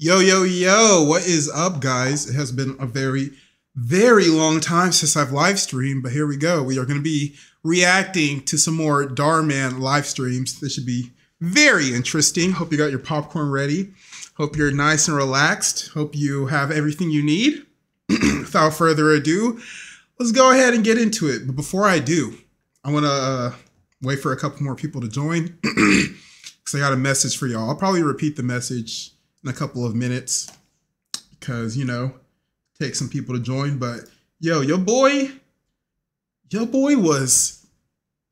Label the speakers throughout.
Speaker 1: Yo, yo, yo, what is up, guys? It has been a very, very long time since I've live streamed, but here we go. We are going to be reacting to some more Dhar Mann live streams. This should be very interesting. Hope you got your popcorn ready. Hope you're nice and relaxed. Hope you have everything you need. Without further ado, let's go ahead and get into it. But before I do, I want to uh, wait for a couple more people to join because I got a message for y'all. I'll probably repeat the message in a couple of minutes because, you know, take some people to join. But yo, your boy, your boy was,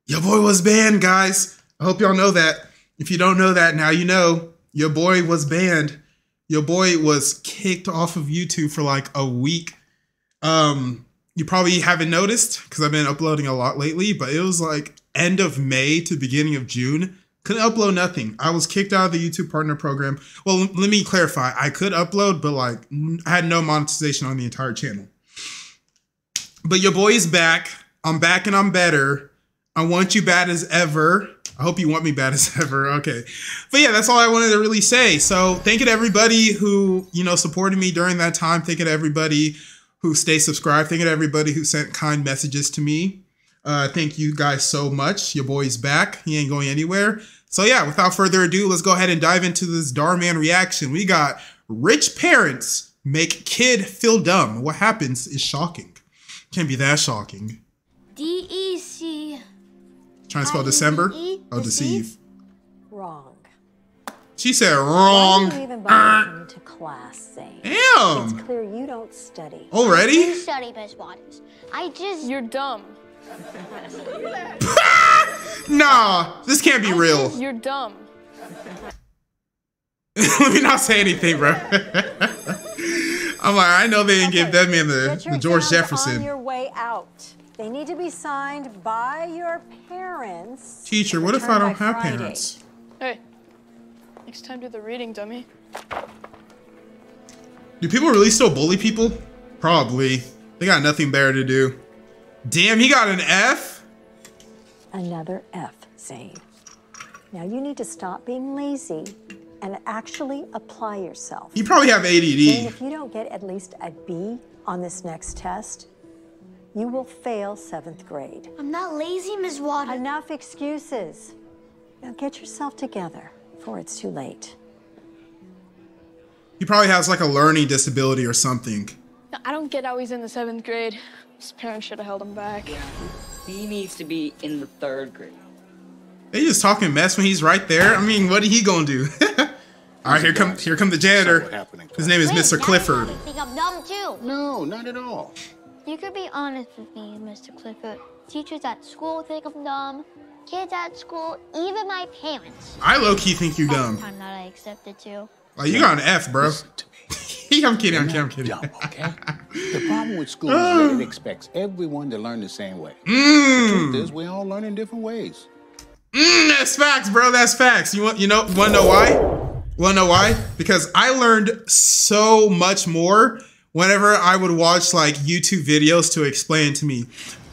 Speaker 1: your boy was banned, guys. I hope y'all know that. If you don't know that, now you know. Your boy was banned. Your boy was kicked off of YouTube for like a week. Um, you probably haven't noticed because I've been uploading a lot lately, but it was like end of May to beginning of June couldn't upload nothing. I was kicked out of the YouTube partner program. Well, let me clarify. I could upload, but like I had no monetization on the entire channel. But your boy is back. I'm back and I'm better. I want you bad as ever. I hope you want me bad as ever. Okay. But yeah, that's all I wanted to really say. So thank you to everybody who, you know, supported me during that time. Thank you to everybody who stayed subscribed. Thank you to everybody who sent kind messages to me. Uh, thank you guys so much. Your boy's back. He ain't going anywhere. So yeah, without further ado, let's go ahead and dive into this Dhar Mann reaction. We got rich parents make kid feel dumb. What happens is shocking. Can't be that shocking.
Speaker 2: D E C.
Speaker 1: Trying to spell December? Oh, deceive.
Speaker 3: Wrong.
Speaker 1: She said wrong.
Speaker 3: Why do you even bother uh. to class, Zane?
Speaker 1: Damn.
Speaker 3: It's clear you don't study.
Speaker 1: Already?
Speaker 2: You study, Miss Waters. I just.
Speaker 4: You're dumb.
Speaker 1: Nah, this can't be real.
Speaker 4: You're dumb.
Speaker 1: Let me not say anything, bro. I'm like, I know they didn't okay. give that man the, the George Jefferson.
Speaker 3: On your way out. They need to be signed by your parents.
Speaker 1: Teacher, what if I don't have Friday. parents?
Speaker 4: Hey, next time do the reading, dummy.
Speaker 1: Do people really still bully people? Probably. They got nothing better to do. Damn, he got an F?
Speaker 3: Another F, Zane. Now you need to stop being lazy and actually apply yourself.
Speaker 1: You probably have ADD.
Speaker 3: Zane, if you don't get at least a B on this next test, you will fail seventh grade.
Speaker 2: I'm not lazy, Ms. Waters.
Speaker 3: Enough excuses. Now get yourself together before it's too late.
Speaker 1: He probably has like a learning disability or something.
Speaker 4: I don't get how he's in the seventh grade. His parents should have held him back.
Speaker 5: Yeah, he needs to be in the third grade.
Speaker 1: They just talking mess when he's right there. I mean, what are he gonna do? All right, here come here come the janitor. His name is Wait, Mr. Clifford.
Speaker 2: think I'm dumb too.
Speaker 6: No, not at all.
Speaker 2: You could be honest with me, Mr. Clifford. Teachers at school think I'm dumb. Kids at school, even my parents.
Speaker 1: I low key think you dumb.
Speaker 2: Time that I accepted too.
Speaker 1: Like you got an F, bro. I'm kidding. I'm kidding. I'm kidding.
Speaker 6: Dumb, okay? the problem with school is that it expects everyone to learn the same way. Mm. The truth is, we all learn in different ways.
Speaker 1: Mm, that's facts, bro. That's facts. You want you know want to know why? Want to know why? Because I learned so much more whenever I would watch like YouTube videos to explain to me.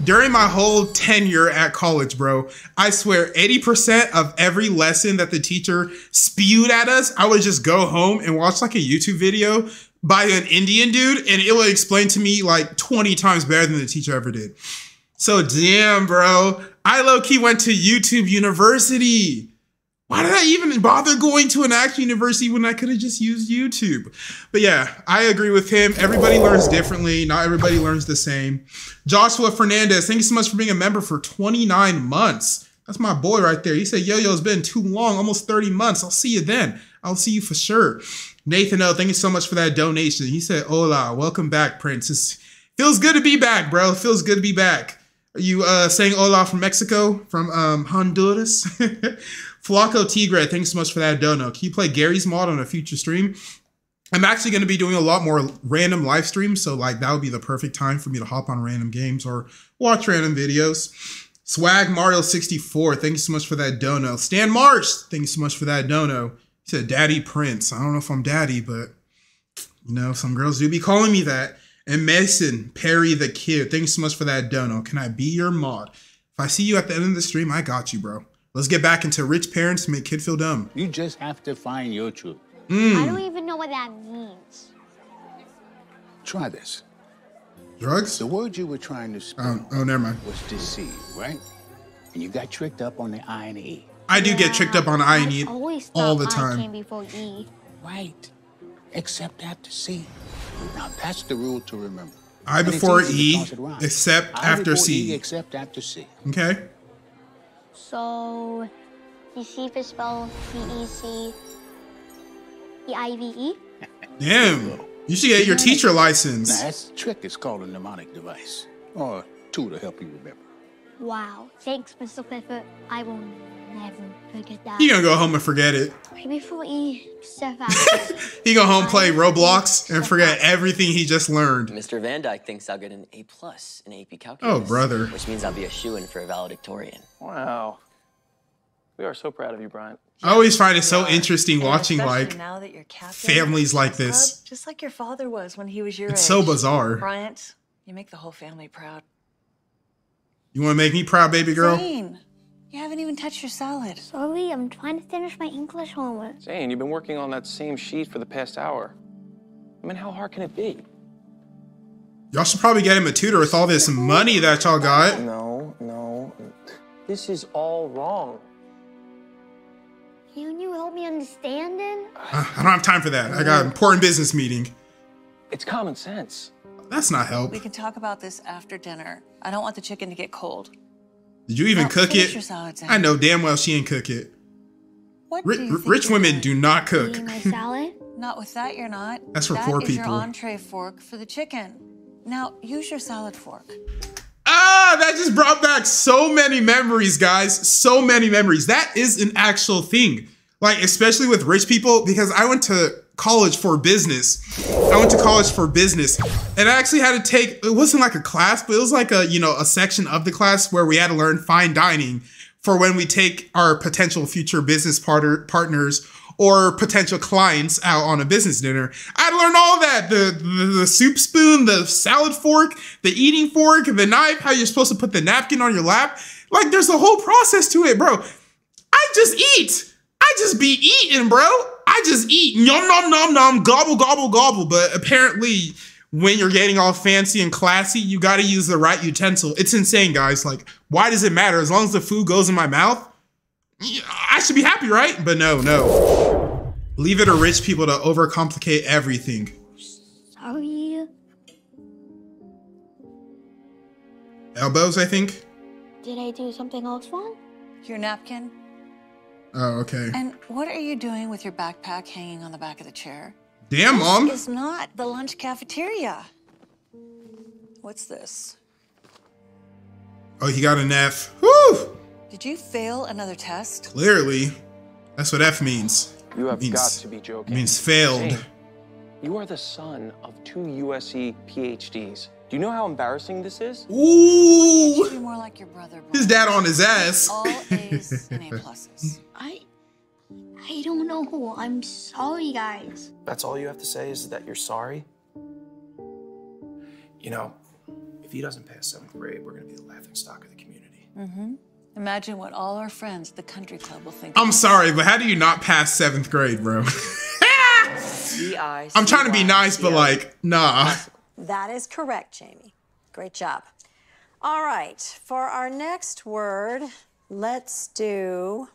Speaker 1: During my whole tenure at college, bro, I swear 80% of every lesson that the teacher spewed at us, I would just go home and watch like a YouTube video by an Indian dude and it would explain to me like 20 times better than the teacher ever did. So damn, bro. I low key went to YouTube University. Why did I even bother going to an actual university when I could have just used YouTube? But yeah, I agree with him. Everybody learns differently. Not everybody learns the same. Joshua Fernandez, thank you so much for being a member for 29 months. That's my boy right there. He said, Yo, yo, it's been too long, almost 30 months. I'll see you then. I'll see you for sure. Nathan O, thank you so much for that donation. He said, Hola, welcome back, Prince. Feels good to be back, bro. Feels good to be back. Are you uh, saying hola from Mexico, from um, Honduras? Flaco Tigre, thanks so much for that dono. Can you play Garry's Mod on a future stream? I'm actually going to be doing a lot more random live streams, so like that would be the perfect time for me to hop on random games or watch random videos. Swag Mario 64, thank you so much for that dono. Stan Marsh, thank you so much for that dono. He said, Daddy Prince. I don't know if I'm daddy, but you know, some girls do be calling me that. And Mason Perry the Kid, thanks so much for that dono. Can I be your mod? If I see you at the end of the stream, I got you, bro. Let's get back into rich parents make kid feel dumb.
Speaker 6: You just have to find your truth.
Speaker 2: I don't even know what that means.
Speaker 6: Try this.
Speaker 1: Drugs?
Speaker 6: The word you were trying to spell
Speaker 1: Um, oh, never mind.
Speaker 6: was deceive, right? And you got tricked up on the I and the E.
Speaker 1: I do get tricked up on I and E all the time.
Speaker 2: came before E.
Speaker 6: Right. Except after C. Now that's the rule to remember.
Speaker 1: I
Speaker 6: And
Speaker 1: before E,
Speaker 6: because it rhymes.
Speaker 1: except
Speaker 6: I
Speaker 1: after
Speaker 6: before
Speaker 1: C.
Speaker 6: E, except after C.
Speaker 1: Okay.
Speaker 2: So, deceive is spelled D-E-C E-I-V-E?
Speaker 1: Damn. You should get your teacher
Speaker 6: Now
Speaker 1: license.
Speaker 6: that's the trick. It's called a mnemonic device, or tool to help you remember.
Speaker 2: Wow. Thanks, Mr. Clifford. I will never forget that.
Speaker 1: He gonna go home and forget it.
Speaker 2: Right before E, except after C.
Speaker 1: He go home, play Roblox, and forget everything he just learned.
Speaker 7: Mr. Van Dyke thinks I'll get an A plus in AP calculus.
Speaker 1: Oh, brother.
Speaker 7: Which means I'll be a shoe-in for a valedictorian.
Speaker 8: Wow. We are so proud of you, Bryant.
Speaker 1: I always find it so interesting
Speaker 9: And
Speaker 1: watching like
Speaker 9: now that you're captain
Speaker 1: families like this.
Speaker 9: club, just like your father was when he was your
Speaker 1: It's
Speaker 9: age.
Speaker 1: so bizarre.
Speaker 9: Bryant, you make the whole family proud.
Speaker 1: You want to make me proud, baby girl?
Speaker 9: Zane, you haven't even touched your salad.
Speaker 2: Sorry, I'm trying to finish my English homework.
Speaker 8: Zane, you've been working on that same sheet for the past hour. I mean, how hard can it be?
Speaker 1: Y'all should probably get him a tutor with all this money that y'all got.
Speaker 8: No, no. This is all wrong.
Speaker 2: Can you help me understanding?
Speaker 1: Uh, I don't have time for that. I got an important business meeting.
Speaker 8: It's common sense.
Speaker 1: That's not help.
Speaker 9: We can talk about this after dinner. I don't want the chicken to get cold.
Speaker 1: Did you even
Speaker 9: Now,
Speaker 1: cook it?
Speaker 9: your salad, Zane.
Speaker 1: I know damn well she ain't cook it.
Speaker 9: What
Speaker 1: Ri-
Speaker 9: do you think
Speaker 1: rich women
Speaker 9: doing?
Speaker 1: do not cook.
Speaker 2: My salad?
Speaker 9: Not with that, you're not.
Speaker 1: That's for
Speaker 9: That
Speaker 1: poor
Speaker 9: is
Speaker 1: people.
Speaker 9: your entree fork for the chicken. Now use your salad fork.
Speaker 1: Ah, that just brought back so many memories, guys. So many memories. That is an actual thing. Like, especially with rich people, because I went to college for business. I went to college for business. And I actually had to take, it wasn't like a class, but it was like a, you know, a section of the class where we had to learn fine dining for when we take our potential future business partner, partners or potential clients out on a business dinner. I had to learn all that. The, the the soup spoon, the salad fork, the eating fork, the knife, how you're supposed to put the napkin on your lap. Like there's a whole process to it, bro. I just eat. I just be eating, bro. I just eat. Nom nom nom nom, gobble gobble gobble. But apparently, when you're getting all fancy and classy, you got to use the right utensil. It's insane, guys. Like, why does it matter? As long as the food goes in my mouth, I should be happy, right? But no, no. Leave it to rich people to overcomplicate everything.
Speaker 2: Sorry.
Speaker 1: Elbows, I think.
Speaker 2: Did I do something else wrong?
Speaker 9: Your napkin.
Speaker 1: Oh, okay.
Speaker 9: And what are you doing with your backpack hanging on the back of the chair?
Speaker 1: Damn, mom.
Speaker 9: This is not the lunch cafeteria. What's this?
Speaker 1: Oh, he got an F. Whew.
Speaker 9: Did you fail another test?
Speaker 1: Clearly, that's what F means.
Speaker 8: You have
Speaker 1: Means-
Speaker 8: got to be joking.
Speaker 1: means failed.
Speaker 8: Zane, you are the son of two USC PhDs. Do you know how embarrassing this is?
Speaker 9: You be
Speaker 1: Ooh.
Speaker 9: more like your brother.
Speaker 1: His dad on his ass.
Speaker 9: All A's and A pluses.
Speaker 2: I I don't know. I'm sorry, guys.
Speaker 8: That's all you have to say is that you're sorry? You know, if he doesn't pass seventh grade, we're going to be the laughing stock of the community. Mm-hmm.
Speaker 9: Imagine what all our friends at the country club will think.
Speaker 1: I'm sorry, but how do you not pass seventh grade, bro? I'm trying to be nice, but like, nah.
Speaker 3: That is correct, Jamie. Great job. All right, for our next word, let's do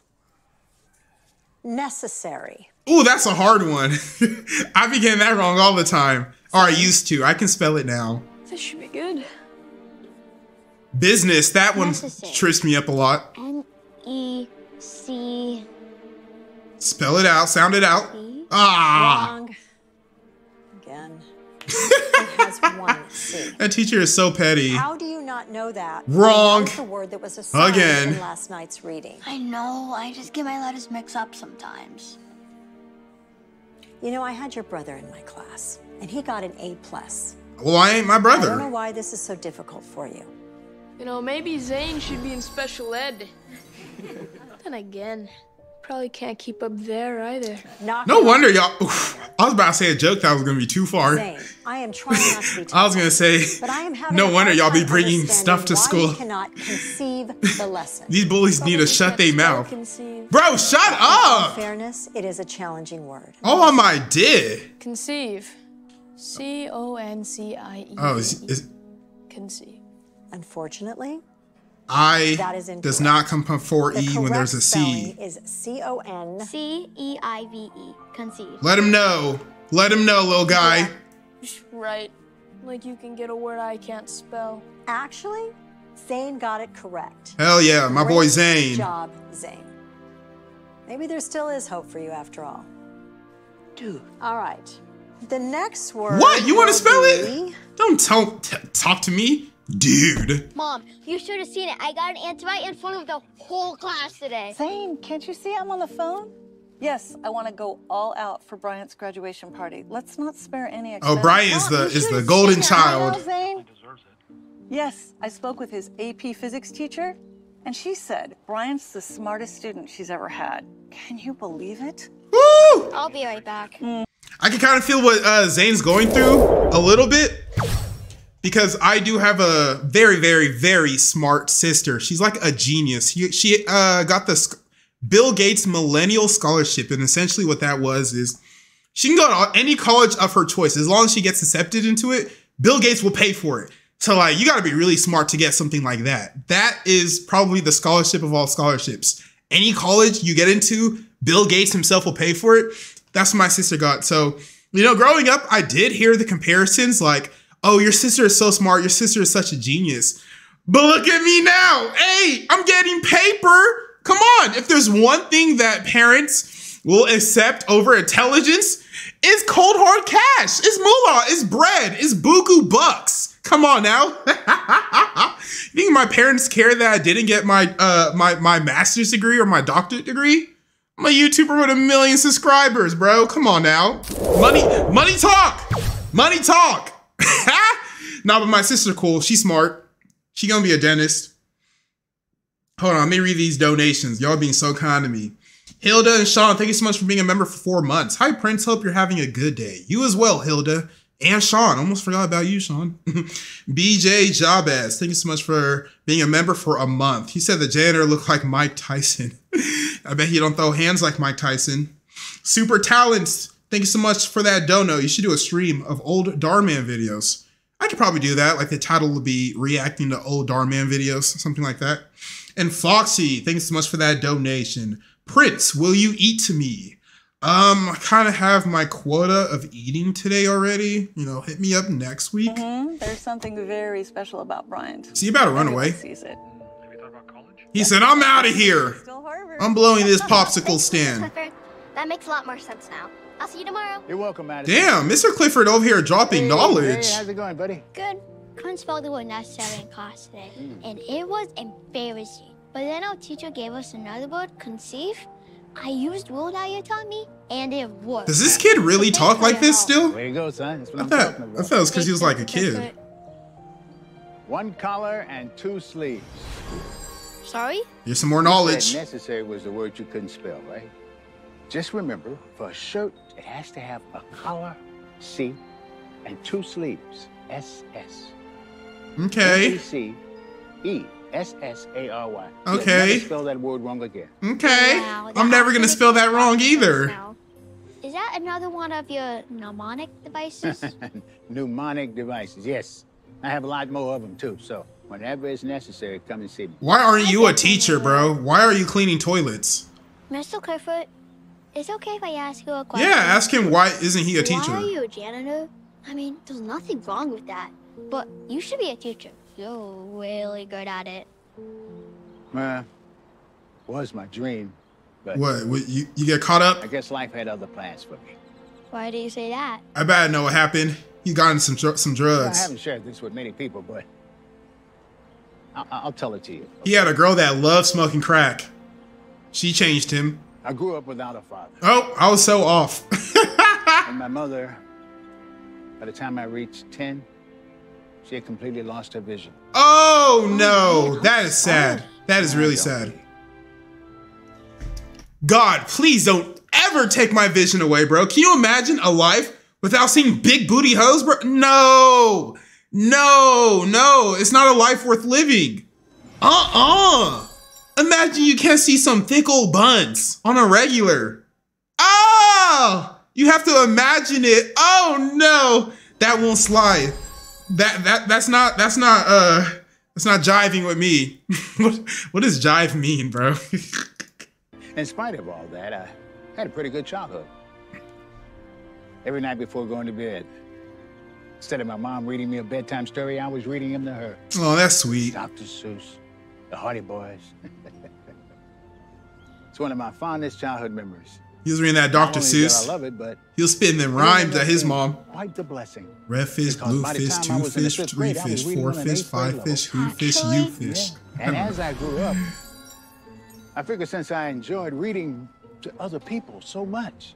Speaker 3: necessary.
Speaker 1: Ooh, that's a hard one. I be getting that wrong all the time. Or I used to. I can spell it now.
Speaker 4: This should be good.
Speaker 1: Business, that one
Speaker 2: Necessary.
Speaker 1: trips me up a lot.
Speaker 2: N E C
Speaker 1: Spell it out, sound it out. Ah,
Speaker 3: Wrong. Again. it has one C.
Speaker 1: that teacher is so petty.
Speaker 3: How do you not know that?
Speaker 1: Wrong.
Speaker 3: That the word that was assigned
Speaker 1: Again.
Speaker 3: in last night's reading.
Speaker 2: I know. I just get my letters mixed up sometimes.
Speaker 3: You know, I had your brother in my class, and he got an A plus.
Speaker 1: Well, I ain't my brother.
Speaker 3: I don't know why this is so difficult for you.
Speaker 4: You know, maybe Zane should be in special ed. then again, probably can't keep up there either.
Speaker 3: Knock
Speaker 1: No wonder y'all. Oof, I was about to say a joke that was gonna be too far.
Speaker 3: Zane, I am trying not to be
Speaker 1: I was gonna say,
Speaker 3: But I am having
Speaker 1: no wonder y'all be bringing stuff to school.
Speaker 3: You cannot conceive the lesson.
Speaker 1: These bullies need to shut their mouth.
Speaker 4: Conceived.
Speaker 1: Bro, shut up!
Speaker 3: fairness, it is a challenging word.
Speaker 1: Oh my did.
Speaker 4: Conceive. C O N C I E.
Speaker 1: Oh, is, is
Speaker 4: Conceive.
Speaker 3: Unfortunately,
Speaker 1: I
Speaker 3: That is
Speaker 1: does not come before
Speaker 3: the
Speaker 1: E when there's a
Speaker 3: correct spelling is C O N.
Speaker 2: C E I V E. Conceive.
Speaker 1: Let him know. Let him know, little guy.
Speaker 4: Right. Like you can get a word I can't spell.
Speaker 3: Actually, Zane got it correct.
Speaker 1: Hell yeah, my boy
Speaker 3: Great
Speaker 1: Zane.
Speaker 3: job, Zane. Maybe there still is hope for you after all.
Speaker 9: Dude.
Speaker 3: All right. The next word.
Speaker 1: What? You want to
Speaker 3: will
Speaker 1: spell it? Don't tell, t- talk to me, dude.
Speaker 2: Mom, you should have seen it. I got an answer right in front of the whole class today.
Speaker 9: Zane, can't you see I'm on the phone? Yes, I want to go all out for Bryant's graduation party. Let's not spare any expense.
Speaker 1: Oh, Bryant is the is the golden child.
Speaker 9: Zane. Yes, I spoke with his AP physics teacher, and she said Bryant's the smartest student she's ever had. Can you believe it?
Speaker 1: Woo!
Speaker 2: I'll be right back.
Speaker 1: I can kind of feel what uh, Zane's going through a little bit because I do have a very, very, very smart sister. She's like a genius. She, she uh, got the Bill Gates Millennial Scholarship, and essentially what that was is she can go to any college of her choice as long as she gets accepted into it. Bill Gates will pay for it. So like, you got to be really smart to get something like that. That is probably the scholarship of all scholarships. Any college you get into, Bill Gates himself will pay for it. That's what my sister got. So, you know, growing up, I did hear the comparisons like, oh, your sister is so smart. Your sister is such a genius. But look at me now. Hey, I'm getting paper. Come on. If there's one thing that parents will accept over intelligence, it's cold hard cash. It's moolah. It's bread. It's buku bucks. Come on now. you think my parents care that I didn't get my uh my my master's degree or my doctorate degree? I'm a YouTuber with a million subscribers, bro. Come on now. Money, money talk. Money talk. nah, but my sister cool. She's smart. She gonna be a dentist. Hold on, let me read these donations. Y'all being so kind to me. Hilda and Sean, thank you so much for being a member for four months. Hi, Prince. Hope you're having a good day. You as well, Hilda. And Sean. Almost forgot about you, Sean. BJ Jabez, thank you so much for being a member for a month. He said the janitor looked like Mike Tyson. I bet he don't throw hands like Mike Tyson. Super Talents, thank you so much for that dono. You should do a stream of old Dhar Mann videos. I could probably do that. Like the title would be reacting to old Dhar Mann videos, something like that. And Foxy, thanks so much for that donation. Prince, will you eat to me? Um, I kind of have my quota of eating today already. You know, hit me up next week.
Speaker 9: Hmm? There's something very special about Bryant.
Speaker 1: So you better run
Speaker 9: Everyone
Speaker 1: away.
Speaker 9: Sees it.
Speaker 1: He said, I'm out of here.
Speaker 9: Still
Speaker 1: I'm blowing this popsicle stand.
Speaker 2: That makes a lot more sense now. I'll see you tomorrow.
Speaker 6: You're welcome, Madison.
Speaker 1: Damn, Mr. Clifford over here dropping
Speaker 6: Hey,
Speaker 1: knowledge.
Speaker 6: Hey, how's it going, buddy?
Speaker 2: Good. Couldn't spell the word necessary in class today, hmm. and it was embarrassing. But then our teacher gave us another word, conceive. I used rule that you taught me, and it worked.
Speaker 1: Does this kid really talk like this still?
Speaker 6: There you go, son. That's what
Speaker 1: I
Speaker 6: I'm
Speaker 1: thought,
Speaker 6: talking
Speaker 1: I thought it was because he was like a kid.
Speaker 6: One collar and two sleeves.
Speaker 2: Sorry?
Speaker 1: Here's some more knowledge.
Speaker 6: necessary was the word you couldn't spell, right? Just remember, for a shirt, it has to have a collar, C, and two sleeves, SS.
Speaker 1: Okay.
Speaker 6: C E S S A R Y.
Speaker 1: Okay.
Speaker 6: Never spell that word wrong again.
Speaker 1: Okay.
Speaker 2: Wow,
Speaker 1: I'm never gonna spell that wrong either.
Speaker 2: now. Is that another one of your mnemonic devices?
Speaker 6: Mnemonic devices, yes. I have a lot more of them too. So whenever it's necessary, come and see me.
Speaker 1: Why aren't you a teacher, bro? Why are you cleaning toilets?
Speaker 2: Mr. Clifford, is it okay if I ask you a question?
Speaker 1: Yeah, ask him why isn't he a teacher?
Speaker 2: Why are
Speaker 1: teacher?
Speaker 2: you a janitor? I mean, there's nothing wrong with that. But you should be a teacher. You're really good at it.
Speaker 6: Uh, was my dream, but
Speaker 1: What? what you, you get caught up?
Speaker 6: I guess life had other plans for me.
Speaker 2: Why do you say that?
Speaker 1: I bet I know what happened. He got into some dr- some
Speaker 6: I haven't shared this with many people, but I'll, I'll tell it to you.
Speaker 1: He had a girl that loved smoking crack. She changed him.
Speaker 6: I grew up without a father,
Speaker 1: Oh, I was so off.
Speaker 6: and my mother, by the time I reached 10, she had completely lost her vision.
Speaker 1: oh no, that is sad. That is really sad. God, please don't ever take my vision away, bro. Can you imagine a life without seeing big booty hoes, bro? No, no, no. It's not a life worth living. Uh uh Imagine you can't see some thick old buns on a regular. Oh, you have to imagine it. Oh no, that won't slide. That that that's not that's not uh that's not jiving with me. what, what does jive mean, bro?
Speaker 6: In spite of all that, I had a pretty good childhood. Every night before going to bed, instead of my mom reading me a bedtime story, I was reading them to her.
Speaker 1: oh, that's sweet.
Speaker 6: Dr. Seuss, the Hardy Boys. it's one of my fondest childhood memories.
Speaker 1: He was reading that Dr. Seuss.
Speaker 6: I love it, but
Speaker 1: He was spitting them rhymes at his mom.
Speaker 6: Quite the blessing.
Speaker 1: Red fish, blue fish, two
Speaker 6: was in the
Speaker 1: fish, three
Speaker 6: grade,
Speaker 1: fish, four fish, five fish, who fish, you fish.
Speaker 6: And as I grew up, I figured since I enjoyed reading to other people so much,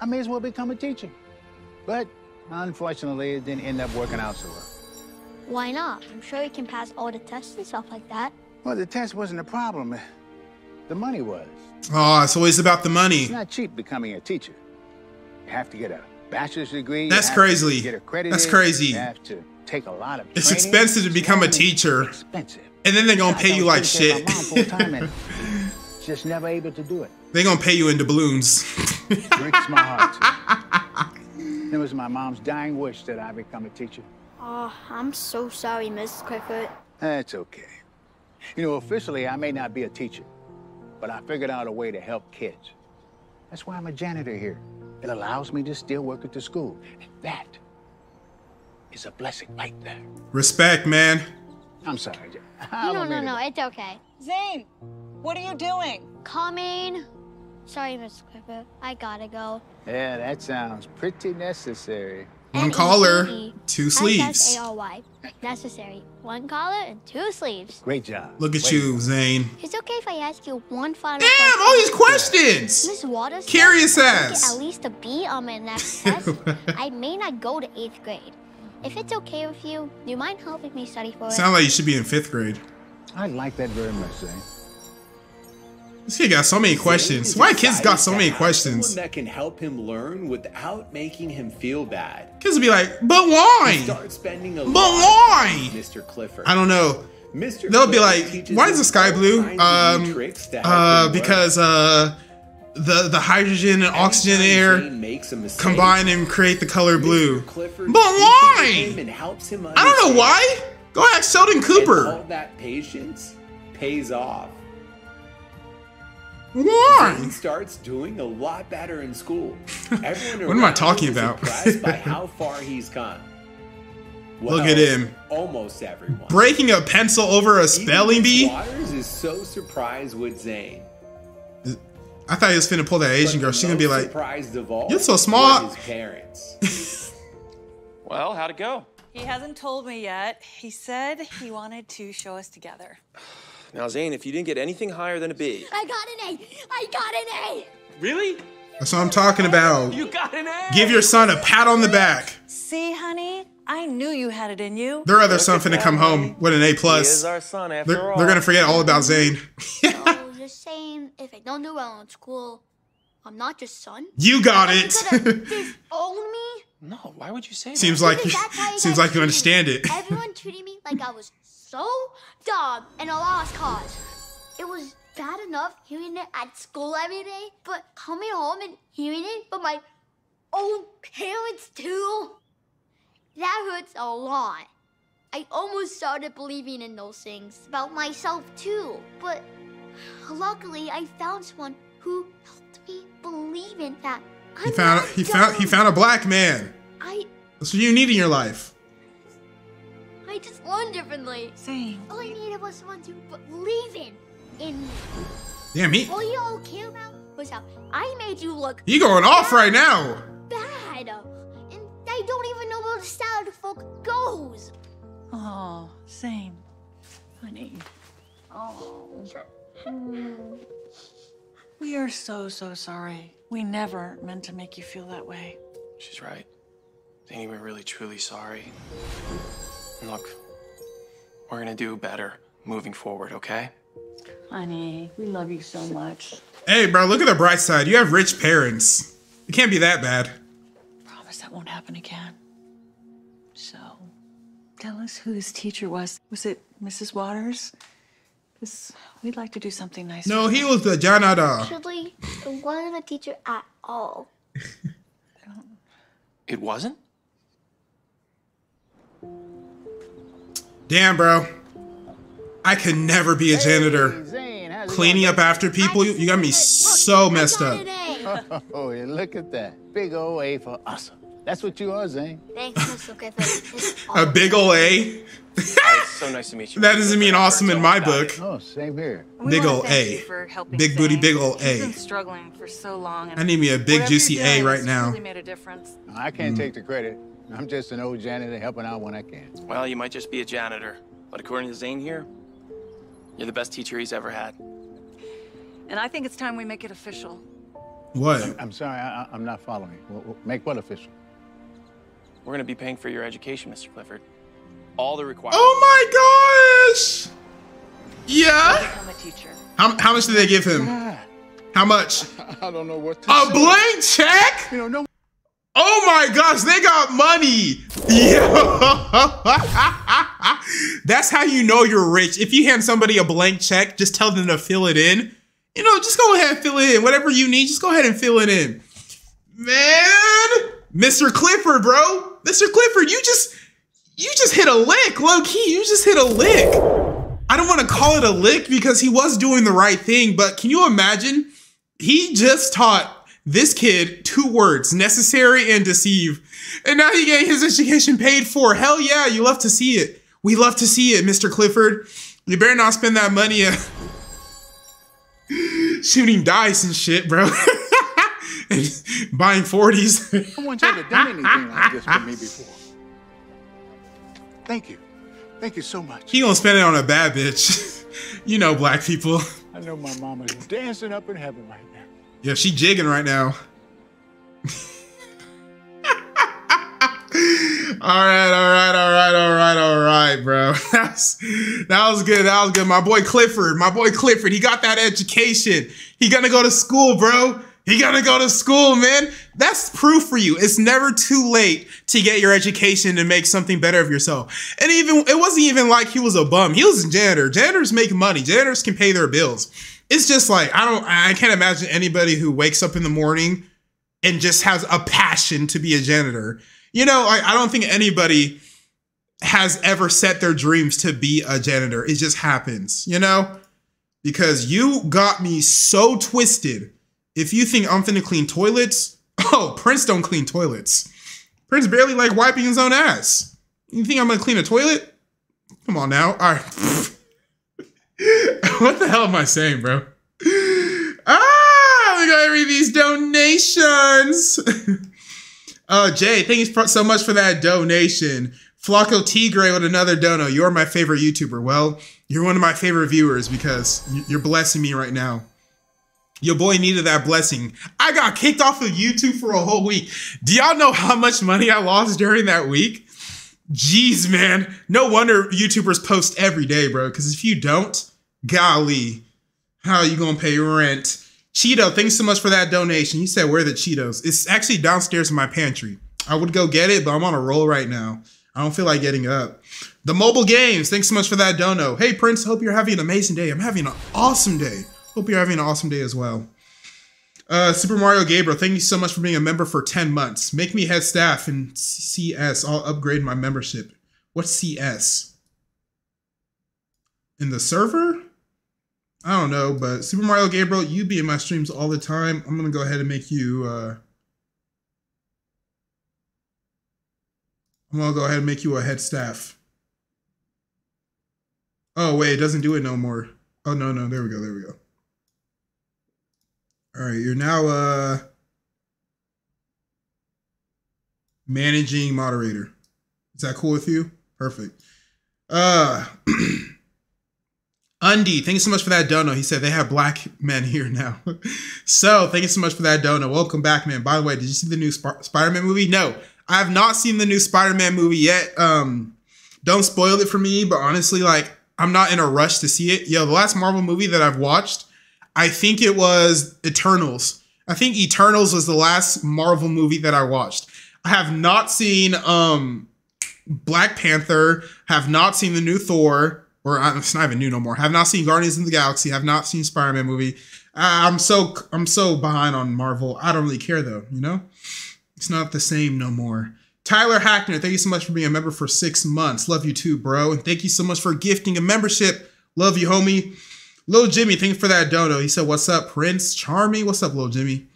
Speaker 6: I may as well become a teacher. But unfortunately, it didn't end up working out so well.
Speaker 2: Why not? I'm sure you can pass all the tests and stuff like that.
Speaker 6: Well, the test wasn't a problem. The money was.
Speaker 1: Oh, it's always about the money.
Speaker 6: It's not cheap becoming a teacher. You have to get a bachelor's degree.
Speaker 1: That's crazy. That's crazy.
Speaker 6: You have to take a lot of. Training.
Speaker 1: It's expensive to become a teacher.
Speaker 6: Expensive.
Speaker 1: And then they're gonna pay you like shit.
Speaker 6: mom full time and just never able to do it.
Speaker 1: They're gonna pay you into balloons.
Speaker 6: breaks my heart. It was my mom's dying wish that I become a teacher.
Speaker 2: Oh, I'm so sorry, Miss Clifford.
Speaker 6: That's okay. You know, officially, I may not be a teacher, but I figured out a way to help kids. That's why I'm a janitor here. It allows me to still work at the school. And that is a blessing right there.
Speaker 1: Respect, man.
Speaker 6: I'm sorry, Jan. I
Speaker 2: No, no, no,
Speaker 6: to-
Speaker 2: it's okay.
Speaker 9: Zane, what are you doing?
Speaker 2: Coming. Sorry, Miss Clifford. I gotta go.
Speaker 6: Yeah, that sounds pretty necessary.
Speaker 1: One collar, two sleeves.
Speaker 2: S-S-A-R-Y. Necessary. One collar and two sleeves.
Speaker 6: Great job.
Speaker 1: Look at
Speaker 6: Way
Speaker 1: you, Zane.
Speaker 2: It's okay if I ask you one final
Speaker 1: Damn,
Speaker 2: question.
Speaker 1: all these questions.
Speaker 2: Miss Waters said
Speaker 1: Curious
Speaker 2: I
Speaker 1: ass.
Speaker 2: At least a B on my next test. I may not go to eighth grade. If it's okay with you, do you mind helping me study for it?
Speaker 1: Sound like you should be in fifth grade.
Speaker 6: I like that very much, Zane.
Speaker 1: This kid got so many questions. Why kids got so many questions?
Speaker 10: That can help him learn without making him feel bad.
Speaker 1: Kids will be like, but why?
Speaker 10: Start spending a
Speaker 1: But why?
Speaker 10: Mr. Clifford.
Speaker 1: I don't know.
Speaker 10: Mr.
Speaker 1: They'll be like, why is the sky blue?
Speaker 10: kinds of new
Speaker 1: Um,
Speaker 10: tricks to help
Speaker 1: uh, because uh, the the hydrogen and oxygen air
Speaker 10: makes a mistake,
Speaker 1: combine and create the color blue. But why? I don't know why. Go ask Sheldon Cooper.
Speaker 10: all that patience pays off.
Speaker 1: Why?
Speaker 10: Zane starts doing a lot better in school. Everyone
Speaker 1: What am I talking about?
Speaker 10: Impressed by how far he's come.
Speaker 1: Look
Speaker 10: Well,
Speaker 1: at him.
Speaker 10: Almost everyone.
Speaker 1: Breaking a pencil over a spelling bee?
Speaker 10: Waters is so surprised with Zane.
Speaker 1: I thought he was finna pull that Asian
Speaker 10: But
Speaker 1: girl. She's gonna be like,
Speaker 10: surprised of all
Speaker 1: "You're so smart."
Speaker 10: His parents.
Speaker 8: Well, how'd it go?
Speaker 9: He hasn't told me yet. He said he wanted to show us together.
Speaker 7: Now, Zane, if you didn't get anything higher than a B,
Speaker 2: I got an A. I got an A.
Speaker 8: Really?
Speaker 1: that's what I'm talking about.
Speaker 8: You got an A!
Speaker 1: Give your son a pat on the back.
Speaker 9: See, honey, I knew you had it in you.
Speaker 1: Their other son finna come home with an A
Speaker 7: he
Speaker 1: plus.
Speaker 7: is our son after
Speaker 1: They're,
Speaker 7: all.
Speaker 1: they're gonna forget all about Zane.
Speaker 2: I was just saying, if I don't do well in school, I'm not your son.
Speaker 1: You got it.
Speaker 2: could have me.
Speaker 8: No, why would you say
Speaker 1: seems
Speaker 8: that?
Speaker 1: like
Speaker 2: Because that's you
Speaker 1: seems like you
Speaker 2: treat me.
Speaker 1: understand it.
Speaker 2: Everyone treated me like I was so dumb and a lost cause. It was bad enough hearing it at school every day, but coming home and hearing it from my own parents too, that hurts a lot. I almost started believing in those things about myself too, but luckily I found someone who helped me believe in that. I'm
Speaker 1: He found he found he found a black man.
Speaker 2: I
Speaker 1: That's what you need in your life.
Speaker 2: I just learned differently.
Speaker 9: Same.
Speaker 2: All I needed was someone to believe in. In
Speaker 1: Damn, he
Speaker 2: all you all care about was how I made you look
Speaker 1: he going off right now.
Speaker 2: bad. And I don't even know where the salad folk goes.
Speaker 9: oh, same. honey. Oh. We are so, so sorry. We never meant to make you feel that way.
Speaker 8: She's right. Zane, we're really truly sorry. And look, we're gonna do better moving forward, okay?
Speaker 9: Honey, we love you so much.
Speaker 1: Hey, bro, look at the bright side. You have rich parents. It can't be that bad.
Speaker 9: Promise that won't happen again. So, tell us who this teacher was. Was it Mrs. Waters? Because we'd like to do something nice.
Speaker 1: No, he was the janitor.
Speaker 2: Actually, it wasn't a teacher at all.
Speaker 8: It wasn't?
Speaker 1: Damn, bro. I could never be a janitor.
Speaker 6: Zane, how's it
Speaker 1: Cleaning up after people, you, you got me so messed up.
Speaker 6: Oh, yeah, look at that. Big old A for awesome. That's what you are, Zane.
Speaker 2: Thanks, Mr. Clifford.
Speaker 1: A big ol' A.
Speaker 8: Oh, it's so nice to meet you.
Speaker 1: That doesn't mean awesome in my book.
Speaker 6: Oh, same here.
Speaker 1: Big
Speaker 9: wanna
Speaker 1: ol' A.
Speaker 9: you for
Speaker 1: Big booty, big ol'
Speaker 9: He's
Speaker 1: A.
Speaker 9: struggling for so long.
Speaker 1: I need me a big juicy A right now.
Speaker 9: Really made a difference.
Speaker 6: I can't mm. take the credit. I'm just an old janitor helping out when I can.
Speaker 8: Well, you might just be a janitor, but according to Zane here, you're the best teacher he's ever had.
Speaker 9: And I think it's time we make it official.
Speaker 1: What?
Speaker 6: I'm sorry, I, I- I'm not following. Wh- wh- Make what official?
Speaker 8: We're gonna be paying for your education, Mr. Clifford. All the requirements.
Speaker 1: Oh my gosh! Yeah?
Speaker 9: Become a teacher.
Speaker 1: How, how much did they give him? How much?
Speaker 6: I don't know what to
Speaker 1: A blank check?
Speaker 6: You know, no.
Speaker 1: Oh my gosh, they got money. That's how you know you're rich. If you hand somebody a blank check, just tell them to fill it in. You know, just go ahead and fill it in. Whatever you need, just go ahead and fill it in. Man, Mr. Clifford, bro. Mr. Clifford, you just you just hit a lick, low key. You just hit a lick. I don't want to call it a lick because he was doing the right thing, but can you imagine? He just taught this kid two words, necessary and deceive. And now he getting his education paid for. Hell yeah, you love to see it. We love to see it, Mr. Clifford. You better not spend that money uh, shooting dice and shit, bro. and buying 40s.
Speaker 6: No one's ever done anything like this for me before. Thank you. Thank you so much.
Speaker 1: he gonna spend it on a bad bitch. you know black people.
Speaker 6: I know my mama's dancing up in heaven right now.
Speaker 1: Yeah, she jigging right now. all right, all right, all right, all right, all right, bro. That's that was good. That was good. My boy Clifford, my boy Clifford, he got that education. He gonna go to school, bro. He gonna go to school, man. That's proof for you. It's never too late to get your education to make something better of yourself. And even it wasn't even like he was a bum. He was a janitor. Janitors make money. Janitors can pay their bills. It's just like I don't. I can't imagine anybody who wakes up in the morning and just has a passion to be a janitor. You know, I, I don't think anybody has ever set their dreams to be a janitor. It just happens, you know? Because you got me so twisted. If you think I'm finna clean toilets, oh, Prince don't clean toilets. Prince barely like wiping his own ass. You think I'm gonna clean a toilet? Come on now. All right. what the hell am I saying, bro? Ah, we gotta read these donations. uh, Jay, thank you so much for that donation. Flacco Tigre with another dono. You're my favorite YouTuber. Well, you're one of my favorite viewers because you're blessing me right now. Your boy needed that blessing. I got kicked off of YouTube for a whole week. Do y'all know how much money I lost during that week? Jeez, man. No wonder YouTubers post every day, bro. Because if you don't, golly, how are you gonna pay rent? Cheeto, thanks so much for that donation. You said where are the Cheetos? It's actually downstairs in my pantry. I would go get it, but I'm on a roll right now. I don't feel like getting up. The mobile games, thanks so much for that dono. Hey Prince, hope you're having an amazing day. I'm having an awesome day. Hope you're having an awesome day as well. Uh, Super Mario Gabriel, thank you so much for being a member for 10 months. Make me head staff in CS. I'll upgrade my membership. What's CS? In the server? I don't know, but Super Mario Gabriel, you be in my streams all the time. I'm gonna go ahead and make you uh I'm gonna go ahead and make you a head staff. Oh wait, it doesn't do it no more. Oh no, no, there we go, there we go. All right, you're now uh managing moderator. Is that cool with you? Perfect. Uh Undy, thank you so much for that dono. He said they have black men here now. so thank you so much for that dono. Welcome back, man. By the way, did you see the new Sp- Spider-Man movie? No, I have not seen the new Spider-Man movie yet. Um, don't spoil it for me, but honestly, like I'm not in a rush to see it. Yo, the last Marvel movie that I've watched, I think it was Eternals. I think Eternals was the last Marvel movie that I watched. I have not seen um Black Panther, have not seen the new Thor, or uh, it's not even new no more. Have not seen Guardians of the Galaxy, have not seen Spider-Man movie. I'm so I'm so behind on Marvel. I don't really care though. You know, it's not the same no more. Tyler Hackner, thank you so much for being a member for six months. Love you too, bro. And thank you so much for gifting a membership. Love you, homie. Lil Jimmy, thank you for that dono. He said, What's up, Prince? Charmy, what's up, Lil Jimmy?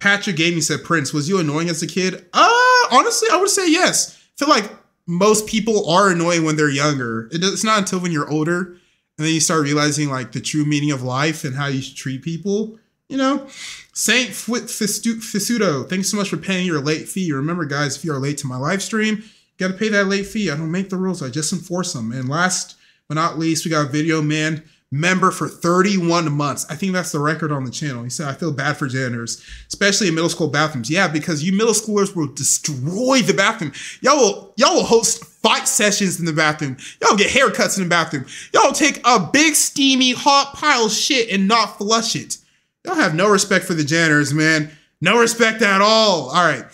Speaker 1: Patrick Gaming said, Prince, was you annoying as a kid? Uh, honestly, I would say yes. I feel like most people are annoying when they're younger. It's not until when you're older and then you start realizing like the true meaning of life and how you should treat people. You know, Saint Fisudo, thanks so much for paying your late fee. Remember, guys, if you are late to my live stream, you got to pay that late fee. I don't make the rules, I just enforce them. And last but not least, we got Video Man member for 31 months. I think that's the record on the channel. He said, I feel bad for janitors, especially in middle school bathrooms. Yeah, because you middle schoolers will destroy the bathroom. Y'all will, y'all will host fight sessions in the bathroom. Y'all get haircuts in the bathroom. Y'all take a big steamy hot pile of shit and not flush it. Y'all have no respect for the janitors, man. No respect at all. All right.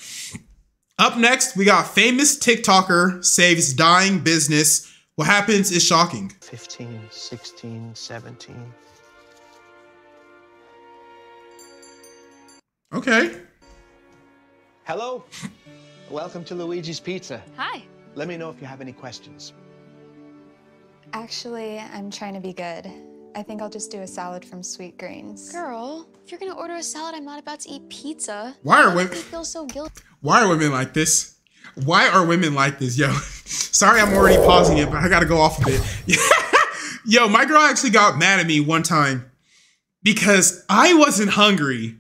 Speaker 1: Up next, we got famous TikToker saves dying business. What happens is shocking.
Speaker 11: 15, 16, 17.
Speaker 1: Okay.
Speaker 11: Hello. Welcome to Luigi's Pizza.
Speaker 12: Hi.
Speaker 11: Let me know if you have any questions.
Speaker 12: Actually, I'm trying to be good. I think I'll just do a salad from Sweet Greens.
Speaker 2: Girl, if you're gonna order a salad, I'm not about to eat pizza.
Speaker 1: Why are
Speaker 2: Why
Speaker 1: women-
Speaker 2: feel so guilty?
Speaker 1: Why are women like this? Why are women like this? Yo, sorry I'm already pausing it, but I gotta go off of it. Yo, my girl actually got mad at me one time because I wasn't hungry,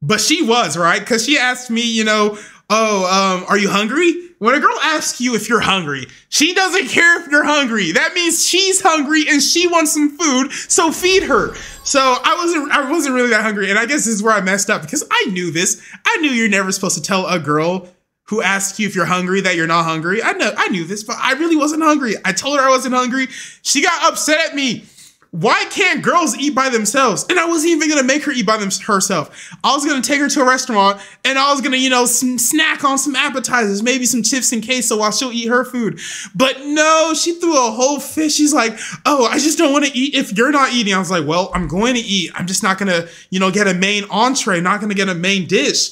Speaker 1: but she was, right? Because she asked me, you know, oh, um, are you hungry? When a girl asks you if you're hungry, she doesn't care if you're hungry. That means she's hungry and she wants some food, so feed her. So I wasn't I wasn't really that hungry. And I guess this is where I messed up because I knew this. I knew you're never supposed to tell a girl who asks you if you're hungry that you're not hungry. I know I knew this, but I really wasn't hungry. I told her I wasn't hungry. She got upset at me. Why can't girls eat by themselves? And I wasn't even gonna make her eat by them herself. I was gonna take her to a restaurant and I was gonna, you know, sn- snack on some appetizers, maybe some chips and queso while she'll eat her food. But no, she threw a whole fish. She's like, "Oh, I just don't want to eat if you're not eating." I was like, "Well, I'm going to eat. I'm just not gonna, you know, get a main entree. Not gonna get a main dish."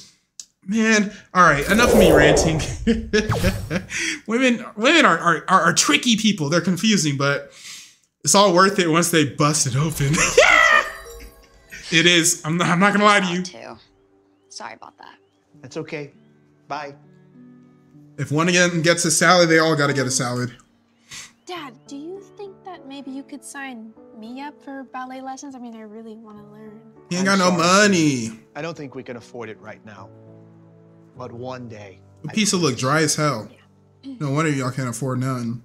Speaker 1: Man, all right, enough of me ranting. women, women are, are are are tricky people. They're confusing, but it's all worth it once they bust it open. it is. I'm not, I'm not gonna lie to you.
Speaker 2: Too. Sorry about that.
Speaker 11: That's okay. Bye.
Speaker 1: If one again gets a salad, they all gotta get a salad.
Speaker 13: Dad, do you think that maybe you could sign me up for ballet lessons? I mean, I really want to learn.
Speaker 1: He ain't got no money.
Speaker 11: I don't think we can afford it right now. But one day.
Speaker 1: The pizza look dry as hell. No wonder y'all can't afford none.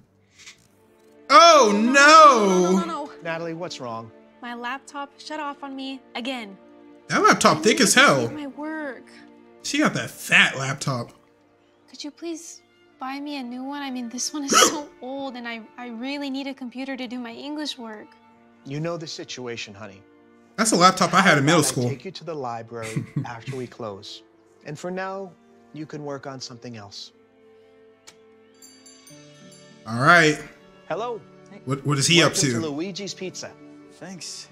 Speaker 1: Oh no!
Speaker 13: No, no, no,
Speaker 11: Natalie, what's wrong?
Speaker 13: my laptop shut off on me again.
Speaker 1: That laptop thick as hell.
Speaker 13: My work.
Speaker 1: She got that fat laptop.
Speaker 13: Could you please buy me a new one? I mean, this one is so old, and I, I really need a computer to do my English work.
Speaker 11: You know the situation, honey.
Speaker 1: That's a laptop I had in middle
Speaker 11: How about I
Speaker 1: school.
Speaker 11: take you to the library after we close. And for now, you can work on something else.
Speaker 1: All right.
Speaker 11: Hello.
Speaker 1: What what is he up to?
Speaker 11: to Luigi's Pizza.
Speaker 14: Thanks.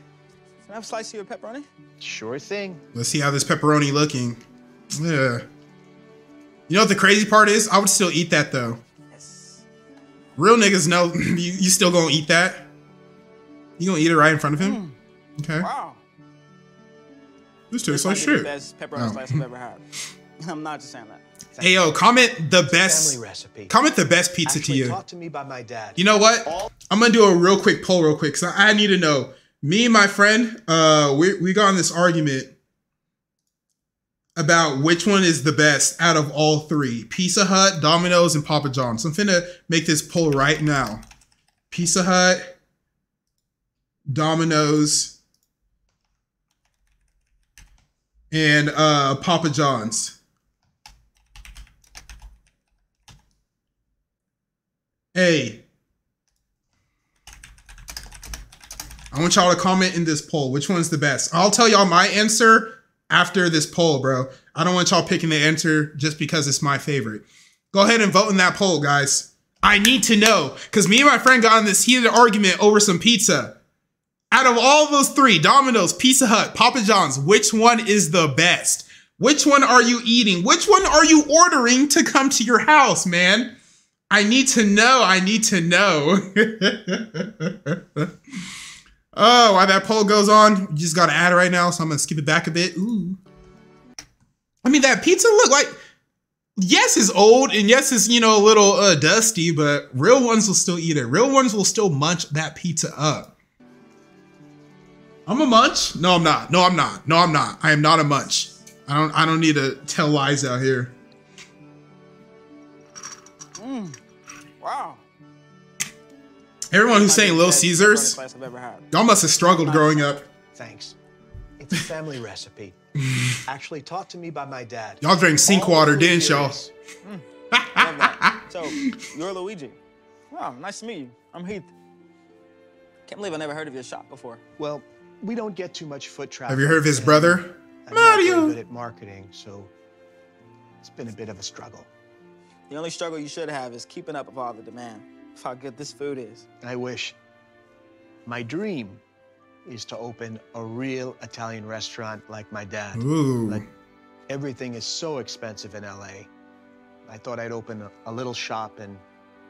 Speaker 14: Can I have a slice of your pepperoni?
Speaker 11: Sure thing.
Speaker 1: Let's see how this pepperoni looking. Yeah. You know what the crazy part is? I would still eat that though. Yes. Real niggas know you, you still gonna eat that. You gonna eat it right in front of him? Hmm. Okay.
Speaker 14: Wow.
Speaker 1: This tastes like
Speaker 14: might be the
Speaker 1: shit.
Speaker 14: best pepperoni
Speaker 1: Oh.
Speaker 14: slice I've oh. ever had. I'm not just saying that.
Speaker 1: Hey yo, comment the best.
Speaker 11: Recipe.
Speaker 1: Comment the best pizza
Speaker 11: Actually
Speaker 1: to you.
Speaker 11: taught to me by my dad.
Speaker 1: You know what? I'm gonna do a real quick poll, real quick, because I need to know. Me and my friend, uh, we we got in this argument about which one is the best out of all three: Pizza Hut, Domino's, and Papa John's. So I'm finna make this poll right now. Pizza Hut, Domino's, and uh, Papa John's. Hey, I want y'all to comment in this poll. Which one's the best? I'll tell y'all my answer after this poll, bro. I don't want y'all picking the answer just because it's my favorite. Go ahead and vote in that poll, guys. I need to know because me and my friend got in this heated argument over some pizza. Out of all those three, Domino's, Pizza Hut, Papa John's, which one is the best? Which one are you eating? Which one are you ordering to come to your house, man? I need to know. I need to know. oh, while that poll goes on, you just got to add it right now, so I'm going to skip it back a bit. Ooh. I mean, that pizza look like, yes, it's old, and yes, it's, you know, a little uh, dusty, but real ones will still eat it. Real ones will still munch that pizza up. I'm a munch? No, I'm not. No, I'm not. No, I'm not. I am not a munch. I don't I don't need to tell lies out here.
Speaker 14: Wow.
Speaker 1: Everyone who's saying Little Caesars,
Speaker 14: Place I've ever had.
Speaker 1: y'all must have struggled growing up.
Speaker 11: Thanks. It's a family recipe. Actually taught to me by my dad.
Speaker 1: Y'all drank sink water, didn't y'all?
Speaker 14: Love that. So, you're Luigi. Wow, nice to meet you. I'm Heath. Can't believe I never heard of your shop before.
Speaker 11: Well, we don't get too much foot traffic.
Speaker 1: Have you heard of his brother?
Speaker 11: I'm not very
Speaker 1: Mario.
Speaker 11: good at marketing, so it's been a bit of a struggle.
Speaker 14: The only struggle you should have is keeping up with all the demand of how good this food is.
Speaker 11: I wish. My dream is to open a real Italian restaurant like my dad.
Speaker 1: Ooh.
Speaker 11: But everything is so expensive in LA. I thought I'd open a, a little shop and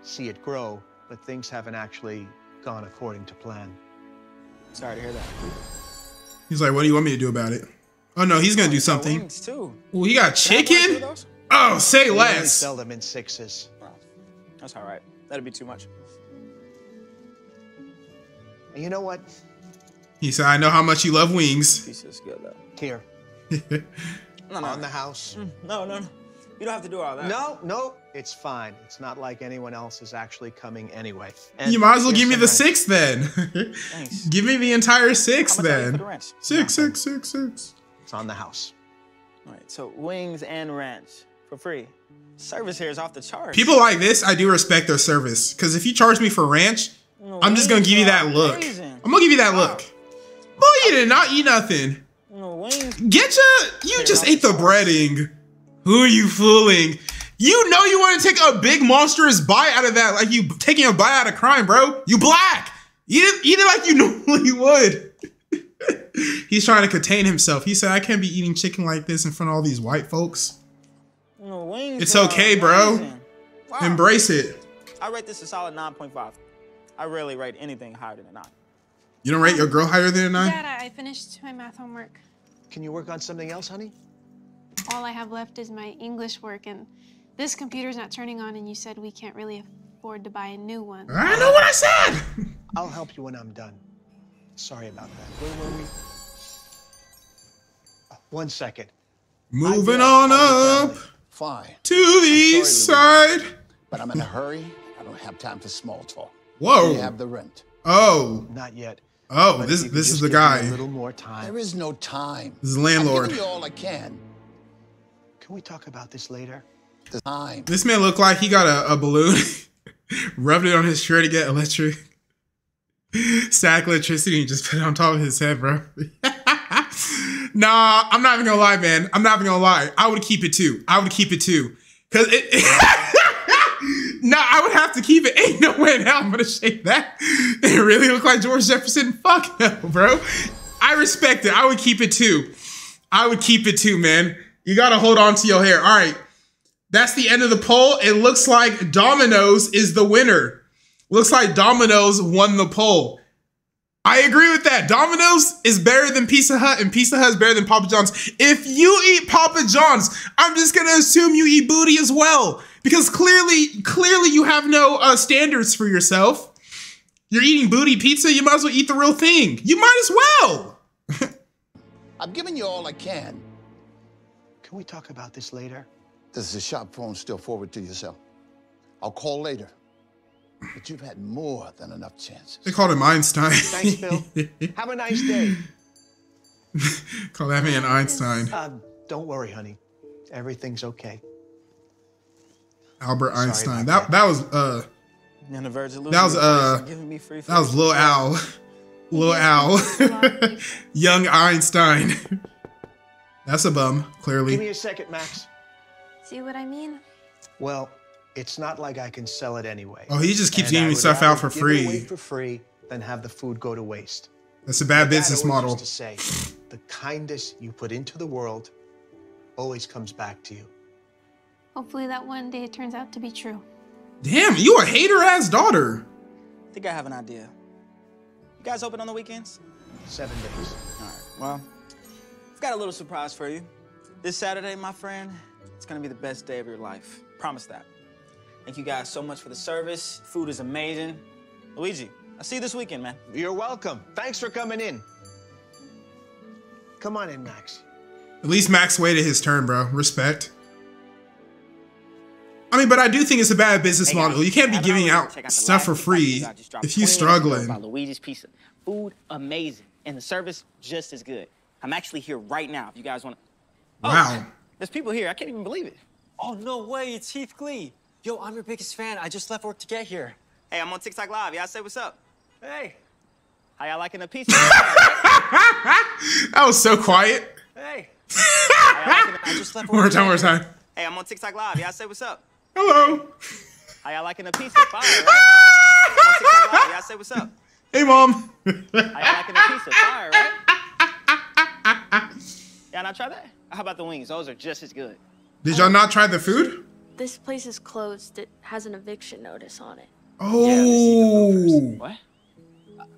Speaker 11: see it grow, but things haven't actually gone according to plan.
Speaker 14: Sorry to hear that.
Speaker 1: He's like, what do you want me to do about it? Oh no, he's gonna do something.
Speaker 14: Too.
Speaker 1: Well, he got chicken? Oh, say
Speaker 11: They only
Speaker 1: less.
Speaker 11: sell them in sixes.
Speaker 14: That's all right. That'd be too much.
Speaker 11: And you know what?
Speaker 1: He said, I know how much you love wings.
Speaker 14: Pizza is good, though.
Speaker 11: Here,
Speaker 14: No, no.
Speaker 11: on the house.
Speaker 14: Mm, no, no, no. You don't have to do all that.
Speaker 11: No, no, it's fine. It's not like anyone else is actually coming anyway.
Speaker 1: you might as well give me the
Speaker 11: rent.
Speaker 1: six then.
Speaker 14: Thanks.
Speaker 1: give me the entire six
Speaker 14: How much are you for
Speaker 1: then.
Speaker 14: the rent?
Speaker 1: Six, six, six, six.
Speaker 11: It's on the house.
Speaker 14: All right, so wings and ranch for free. Service here is off the charts.
Speaker 1: People like this, I do respect their service. Because if you charge me for ranch,
Speaker 14: No,
Speaker 1: I'm just gonna give you that look.
Speaker 14: amazing.
Speaker 1: I'm gonna give you that look. Boy, you did not eat nothing.
Speaker 14: No, wings.
Speaker 1: Get your, you just ate the breading. Who are you fooling? You know you want to take a big monstrous bite out of that, like you taking a bite out of crime, bro. You black. Eat it, eat it like you normally would. He's trying to contain himself. He said, I can't be eating chicken like this in front of all these white folks.
Speaker 14: No, wings
Speaker 1: It's okay, bro.
Speaker 14: Wow.
Speaker 1: Embrace it.
Speaker 14: I rate this a solid 9.5. I rarely rate anything higher than a 9.
Speaker 1: You don't rate your girl higher than a nine?
Speaker 13: Dad, I I finished my math homework.
Speaker 11: Can you work on something else, honey?
Speaker 13: All I have left is my English work, and this computer's not turning on, and you said we can't really afford to buy a new one.
Speaker 1: I know what I said.
Speaker 11: I'll help you when I'm done. Sorry about that. Where were we? One second.
Speaker 1: Moving on up
Speaker 15: Fine.
Speaker 1: to the east side.
Speaker 15: But I'm in a hurry. I don't have time for small talk.
Speaker 1: Whoa.
Speaker 15: We have the rent.
Speaker 1: Oh.
Speaker 11: Not yet.
Speaker 1: Oh,
Speaker 11: But
Speaker 1: this
Speaker 11: if you could
Speaker 1: this is the guy.
Speaker 11: A little more time.
Speaker 15: There is no time.
Speaker 1: This is the
Speaker 15: I'm
Speaker 1: landlord.
Speaker 15: giving you all I can.
Speaker 11: Can we talk about this later?
Speaker 15: The time.
Speaker 1: This man looked like he got a, a balloon, rubbed it on his shirt to get electric, stack electricity, and just put it on top of his head, bro. nah, I'm not even gonna lie, man. I'm not even gonna lie. I would keep it too. I would keep it too. Cause it Nah, I would have to keep it. Ain't no way in hell I'm gonna shake that. It really look like George Jefferson. Fuck no, bro. I respect it. I would keep it too. I would keep it too, man. You gotta hold on to your hair. All right. That's the end of the poll. It looks like Domino's is the winner. Looks like Domino's won the poll. I agree with that. Domino's is better than Pizza Hut, and Pizza Hut is better than Papa John's. If you eat Papa John's, I'm just gonna assume you eat booty as well, because clearly, clearly you have no uh, standards for yourself. You're eating booty pizza. You might as well eat the real thing. You might as well.
Speaker 15: I'm giving you all I can.
Speaker 11: Can we talk about this later?
Speaker 15: Does the shop phone still forward to yourself? I'll call later. But you've had more than enough chances.
Speaker 1: They called him Einstein.
Speaker 11: Thanks, Bill. Have a nice day.
Speaker 1: Call that man Einstein.
Speaker 11: Uh, don't worry, honey. Everything's okay.
Speaker 1: Albert
Speaker 11: Sorry
Speaker 1: Einstein.
Speaker 11: about
Speaker 1: That that was uh
Speaker 14: You're the verge of
Speaker 1: that was uh
Speaker 14: place and giving me free
Speaker 1: that was
Speaker 14: food.
Speaker 1: Lil Al. Lil Al. Young Einstein. That's a bum, clearly.
Speaker 11: Give me a second, Max.
Speaker 13: See what I mean?
Speaker 11: Well, it's not like I can sell it anyway.
Speaker 1: Oh, he just keeps
Speaker 11: And
Speaker 1: giving me stuff out for
Speaker 11: give it away
Speaker 1: free.
Speaker 11: for free than have the food go to waste.
Speaker 1: That's a bad
Speaker 11: My
Speaker 1: business model.
Speaker 11: To say, the kindness you put into the world always comes back to you.
Speaker 13: Hopefully that one day it turns out to be true.
Speaker 1: Damn, you a hater ass daughter.
Speaker 14: I think I have an idea. You guys open on the weekends?
Speaker 11: Seven days.
Speaker 14: All right. Well, I've got a little surprise for you. This Saturday, my friend, it's gonna be the best day of your life. Promise that. Thank you guys so much for the service. Food is amazing. Luigi, I'll see you this weekend, man.
Speaker 11: You're welcome. Thanks for coming in. Come on in, Max.
Speaker 1: At least Max waited his turn, bro. Respect. I mean, but I do think it's a bad business
Speaker 14: Hey, guys,
Speaker 1: model. You can't be giving
Speaker 14: hour to
Speaker 1: out stuff for
Speaker 14: last two packages
Speaker 1: free
Speaker 14: I just dropped
Speaker 1: if
Speaker 14: you're
Speaker 1: struggling.
Speaker 14: About Luigi's Pizza. Food amazing, and the service just as good. I'm actually here right now. If you guys want to.
Speaker 1: Oh, wow.
Speaker 14: There's people here. I can't even believe it.
Speaker 16: Oh, no way. It's Heath Lee. Yo, I'm your biggest fan. I just left work to get here.
Speaker 14: Hey, I'm on TikTok Live. Y'all say what's up?
Speaker 16: Hey.
Speaker 14: How y'all liking the pizza?
Speaker 1: That was so quiet.
Speaker 16: Hey.
Speaker 14: How y'all liking the-
Speaker 16: I just left
Speaker 1: One
Speaker 16: work
Speaker 1: more time, one more time.
Speaker 14: Hey, I'm on TikTok Live. Y'all say what's up?
Speaker 1: Hello.
Speaker 14: How y'all liking the pizza? Fire, right? I'm on TikTok Live. Y'all say what's up?
Speaker 1: Hey, mom.
Speaker 14: How y'all liking the pizza? Fire, right? Y'all not try that? How about the wings? Those are just as good.
Speaker 1: Did y'all not try the food?
Speaker 4: This place is closed. It has an eviction notice on it.
Speaker 1: Oh.
Speaker 14: What?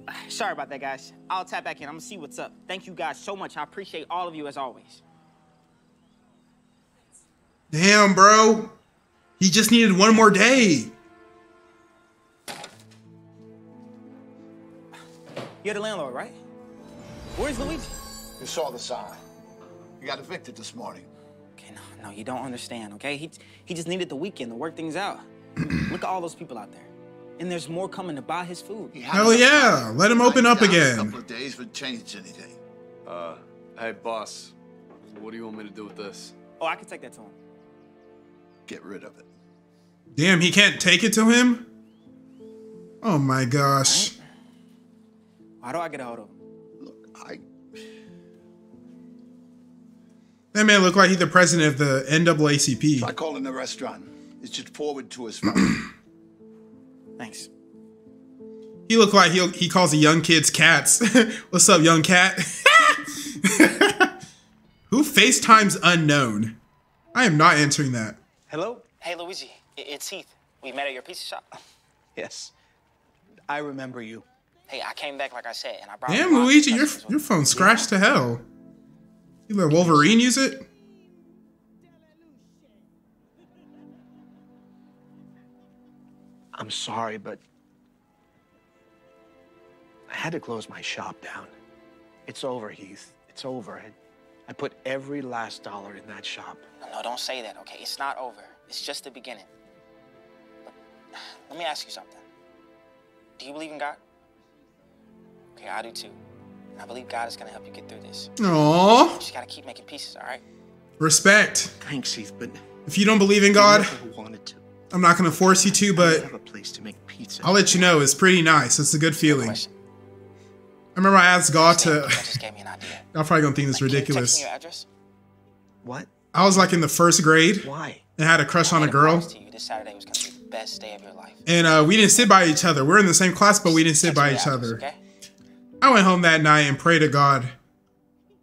Speaker 14: Uh, Sorry about that, guys. I'll tap back in. I'm gonna see what's up. Thank you guys so much. I appreciate all of you as always.
Speaker 1: Damn, bro. He just needed one more day.
Speaker 14: You're the landlord, right? Where's Luigi?
Speaker 15: You saw the sign. You got evicted this morning.
Speaker 14: Okay, no, no, you don't understand, okay? He, he just needed the weekend to work things out. Look at all those people out there. And there's more coming to buy his food.
Speaker 1: Hell yeah. Let him open up
Speaker 15: A
Speaker 1: again.
Speaker 15: couple of days would change anything.
Speaker 17: Uh, hey, boss. What do you want me to do with this?
Speaker 14: Oh, I can take that to him.
Speaker 15: Get rid of it.
Speaker 1: Damn, he can't take it to him? Oh my gosh.
Speaker 14: How do I get a hold of him?
Speaker 15: I
Speaker 1: That man looked like he's the president of the NAACP.
Speaker 15: try calling the restaurant. It should forward to us.
Speaker 14: Thanks.
Speaker 1: He looked like he he calls the young kids cats. What's up, young cat? Who FaceTimes unknown? I am not answering that.
Speaker 11: Hello?
Speaker 14: Hey, Luigi. It's Heath. We met at your pizza shop.
Speaker 11: Yes. I remember you.
Speaker 14: Hey, I came back like I said, and I brought.
Speaker 1: Damn,
Speaker 14: a
Speaker 1: Luigi, your your phone scratched to hell. You let Wolverine use it?
Speaker 11: I'm sorry, but I had to close my shop down. It's over, Heath. It's over. I, I put every last dollar in that shop.
Speaker 14: No, no, don't say that, okay? It's not over. It's just the beginning. But let me ask you something. Do you believe in God? Okay, I do too. And I believe God is gonna help you get through this.
Speaker 1: Aww.
Speaker 14: You just gotta keep making pieces, all right?
Speaker 1: Respect.
Speaker 11: Thanks, Heath, but
Speaker 1: If you don't believe in God,
Speaker 11: I wanted to.
Speaker 1: I'm not gonna force you to, but
Speaker 11: have a place to make pizza.
Speaker 1: I'll let you know. It's pretty nice. It's a good feeling. I remember I asked God to. Y'all probably gonna think this is ridiculous.
Speaker 14: Texting your address?
Speaker 11: What?
Speaker 1: I was like in the first grade
Speaker 11: Why?
Speaker 1: and had a crush on a girl.
Speaker 14: To you, this Saturday was gonna be the best day of your life.
Speaker 1: And uh, we didn't sit by each other. We're in the same class, but we didn't sit by each other. I went home that night and prayed to God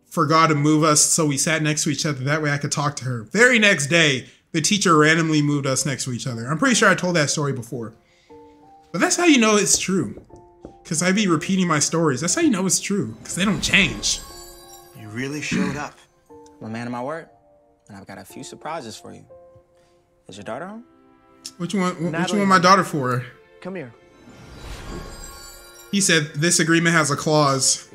Speaker 1: for God to move us so we sat next to each other. That way I could talk to her. Very next day, the teacher randomly moved us next to each other. I'm pretty sure I told that story before. But that's how you know it's true. Because I be repeating my stories. That's how you know it's true. Because they don't change.
Speaker 11: You really showed up.
Speaker 14: I'm a man of my word, and I've got a few surprises for you. Is your daughter home?
Speaker 1: What you want? What you want my daughter for?
Speaker 11: Come here.
Speaker 1: He said this agreement has a clause.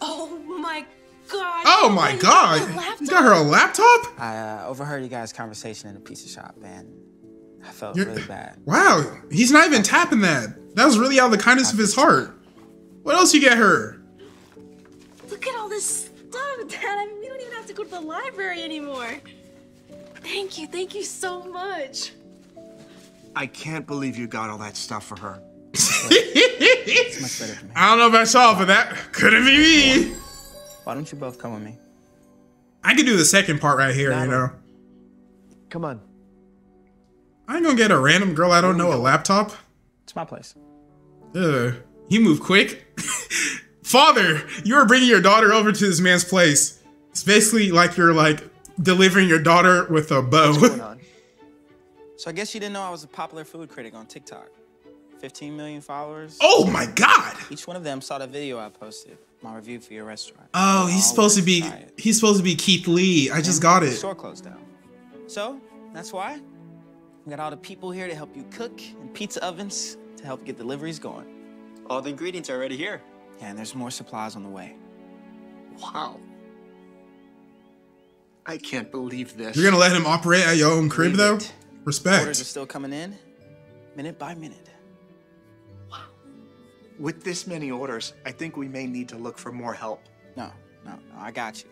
Speaker 18: Oh my god.
Speaker 1: Oh my god! You got her a laptop?
Speaker 14: I uh, overheard you guys' conversation in the pizza shop, and I felt
Speaker 1: You're-
Speaker 14: really bad.
Speaker 1: Wow, he's not even tapping that. That was really out of the kindness of his heart. What else you get her?
Speaker 18: Look at all this stuff, Dad. I mean, we don't even have to go to the library anymore. Thank you. Thank you so much.
Speaker 11: I can't believe you got all that stuff for her.
Speaker 14: It's much better for me.
Speaker 1: I don't know about y'all, but that couldn't be me.
Speaker 14: Why don't you both come with me?
Speaker 1: I could do the second part right here, you know.
Speaker 11: Come on.
Speaker 1: I ain't gonna get a random girl I don't know a laptop.
Speaker 14: It's my place.
Speaker 1: Ugh. He moved quick. Father, you are bringing your daughter over to this man's place. It's basically like you're like delivering your daughter with a bow.
Speaker 14: So I guess you didn't know I was a popular food critic on TikTok. 15 million followers.
Speaker 1: Oh my god!
Speaker 14: Each one of them saw the video I posted, my review for your restaurant.
Speaker 1: Oh, he's supposed to be he's supposed to be Keith Lee. I just got it.
Speaker 14: store closed down. So that's why we got all the people here to help you cook and pizza ovens to help get deliveries going.
Speaker 16: All the ingredients are already here.
Speaker 14: Yeah, and there's more supplies on the way.
Speaker 19: Wow. I can't believe this.
Speaker 1: You're gonna let him operate at your own crib though? Respect.
Speaker 14: Orders are
Speaker 1: Respect.
Speaker 14: still coming in, minute by minute.
Speaker 11: With this many orders, I think we may need to look for more help.
Speaker 14: No, no, no, I got you.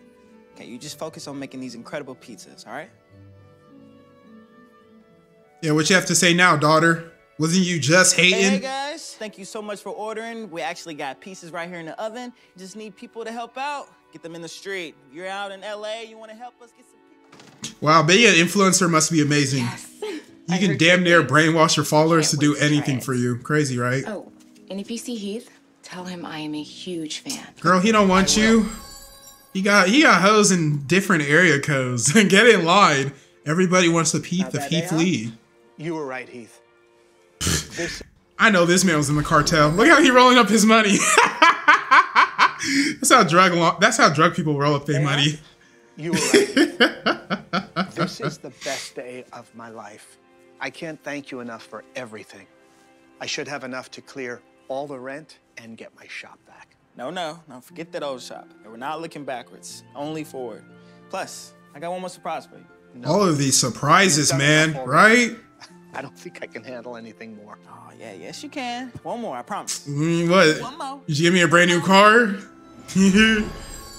Speaker 14: Okay, you just focus on making these incredible pizzas, all right?
Speaker 1: Yeah, what you have to say now, daughter? Wasn't you just hating?
Speaker 14: hey, guys, thank you so much for ordering. We actually got pieces right here in the oven. Just need people to help out. Get them in the street. If you're out in LA, you want to help us get some.
Speaker 1: Wow, being an influencer must be amazing. Yes. You can damn near brainwash your followers to do anything for you. Crazy, right?
Speaker 20: Oh, and if you see Heath, tell him I am a huge fan.
Speaker 1: Girl, he don't want you. He got he got hoes in different area codes. Get in line. Everybody wants the Heath of Heath Lee.
Speaker 11: You were right, Heath.
Speaker 1: I know this man was in the cartel. Look how he rolling up his money. that's how drug lo- that's how drug people roll up their money.
Speaker 11: You were right. this is the best day of my life. I can't thank you enough for everything. I should have enough to clear all the rent and get my shop back.
Speaker 14: No, no, no, forget that old shop. We're not looking backwards, only forward. Plus, I got one more surprise for you.
Speaker 1: All of these surprises, man, right?
Speaker 11: I don't think I can handle anything more.
Speaker 14: Oh, yeah, yes, you can. One more, I promise.
Speaker 1: Mm, what?
Speaker 14: One more.
Speaker 1: Did you give me a brand new car? you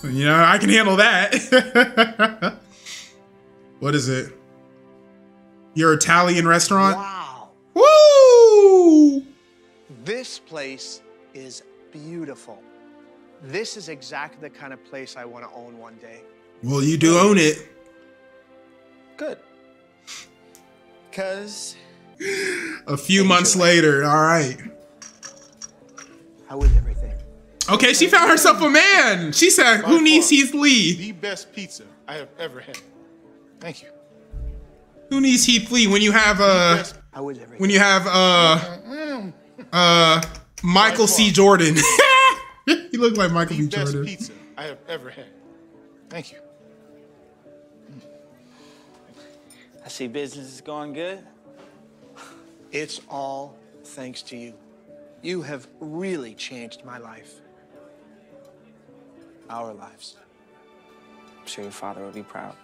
Speaker 1: know, I can handle that. what is it? Your Italian restaurant?
Speaker 11: Wow.
Speaker 1: Woo!
Speaker 11: This place is beautiful. This is exactly the kind of place I want to own one day.
Speaker 1: Well, you do own it.
Speaker 14: Good. Because
Speaker 1: A few months later, all right.
Speaker 11: How was everything?
Speaker 1: Okay, she found herself a man. She said, "Who needs Heath Lee?
Speaker 21: The best pizza I have ever had. Thank you.
Speaker 1: Who needs Heath Lee when you have uh
Speaker 11: How was everything?
Speaker 1: when you have uh uh Michael B. Jordan? he looked like Michael
Speaker 21: The
Speaker 1: B.
Speaker 21: best
Speaker 1: Jordan.
Speaker 21: pizza I have ever had. Thank you.
Speaker 14: I see business is going good.
Speaker 11: It's all thanks to you. You have really changed my life. Our lives.
Speaker 14: I'm sure your father will be proud.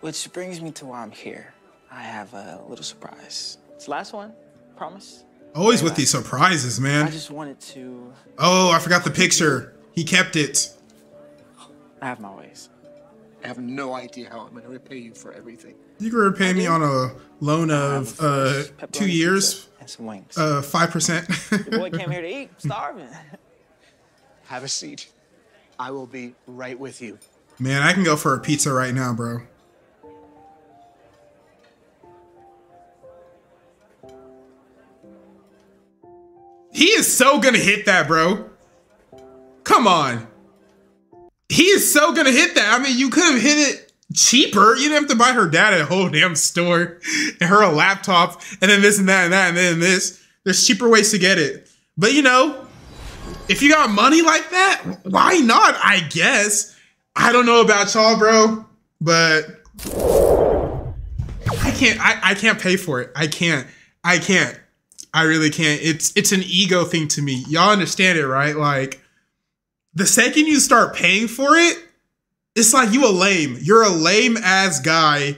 Speaker 14: Which brings me to why I'm here. I have a little surprise. It's the last one, promise.
Speaker 1: Always with these surprises, man.
Speaker 14: I just wanted to.
Speaker 1: Oh, I forgot the picture. He kept it.
Speaker 14: I have my ways.
Speaker 19: I have no idea how I'm going to repay you for everything.
Speaker 1: You can repay me on a loan of uh two years,
Speaker 14: and some wings.
Speaker 1: uh five percent.
Speaker 14: Your boy came here to eat. I'm starving.
Speaker 11: Have a seat. I will be right with you.
Speaker 1: Man, I can go for a pizza right now, bro. He is so gonna hit that, bro. Come on. He is so gonna hit that. I mean, you could have hit it cheaper. You didn't have to buy her dad a whole damn store and her a laptop and then this and that and that and then this. There's cheaper ways to get it. But you know, if you got money like that, why not? I guess. I don't know about y'all, bro, but I can't. I, I can't pay for it. I can't. I can't. I really can't. It's it's an ego thing to me. Y'all understand it, right? Like the second you start paying for it, it's like you a lame. You're a lame ass guy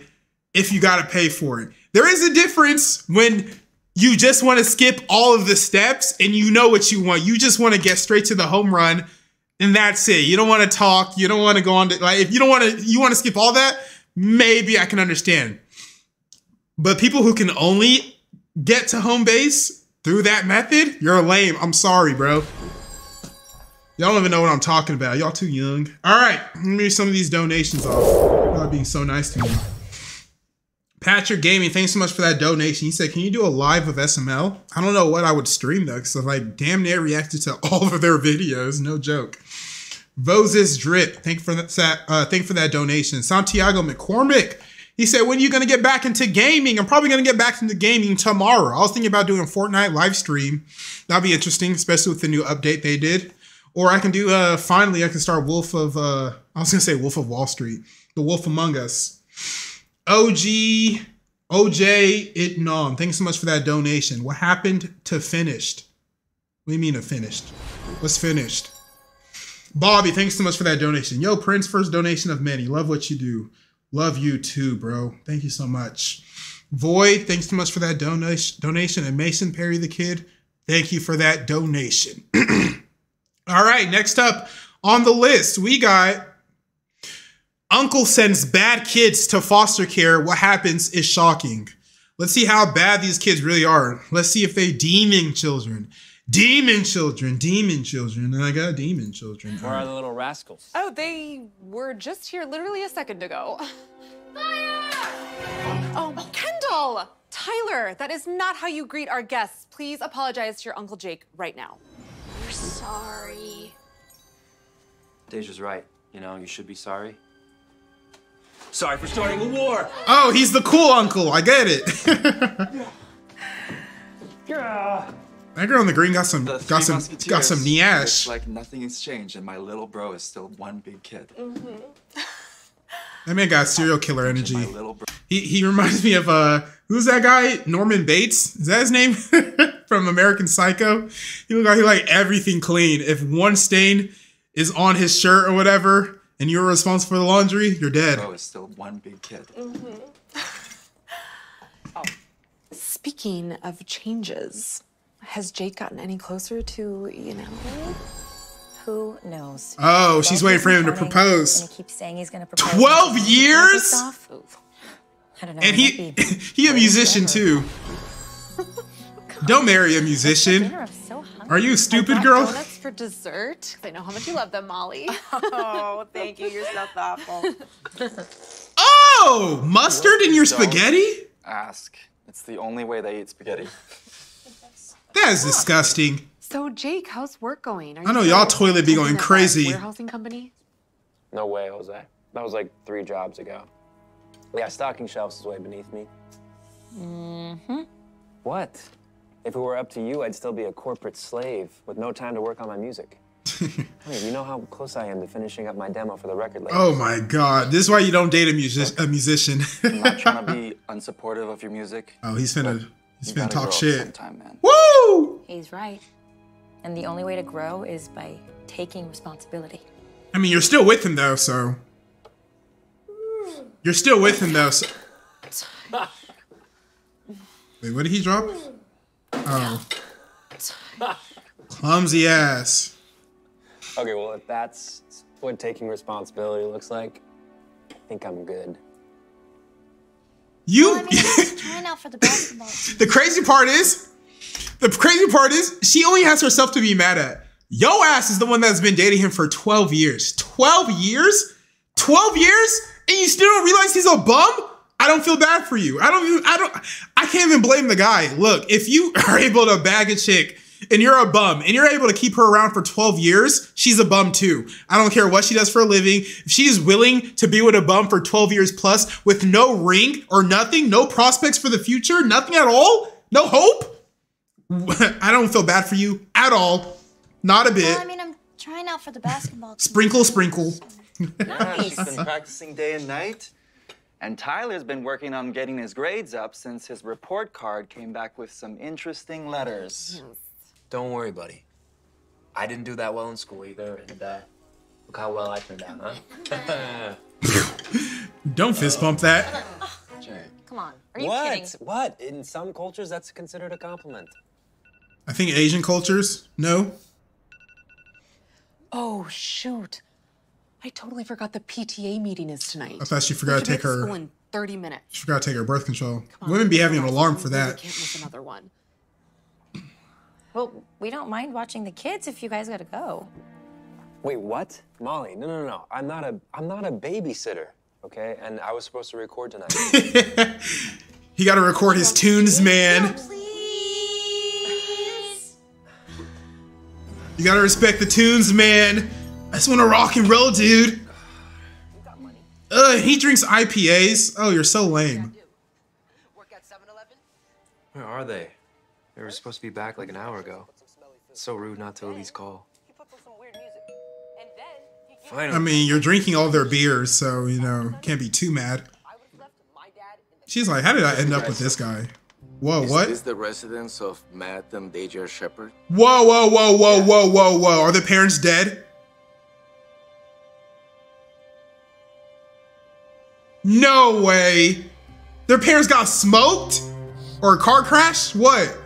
Speaker 1: if you gotta pay for it. There is a difference when you just want to skip all of the steps and you know what you want. You just want to get straight to the home run and that's it. You don't want to talk. You don't want to go on to like if you don't want to you want to skip all that, maybe I can understand. But people who can only get to home base through that method, you're lame. I'm sorry, bro. Y'all don't even know what I'm talking about. Y'all too young. All right, let me read some of these donations off. Y'all being so nice to me. Patrick Gaming, thanks so much for that donation. He said, "Can you do a live of SML?" I don't know what I would stream though, because I like damn near reacted to all of their videos. No joke. Voses Drip, thank for that. Uh, thank for that donation. Santiago McCormick, he said, "When are you gonna get back into gaming?" I'm probably gonna get back into gaming tomorrow. I was thinking about doing a Fortnite live stream. That'd be interesting, especially with the new update they did. Or I can do. Uh, finally, I can start Wolf of. Uh, I was gonna say Wolf of Wall Street, The Wolf Among Us. OG OJ Itnom, thanks so much for that donation. What happened to finished? What do you mean to finished? What's finished? Bobby, thanks so much for that donation. Yo, Prince, first donation of many. Love what you do. Love you too, bro. Thank you so much. Void, thanks so much for that donation. Donation. And Mason Perry the Kid, thank you for that donation. All right, next up on the list, we got Uncle sends bad kids to foster care. What happens is shocking. Let's see how bad these kids really are. Let's see if they're deeming children. Demon children, demon children. I got demon children.
Speaker 22: Where are the little rascals?
Speaker 23: Oh, they were just here literally a second ago. Fire! Oh, Kendall! Tyler, that is not how you greet our guests. Please apologize to your Uncle Jake right now.
Speaker 24: We're sorry.
Speaker 22: Deja's right. You know, you should be sorry. Sorry for starting a war.
Speaker 1: Oh, he's the cool uncle. I get it.
Speaker 22: Yeah.
Speaker 1: That girl in the green got some
Speaker 25: The
Speaker 1: got some got some
Speaker 25: looks
Speaker 1: niash.
Speaker 25: like nothing has changed, and my little bro is still one big kid.
Speaker 1: That man got serial killer energy.
Speaker 25: little bro.
Speaker 1: He he reminds me of uh who's that guy? Norman Bates? Is that his name? From American Psycho. He look like he like everything clean. If one stain is on his shirt or whatever, and you're responsible for the laundry, you're dead.
Speaker 25: Bro is still one big kid.
Speaker 23: Speaking of changes, has Jake gotten any closer to, you know?
Speaker 26: Who knows?
Speaker 1: Oh, she's waiting for him to propose.
Speaker 26: And he keeps saying he's going to propose.
Speaker 1: 12 years?
Speaker 26: he gets off. I don't know.
Speaker 1: And
Speaker 26: it
Speaker 1: he he a musician too. Don't marry a musician.
Speaker 26: dinner. I'm so.
Speaker 1: Are you
Speaker 23: I
Speaker 1: stupid,
Speaker 23: brought
Speaker 1: girl?
Speaker 23: Donuts for dessert. I know how much you love them, Molly.
Speaker 26: Oh, thank you. You're so thoughtful.
Speaker 1: Oh, mustard in your spaghetti?
Speaker 25: Ask. It's the only way they eat spaghetti.
Speaker 1: That is disgusting.
Speaker 23: So, Jake, how's work going? Are
Speaker 1: I know
Speaker 23: you
Speaker 1: y'all toilet be going crazy.
Speaker 23: Warehousing company.
Speaker 22: No way, Jose. That was like three jobs ago. Yeah, stocking shelves is way beneath me.
Speaker 26: Mm-hmm.
Speaker 22: What? If it were up to you, I'd still be a corporate slave with no time to work on my music. I mean, you know how close I am to finishing up my demo for the record label.
Speaker 1: Oh my god. This is why you don't date a, music- a musician.
Speaker 25: I'm not trying to be unsupportive of your music.
Speaker 1: oh, he's finna he's
Speaker 25: You
Speaker 1: finna
Speaker 25: gotta
Speaker 1: talk shit.
Speaker 25: sometime, man.
Speaker 1: Woo!
Speaker 26: He's right. And the only way to grow is by taking responsibility.
Speaker 1: I mean, you're still with him though, so you're still with him though. So... Wait, what did he drop? Oh, clumsy ass.
Speaker 22: Okay, well, if that's what taking responsibility looks like, I think I'm good.
Speaker 1: You.
Speaker 2: I mean, trying out for the basketball team.
Speaker 1: The crazy part is, the crazy part is, she only has herself to be mad at. Yo ass is the one that's been dating him for 12 years. 12 years? 12 years? And you still don't realize he's a bum? I don't feel bad for you. I don't even, I don't, I can't even blame the guy. Look, if you are able to bag a chick and you're a bum and you're able to keep her around for 12 years, she's a bum too. I don't care what she does for a living. If she is willing to be with a bum for 12 years plus with no ring or nothing, no prospects for the future, nothing at all, no hope, I don't feel bad for you at all. Not a bit.
Speaker 2: Well, I mean, I'm trying out for the basketball team.
Speaker 1: Sprinkle, sprinkle.
Speaker 25: Yeah, she's been practicing day and night. And Tyler's been working on getting his grades up since his report card came back with some interesting letters.
Speaker 22: Don't worry, buddy. I didn't do that well in school either, and uh, look how well I turned out, huh?
Speaker 1: Don't fist bump that.
Speaker 23: Come on. Are you
Speaker 22: what?
Speaker 23: kidding?
Speaker 22: What? In some cultures, that's considered a compliment.
Speaker 1: I think Asian cultures, no.
Speaker 23: Oh, shoot. I totally forgot the PTA meeting is tonight.
Speaker 1: I thought she forgot to take her-
Speaker 23: School in 30 minutes.
Speaker 1: She forgot to take her birth control.
Speaker 23: On,
Speaker 1: Women be having an alarm for
Speaker 23: We really
Speaker 1: that.
Speaker 23: Can't miss another one.
Speaker 26: Well, we don't mind watching the kids if you guys gotta go.
Speaker 22: Wait, what? Molly, no, no, no. No. I'm not a, I'm not a babysitter.
Speaker 27: okay? And I was supposed to record tonight.
Speaker 1: He got to record his tunes, man. Please. You gotta respect the tunes, man. I just want to rock and roll, dude. Uh, he drinks IPAs. Oh, you're so lame.
Speaker 22: Where are they? They were supposed to be back like an hour ago. It's so rude not to at least call. Finally.
Speaker 1: I mean, you're drinking all their beers, so you know can't be too mad. She's like, how did I end up with this guy? Whoa,
Speaker 28: Is
Speaker 1: what?
Speaker 28: the residence of Matt and Deja Shepard?
Speaker 1: Whoa, whoa, whoa, whoa, whoa, whoa, whoa. Are the parents dead? No way. Their parents got smoked? Or a car crash? What?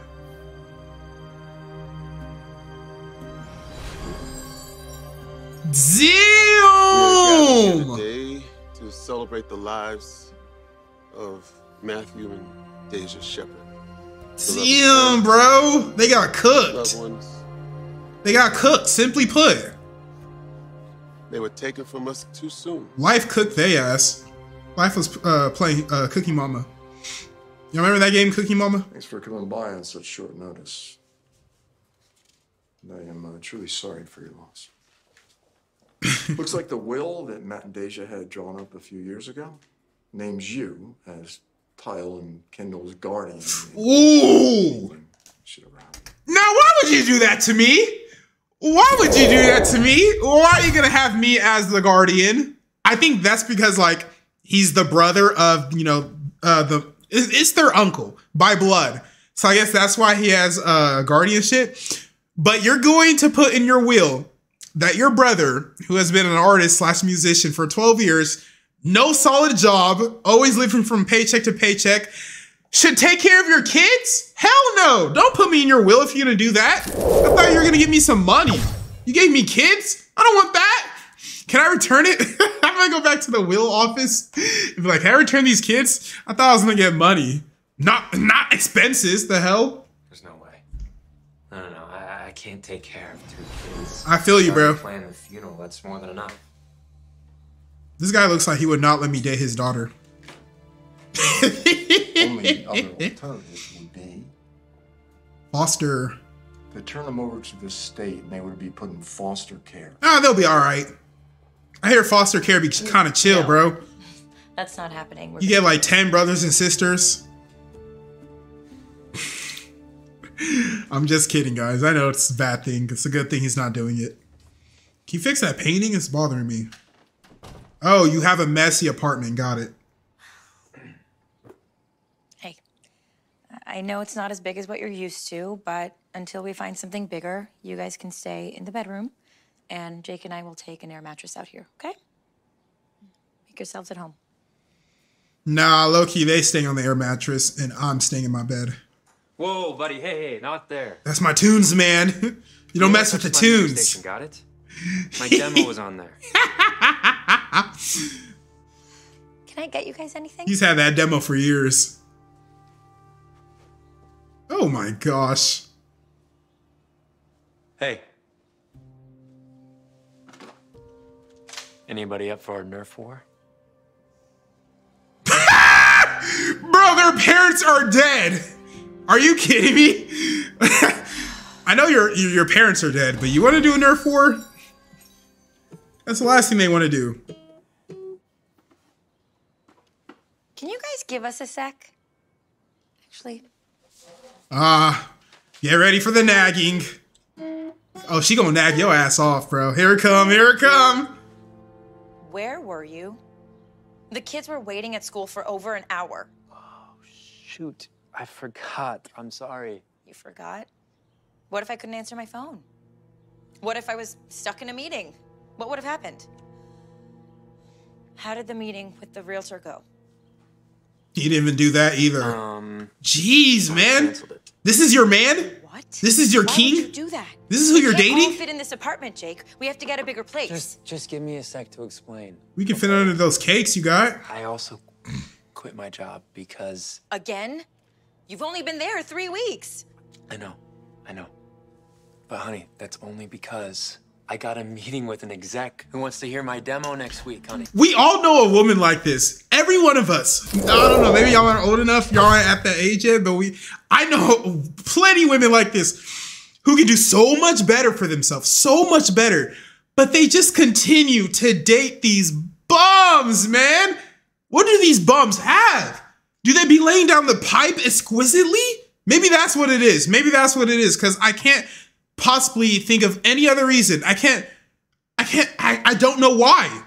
Speaker 1: Damn!
Speaker 29: Today to celebrate the lives of Matthew and Deja Shepard.
Speaker 1: Damn, bro. They got cooked.
Speaker 29: Loved ones.
Speaker 1: They got cooked, simply put.
Speaker 29: They were taken from us too soon.
Speaker 1: Life cooked they ass. Life was uh, playing uh, Cookie Mama. You remember that game, Cookie Mama?
Speaker 30: Thanks for coming by on such short notice. I am uh, truly sorry for your loss. Looks like the will that Matt and Deja had drawn up a few years ago names you as Tyler and Kendall's guardian.
Speaker 1: Ooh! Now, why would you do that to me? Why would you do that to me? Why are you gonna have me as the guardian? I think that's because like he's the brother of you know uh, the it's it's their uncle by blood. So I guess that's why he has uh, guardianship. But you're going to put in your will that your brother, who has been an artist slash musician for 12 years, no solid job, always living from paycheck to paycheck, should take care of your kids? Hell no! Don't put me in your will if you're gonna do that. I thought you were gonna give me some money. You gave me kids? I don't want that. Can I return it? I'm gonna go back to the will office and be like, can I return these kids? I thought I was gonna get money. Not not expenses, the hell?
Speaker 22: There's no way. No, no, no. I, I can't take care of two kids.
Speaker 1: I feel you, bro.
Speaker 22: Plan the funeral. That's more than enough.
Speaker 1: This guy looks like he would not let me date his daughter.
Speaker 30: Only other alternative would be
Speaker 1: Foster.
Speaker 30: to turn them over to the state and they would be put in foster care.
Speaker 1: Ah, they'll be alright. I hear foster care be kind of chill, bro.
Speaker 31: That's not happening. We're
Speaker 1: You get like 10 brothers and sisters. I'm just kidding, guys. I know it's a bad thing. It's a good thing he's not doing it. Can you fix that painting? It's bothering me. Oh, you have a messy apartment. Got it.
Speaker 31: Hey, I know it's not as big as what you're used to, but until we find something bigger, you guys can stay in the bedroom, and Jake and I will take an air mattress out here, okay? Make yourselves at home.
Speaker 1: Nah, low key, they staying on the air mattress, and I'm staying in my bed.
Speaker 22: Whoa, buddy. Hey, hey, not there.
Speaker 1: That's my tunes, man. you don't mess with the
Speaker 22: touch my music
Speaker 1: tunes.
Speaker 22: Station, got it? My demo was on there.
Speaker 31: Can I get you guys anything?
Speaker 1: He's had that demo for years. Oh my gosh.
Speaker 22: Hey. Anybody up for a Nerf war?
Speaker 1: Bro, their parents are dead. Are you kidding me? I know your your your parents are dead, but you want to do a Nerf war? That's the last thing they want to do.
Speaker 31: Can you guys give us a sec? Actually,
Speaker 1: Ah, get ready for the nagging. Oh, she gonna nag your ass off, bro. Here it come, here it come.
Speaker 31: where were you? The kids were waiting at school for over an hour.
Speaker 27: Oh, shoot, I forgot. I'm sorry.
Speaker 31: You forgot? What if I couldn't answer my phone? What if I was stuck in a meeting? What would have happened? How did the meeting with the realtor go?
Speaker 1: He didn't even do that either.
Speaker 22: Um,
Speaker 1: Jeez, man. This is your man?
Speaker 31: What?
Speaker 1: This is your
Speaker 31: Why
Speaker 1: king?
Speaker 31: Would you do that?
Speaker 1: This is who you're
Speaker 31: we can't all
Speaker 1: dating?
Speaker 31: fit in this apartment, Jake. We have to get a bigger place.
Speaker 27: Just, just give me a sec to explain.
Speaker 1: We can fit under those cakes you got.
Speaker 27: I also quit my job because
Speaker 31: Again? You've only been there three weeks.
Speaker 27: I know, I know. But honey, that's only because
Speaker 22: I got a meeting with an exec who wants to hear my demo next week, honey.
Speaker 1: We all know a woman like this. Every one of us. I don't know. Maybe y'all aren't old enough. Y'all aren't at that age yet. But we, I know plenty of women like this who can do so much better for themselves, so much better. But they just continue to date these bums, man. What do these bums have? Do they be laying down the pipe exquisitely? Maybe that's what it is. Maybe that's what it is. Cause I can't possibly think of any other reason. I can't, I can't, I, I don't know why.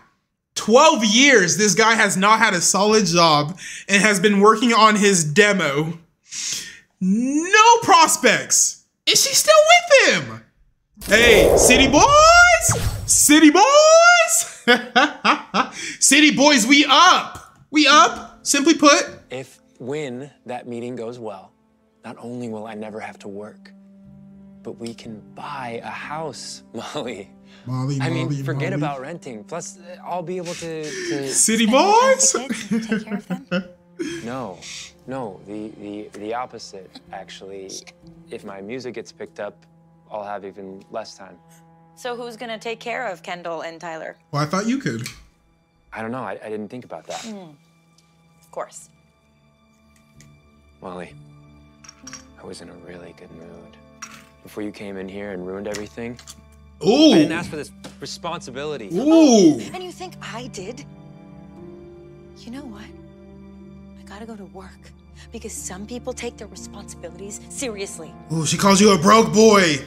Speaker 1: 12 years this guy has not had a solid job and has been working on his demo. No prospects. Is she still with him? Hey, city boys! City boys! city boys, we up! We up, simply put.
Speaker 22: If, when that meeting goes well, not only will I never have to work, but we can buy a house, Molly.
Speaker 1: Molly,
Speaker 22: I mean,
Speaker 1: Molly,
Speaker 22: forget
Speaker 1: Molly.
Speaker 22: about renting. Plus, uh, I'll be able to. to...
Speaker 1: City boys?
Speaker 22: No, no, the, the, the opposite, actually. If my music gets picked up, I'll have even less time.
Speaker 31: So who's gonna take care of Kendall and Tyler?
Speaker 1: Well, I thought you could.
Speaker 22: I don't know, I, I didn't think about that.
Speaker 31: Hmm. Of course.
Speaker 22: Molly, I was in a really good mood. Before you came in here and ruined everything.
Speaker 1: Ooh.
Speaker 22: I didn't ask for this responsibility.
Speaker 1: Ooh.
Speaker 31: And you think I did? You know what? I gotta go to work because some people take their responsibilities seriously.
Speaker 1: Ooh, she calls you a broke boy.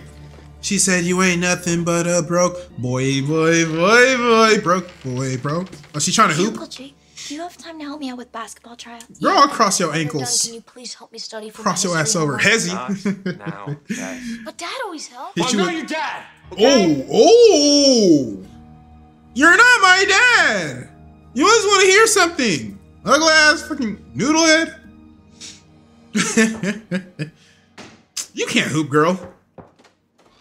Speaker 1: She said you ain't nothing but a broke boy, boy, boy, boy, broke boy, bro. Oh, she trying to
Speaker 2: Hey,
Speaker 1: hoop?
Speaker 2: Uncle Jake, do you have time to help me out with basketball tryouts?
Speaker 1: Girl, I'll cross your
Speaker 2: When we're done,
Speaker 1: ankles.
Speaker 2: Can you please help me study for
Speaker 1: Cross your ass over.
Speaker 2: homework?
Speaker 1: Hezzy.
Speaker 22: now, okay.
Speaker 2: But Dad always helps.
Speaker 1: Hit you with-
Speaker 22: your dad.
Speaker 1: Oh, oh. You're not my dad. You always want to hear something. Ugly ass fucking noodlehead. you can't hoop, girl.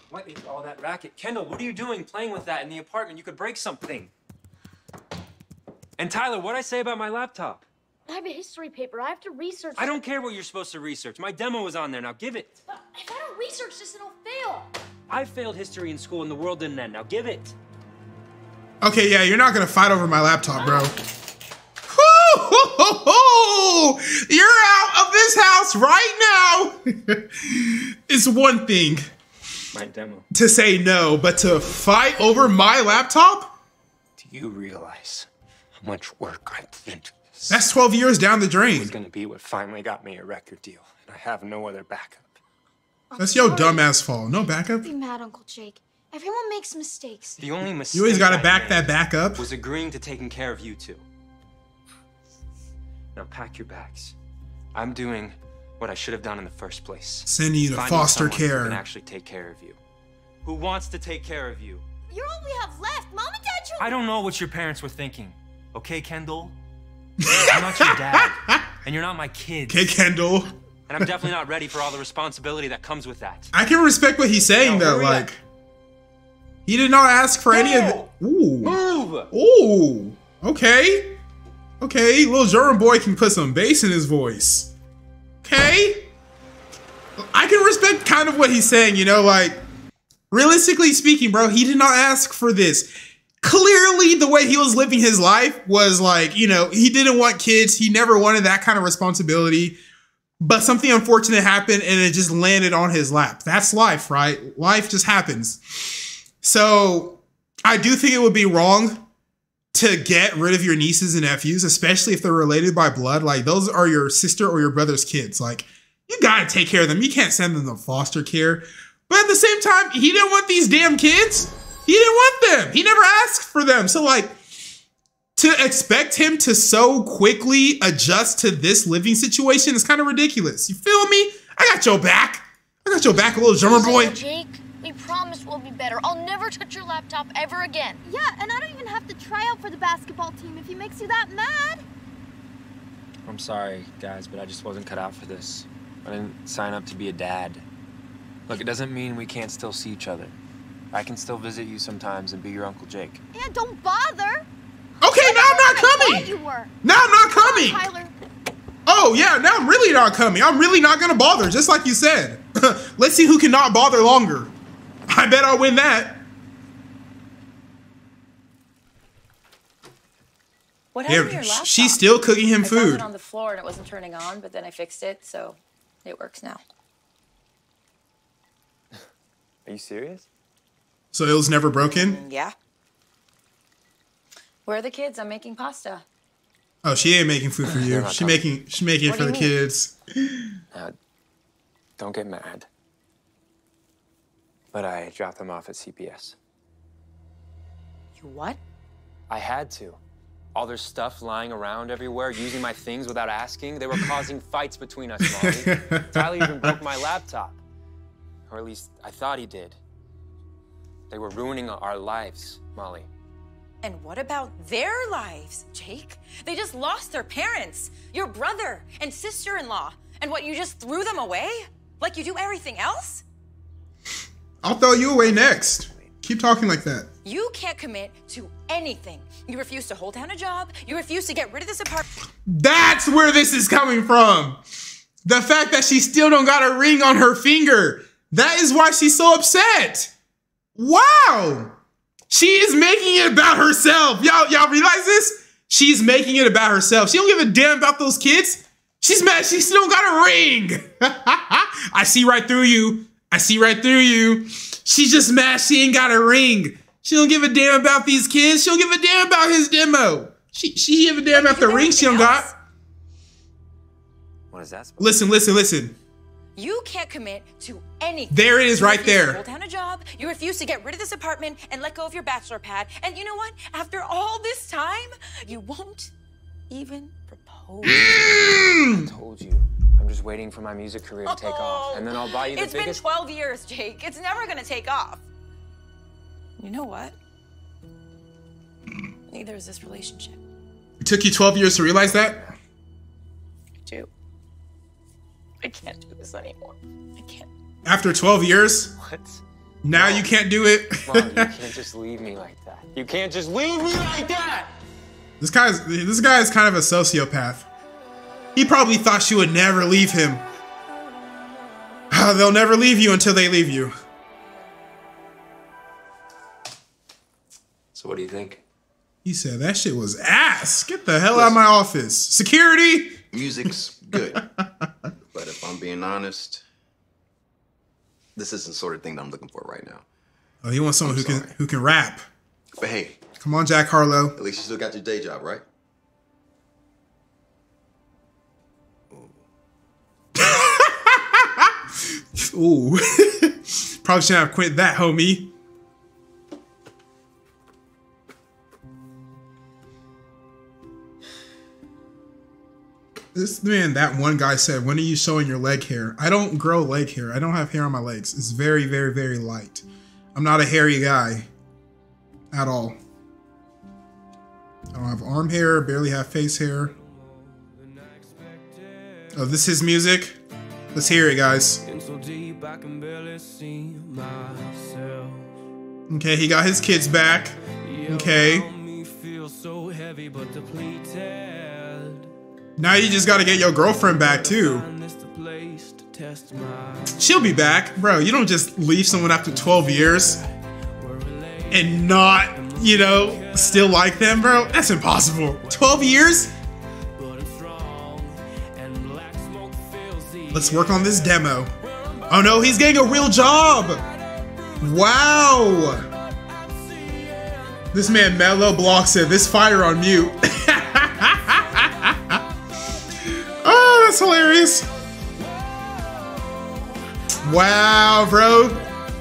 Speaker 22: What is all that racket? Kendall, what are you doing playing with that in the apartment? You could break something. And Tyler, what'd I say about my laptop?
Speaker 2: I have a history paper. I have to research.
Speaker 22: I don't care what you're supposed to research. My demo is on there. Now give it.
Speaker 2: But if I don't research this, it'll fail.
Speaker 22: I failed history in school and the world didn't end. Now give it.
Speaker 1: Okay, yeah, you're not gonna fight over my laptop, bro. You're out of this house right now. it's one thing
Speaker 22: My demo.
Speaker 1: to say no, but to fight over my laptop?
Speaker 22: Do you realize how much work I put into this?
Speaker 1: That's 12 years down the
Speaker 22: It
Speaker 1: drain.
Speaker 22: was gonna be what finally got me a record deal, and I have no other backup.
Speaker 1: That's your dumbass fault. No backup.
Speaker 2: Be mad, Uncle Jake. Everyone makes mistakes.
Speaker 22: The only mistake
Speaker 1: You always gotta back that back up.
Speaker 22: was agreeing to taking care of you two. Now pack your bags. I'm doing what I should have done in the first place.
Speaker 1: Sending you to
Speaker 22: Finding
Speaker 1: foster
Speaker 22: someone Who
Speaker 1: care.
Speaker 22: can actually take care of you. Who wants to take care of you?
Speaker 2: You're all we have left. Mom and Dad, you.
Speaker 22: I don't know what your parents were thinking. Okay, Kendall? I'm not your dad. And you're not my kid.
Speaker 1: Okay, Kendall.
Speaker 22: And I'm definitely not ready for all the responsibility that comes with that.
Speaker 1: I can respect what he's saying
Speaker 22: Now,
Speaker 1: though.
Speaker 22: hurry up.
Speaker 1: Like, he did not ask for any of it. Ooh.
Speaker 22: Move!
Speaker 1: Ooh. Okay. Okay, little German boy can put some bass in his voice. Okay. I can respect kind of what he's saying, you know, like realistically speaking, bro, he did not ask for this. Clearly, the way he was living his life was like, you know, he didn't want kids. He never wanted that kind of responsibility. But something unfortunate happened and it just landed on his lap. That's life, right? Life just happens. So I do think it would be wrong to get rid of your nieces and nephews, especially if they're related by blood. Like those are your sister or your brother's kids. Like you gotta take care of them. You can't send them to foster care. But at the same time, he didn't want these damn kids. He didn't want them. He never asked for them. So like to expect him to so quickly adjust to this living situation is kind of ridiculous. You feel me? I got your back. I got your back, little drummer boy.
Speaker 2: Jake, we promise we'll be better. I'll never touch your laptop ever again.
Speaker 32: Yeah, and I don't even have to try out for the basketball team if he makes you that mad.
Speaker 22: I'm sorry, guys, but I just wasn't cut out for this. I didn't sign up to be a dad. Look, it doesn't mean we can't still see each other. I can still visit you sometimes and be your Uncle Jake.
Speaker 32: Yeah, don't bother.
Speaker 1: Okay, now I'm not coming. Now I'm not coming.
Speaker 32: Tyler.
Speaker 1: Oh, yeah, now I'm really not coming. I'm really not going to bother, just like you said. Let's see who can not bother longer. I bet I'll win that.
Speaker 31: What happened yeah, to your laptop?
Speaker 1: She's still cooking him
Speaker 31: I
Speaker 1: food.
Speaker 31: It on the floor and it wasn't turning on, but then I fixed it, so it works now.
Speaker 22: Are you serious?
Speaker 1: So it was never broken.
Speaker 31: Yeah. Where are the kids? I'm making pasta.
Speaker 1: Oh, she ain't making food for you.
Speaker 22: They're
Speaker 1: She
Speaker 22: coming.
Speaker 1: making she making it
Speaker 31: What
Speaker 1: for the
Speaker 31: mean?
Speaker 1: kids.
Speaker 22: Uh, don't get mad. But I dropped them off at CPS.
Speaker 31: You what?
Speaker 22: I had to. All their stuff lying around everywhere, using my things without asking. They were causing fights between us, Molly. Tyler even broke my laptop. Or at least I thought he did. They were ruining our lives, Molly.
Speaker 31: And what about their lives, Jake? They just lost their parents, your brother and sister in law. And what, you just threw them away? Like you do everything else?
Speaker 1: I'll throw you away next. Keep talking like that.
Speaker 31: You can't commit to anything. You refuse to hold down a job. You refuse to get rid of this apartment.
Speaker 1: That's where this is coming from. The fact that she still don't got a ring on her finger. That is why she's so upset. Wow. She is making it about herself. Y'all, y'all realize this? She's making it about herself. She don't give a damn about those kids. She's mad. She still got a ring. I see right through you. I see right through you. She's just mad she ain't got a ring. She don't give a damn about these kids. She don't give a damn about his demo. She she give a damn about the ring she don't got.
Speaker 22: What is that?
Speaker 1: Listen, listen, listen.
Speaker 31: You can't commit to anything.
Speaker 1: There it is
Speaker 31: You
Speaker 1: right
Speaker 31: to
Speaker 1: there.
Speaker 31: Hold down a job. You refuse to get rid of this apartment and let go of your bachelor pad. And you know what? After all this time, you won't even propose.
Speaker 22: I told you. I'm just waiting for my music career to take off, and then I'll buy you the
Speaker 31: It's
Speaker 22: biggest.
Speaker 31: It's been 12 years, Jake. It's never gonna take off. You know what? Neither is this relationship.
Speaker 1: It took you 12 years to realize that?
Speaker 31: I do. I can't do this anymore. I can't.
Speaker 1: After 12 years?
Speaker 22: What?
Speaker 1: Now you can't do it?
Speaker 22: Mom, you can't just leave me like that. You can't just leave me like that.
Speaker 1: This guy's this guy is kind of a sociopath. He probably thought she would never leave him. They'll never leave you until they leave you.
Speaker 22: So what do you think?
Speaker 1: He said that shit was ass. Get the hell out of my office. Security.
Speaker 33: Music's good. but if I'm being honest, this isn't the sort of thing that I'm looking for right now.
Speaker 1: Oh, he wants someone who can who can rap.
Speaker 33: But hey,
Speaker 1: Come on, Jack Harlow.
Speaker 33: at least you still got your day job, right?
Speaker 1: Ooh. Probably shouldn't have quit that, homie. This man, that one guy said, When are you showing your leg hair? I don't grow leg hair. I don't have hair on my legs. It's very, very, very light. I'm not a hairy guy at all. I don't have arm hair, barely have face hair. Oh, this is music? Let's hear it, guys.
Speaker 34: In so deep I can barely see myself.
Speaker 1: Okay, he got his kids back. Okay. Now you just gotta get your girlfriend back too. She'll be back. Bro, you don't just leave someone after 12 years and not, you know, still like them, bro. That's impossible. 12 years? Let's work on this demo. Oh no, he's getting a real job. Wow. This man Mellow blocks it. this fire on mute. that's hilarious. Wow, bro.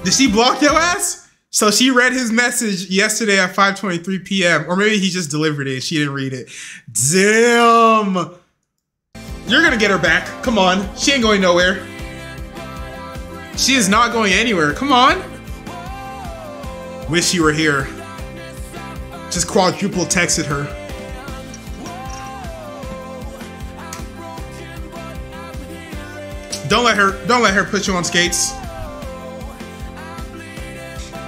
Speaker 1: Did she block your ass? So she read his message yesterday at 5:23 p.m. Or maybe he just delivered it. She didn't read it. Damn. You're gonna get her back. Come on. She ain't going nowhere. She is not going anywhere. Come on. Wish you were here. Just quadruple texted her. Don't let her don't let her put you on skates.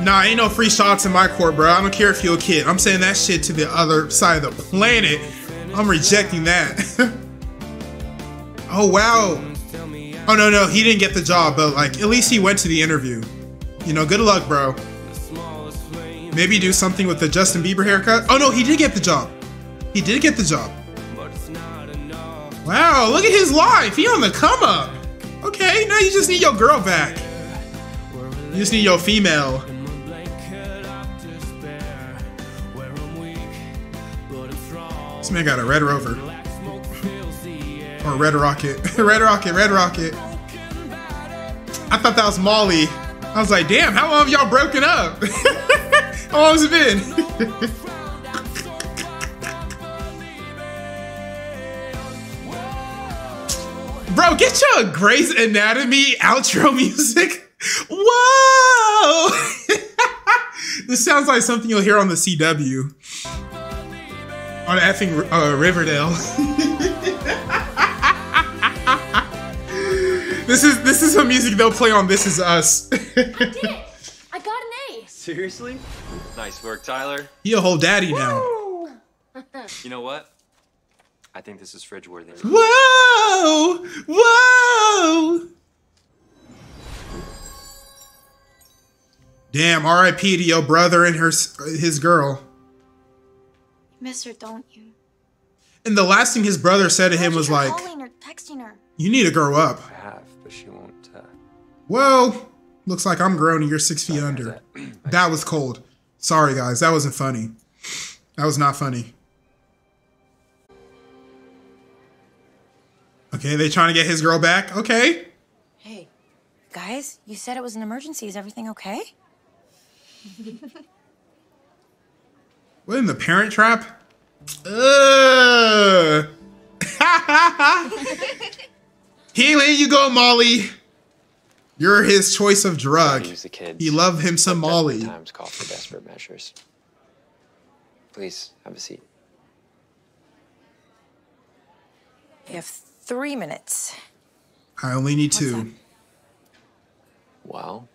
Speaker 1: Nah, ain't no free shots in my court, bro. I don't care if you're a kid. I'm saying that shit to the other side of the planet. I'm rejecting that. oh wow. Oh no, no, he didn't get the job, but like at least he went to the interview. You know, good luck, bro. Maybe do something with the Justin Bieber haircut. Oh no, he did get the job. He did get the job. Wow, look at his life. He on the come up. Okay, now you just need your girl back. You just need your female. This man got a Red Rover. or a Red Rocket. Red Rocket, Red Rocket. I thought that was Molly. I was like, damn, how long have y'all broken up? how long has it been? Bro, get your Grey's Anatomy outro music. Whoa! this sounds like something you'll hear on the CW. On effing uh, Riverdale. this is this is some music they'll play on This Is Us.
Speaker 4: I did it! I got an A.
Speaker 22: Seriously? Nice work, Tyler.
Speaker 1: He a whole daddy now.
Speaker 22: You know what? I think this is fridge worthy.
Speaker 1: Whoa! Whoa! Damn, R.I.P. to your brother and her his girl.
Speaker 2: You Miss her, don't you?
Speaker 1: And the last thing his brother said to him was like,
Speaker 2: calling or texting her.
Speaker 1: "You need to grow up."
Speaker 22: I have, but she won't. Uh...
Speaker 1: Well, looks like I'm grown and you're six feet under. That was cold. Sorry, guys. That wasn't funny. That was not funny. Okay, they trying to get his girl back. Okay.
Speaker 31: Hey, guys, you said it was an emergency. Is everything okay?
Speaker 1: What in the parent trap? Ugh. Healing, you go, Molly. You're his choice of drug.
Speaker 22: Use the kids.
Speaker 1: He love him some Molly.
Speaker 22: Times call for desperate measures. Please have a seat.
Speaker 31: You have three minutes.
Speaker 1: I only need two.
Speaker 22: Well,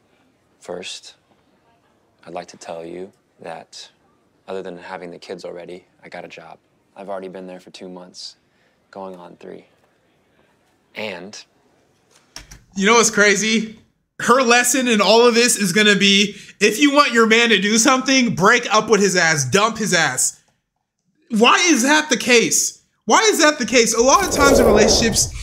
Speaker 22: first, I'd like to tell you that other than having the kids already, I got a job. I've already been there for two months, going on three. And
Speaker 1: You know what's crazy? Her lesson in all of this is gonna be if you want your man to do something, break up with his ass, dump his ass. Why is that the case? Why is that the case? A lot of times in relationships,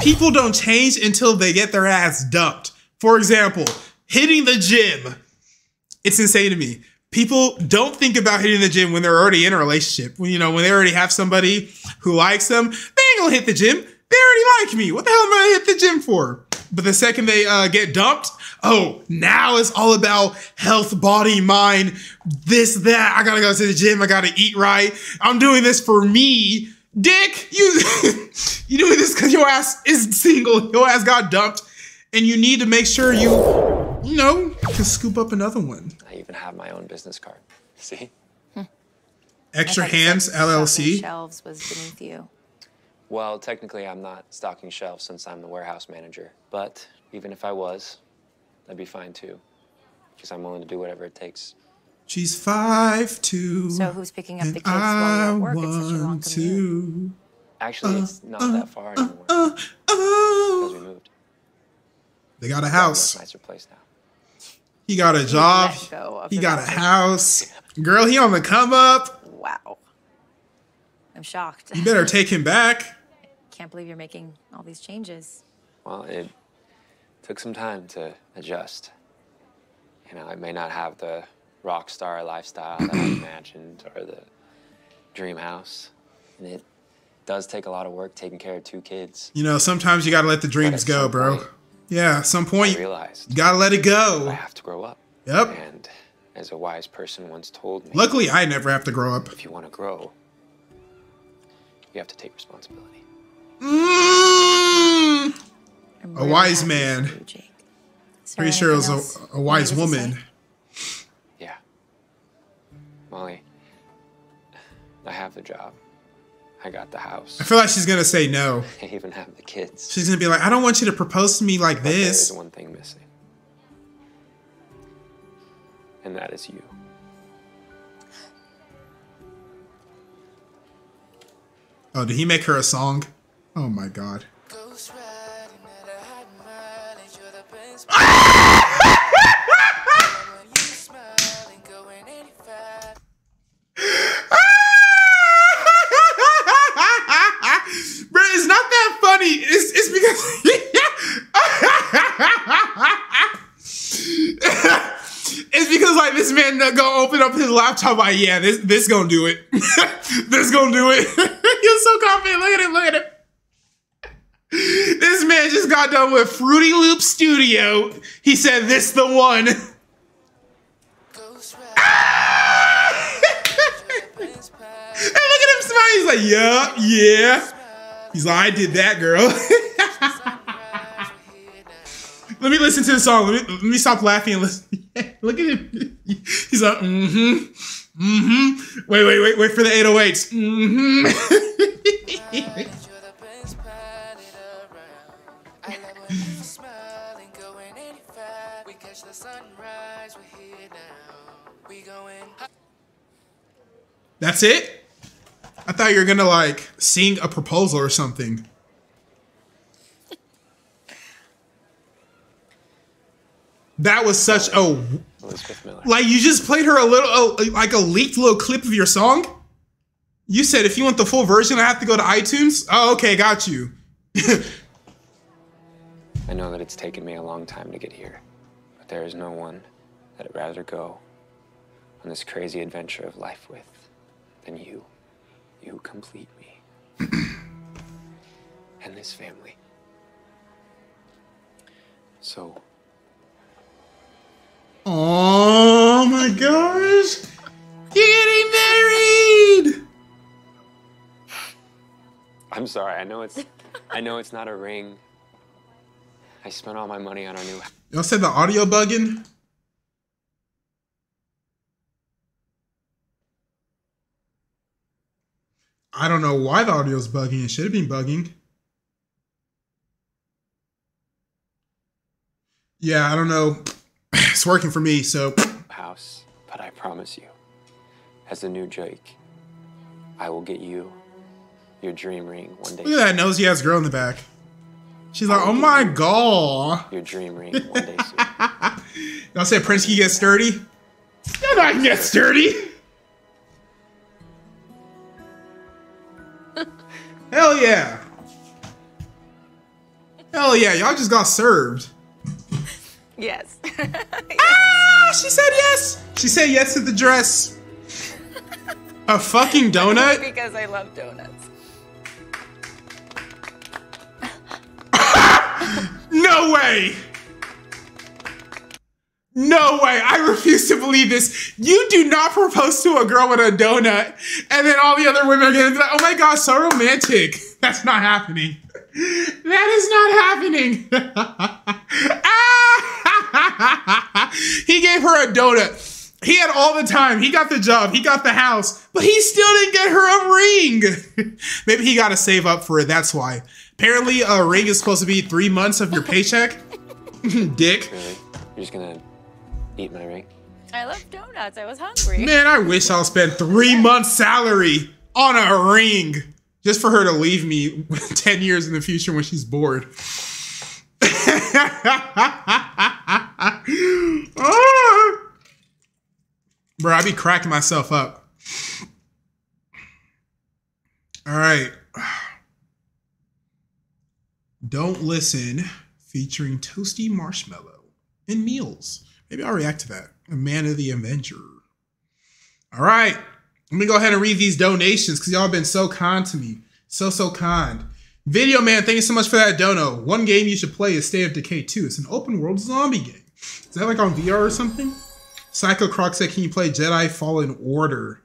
Speaker 1: people don't change until they get their ass dumped. For example, hitting the gym. It's insane to me. People don't think about hitting the gym when they're already in a relationship. When you know, when they already have somebody who likes them, they ain't gonna hit the gym. They already like me. What the hell am I gonna hit the gym for? But the second they uh, get dumped, oh, now it's all about health, body, mind, this, that. I gotta go to the gym. I gotta eat right. I'm doing this for me. Dick, you you doing this because your ass is single. Your ass got dumped, and you need to make sure you, you know, can scoop up another one.
Speaker 22: I even have my own business card. See?
Speaker 1: Extra
Speaker 31: I thought you said
Speaker 1: Hands LLC.
Speaker 31: Shelves was beneath you.
Speaker 22: Well, technically, I'm not stocking shelves since I'm the warehouse manager. But even if I was, that'd be fine too. Because I'm willing to do whatever it takes.
Speaker 1: She's five two.
Speaker 31: So who's picking up the kids while you're at work? It's such a long commute.
Speaker 1: to.
Speaker 22: Actually, it's uh, not that far uh, anymore.
Speaker 1: Uh, uh,
Speaker 22: because we moved.
Speaker 1: They got a
Speaker 22: Much
Speaker 1: house.
Speaker 22: nicer place now.
Speaker 1: He got a job.
Speaker 31: go
Speaker 1: He
Speaker 31: the
Speaker 1: got a house. Girl, he on the come up.
Speaker 31: Wow. I'm shocked.
Speaker 1: You better take him back.
Speaker 31: Can't believe you're making all these changes.
Speaker 22: Well, it took some time to adjust. You know, I may not have the rock star lifestyle that I imagined or the dream house. And it does take a lot of work taking care of two kids.
Speaker 1: You know, sometimes you gotta let the dreams go, bro. Yeah, at some point,
Speaker 22: I realized
Speaker 1: you gotta let it go.
Speaker 22: I
Speaker 1: go.
Speaker 22: have to grow up.
Speaker 1: Yep.
Speaker 22: And as a wise person once told me,
Speaker 1: Luckily, I never have to grow up.
Speaker 22: if you want to grow, you have to take responsibility.
Speaker 1: Mm, a wise man. Pretty sure it was a, a wise
Speaker 31: you needed
Speaker 1: woman.
Speaker 22: Molly, I have the job. I got the house.
Speaker 1: I feel like she's gonna say no.
Speaker 22: I even have the kids.
Speaker 1: She's gonna be like, I don't want you to propose to me like
Speaker 22: But
Speaker 1: this.
Speaker 22: is one thing missing. And that is you.
Speaker 1: Oh, did he make her a song? Oh my god. This man go open up his laptop like yeah this this gonna do it. This gonna do it. Was so confident. Look at him look at him. This man just got done with Fruity Loop Studio. He said this the one. And look at him smile. He's like yeah yeah. He's like I did that girl let me listen to the song. Let me let me stop laughing and listen. Look at him. He's like, mm-hmm. Mm-hmm. Wait, wait, wait, wait for the 808s. Mm-hmm. That's it? I thought you were gonna like sing a proposal or something. That was such a like you just played her a little uh, like a leaked little clip of your song. You said if you want the full version, I have to go to iTunes. Oh, okay, got you.
Speaker 22: I know that it's taken me a long time to get here, but there is no one that I'd rather go on this crazy adventure of life with than you. You complete me and this family. So
Speaker 1: Oh my gosh! You're getting married!
Speaker 22: I'm sorry. I know it's I know it's not a ring. I spent all my money on our new
Speaker 1: Y'all said the audio bugging? I don't know why the audio's bugging. It should have been bugging. Yeah, I don't know. It's working for me, so.
Speaker 22: House, but I promise you, as the new Jake, I will get you your dream ring one day.
Speaker 1: Look at that nosy ass girl in the back. She's like, oh my god.
Speaker 22: Your dream ring one day soon.
Speaker 1: Y'all said Prince can get sturdy? You're not can get sturdy. Hell yeah. Hell yeah, y'all just got served.
Speaker 31: Yes.
Speaker 1: ah, she said yes. She said yes to the dress. A fucking donut?
Speaker 31: because I love donuts.
Speaker 1: No way. No way. I refuse to believe this. You do not propose to a girl with a donut, and then all the other women are going to be like, oh my God, so romantic. That's not happening. That is not happening. he gave her a donut. He had all the time. He got the job. He got the house, but he still didn't get her a ring. Maybe he got to save up for it. That's why. Apparently, a ring is supposed to be three months of your paycheck. Dick.
Speaker 22: Really? You're just gonna eat my ring?
Speaker 31: I love donuts. I was hungry.
Speaker 1: Man, I wish I'll spend three months' salary on a ring just for her to leave me 10 years in the future when she's bored. Bro, I be cracking myself up. All right. Don't Listen featuring Toasty Marshmallow and Meals. Maybe I'll react to that. Amanda the Avenger. All right. Let me go ahead and read these donations because y'all been so kind to me. So, so kind. Video Man, thank you so much for that dono. One game you should play is State of Decay 2. It's an open world zombie game. Is that like on VR or something? Psycho Croc said, can you play Jedi Fallen Order?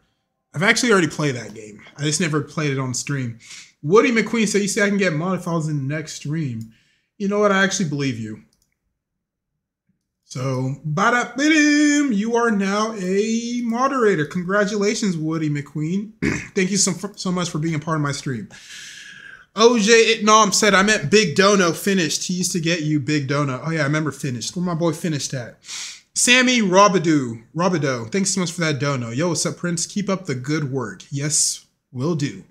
Speaker 1: I've actually already played that game. I just never played it on stream. Woody McQueen said, you see I can get mod if in the next stream. You know what? I actually believe you. So, bada bidum, you are now a moderator. Congratulations, Woody McQueen. Thank you so, so much for being a part of my stream. OJ Itnom said, I meant Big Dono finished. He used to get you Big Dono. Oh, yeah, I remember finished. Where my boy finished at? Sammy Robidoux, Robidoux, thanks so much for that dono. Yo, what's up, Prince? Keep up the good work. Yes, will do.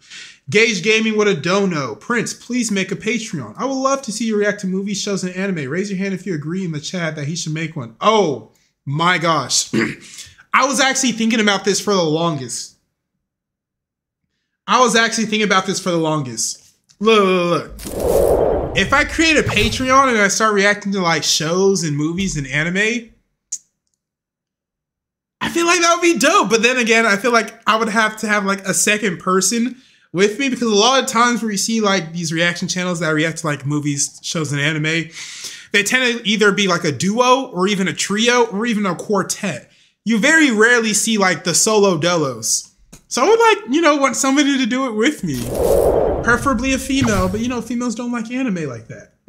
Speaker 1: Gage Gaming what a dono. Prince, please make a Patreon. I would love to see you react to movies, shows, and anime. Raise your hand if you agree in the chat that he should make one. Oh my gosh. I was actually thinking about this for the longest. I was actually thinking about this for the longest. Look, look, look. If I create a Patreon and I start reacting to like shows and movies and anime, I feel like that would be dope. But then again, I feel like I would have to have like a second person with me because a lot of times where you see like these reaction channels that react to like movies, shows, and anime, they tend to either be like a duo or even a trio or even a quartet. You very rarely see like the solo dolos. So I would like, you know, want somebody to do it with me. Preferably a female, but you know, females don't like anime like that.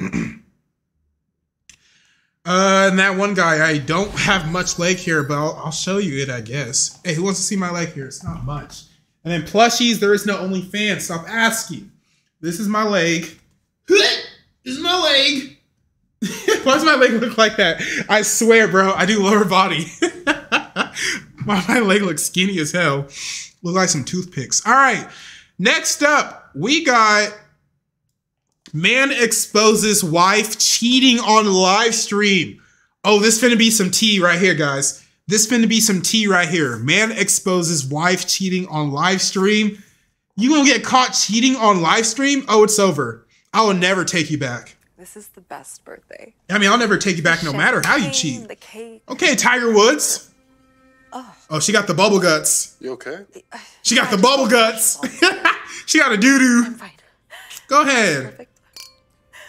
Speaker 1: uh, and that one guy, I don't have much leg hair, but I'll, I'll show you it, I guess. Hey, who wants to see my leg hair? It's not much. And then plushies, there is no OnlyFans. Stop asking. This is my leg. This is my leg. Why does my leg look like that? I swear, bro, I do lower body. my, my leg looks skinny as hell. Look like some toothpicks. All right. Next up, we got man exposes wife cheating on live stream. Oh, this finna be some tea right here, guys. This finna be some tea right here. Man exposes wife cheating on live stream. You gonna get caught cheating on live stream? Oh, it's over. I will never take you back.
Speaker 23: This is the best birthday.
Speaker 1: I mean, I'll never take you back no matter how you cheat. Okay, Tiger Woods. Oh, she got the bubble guts.
Speaker 29: You okay?
Speaker 1: Uh, she got the bubble guts. she got a doo doo. Go ahead.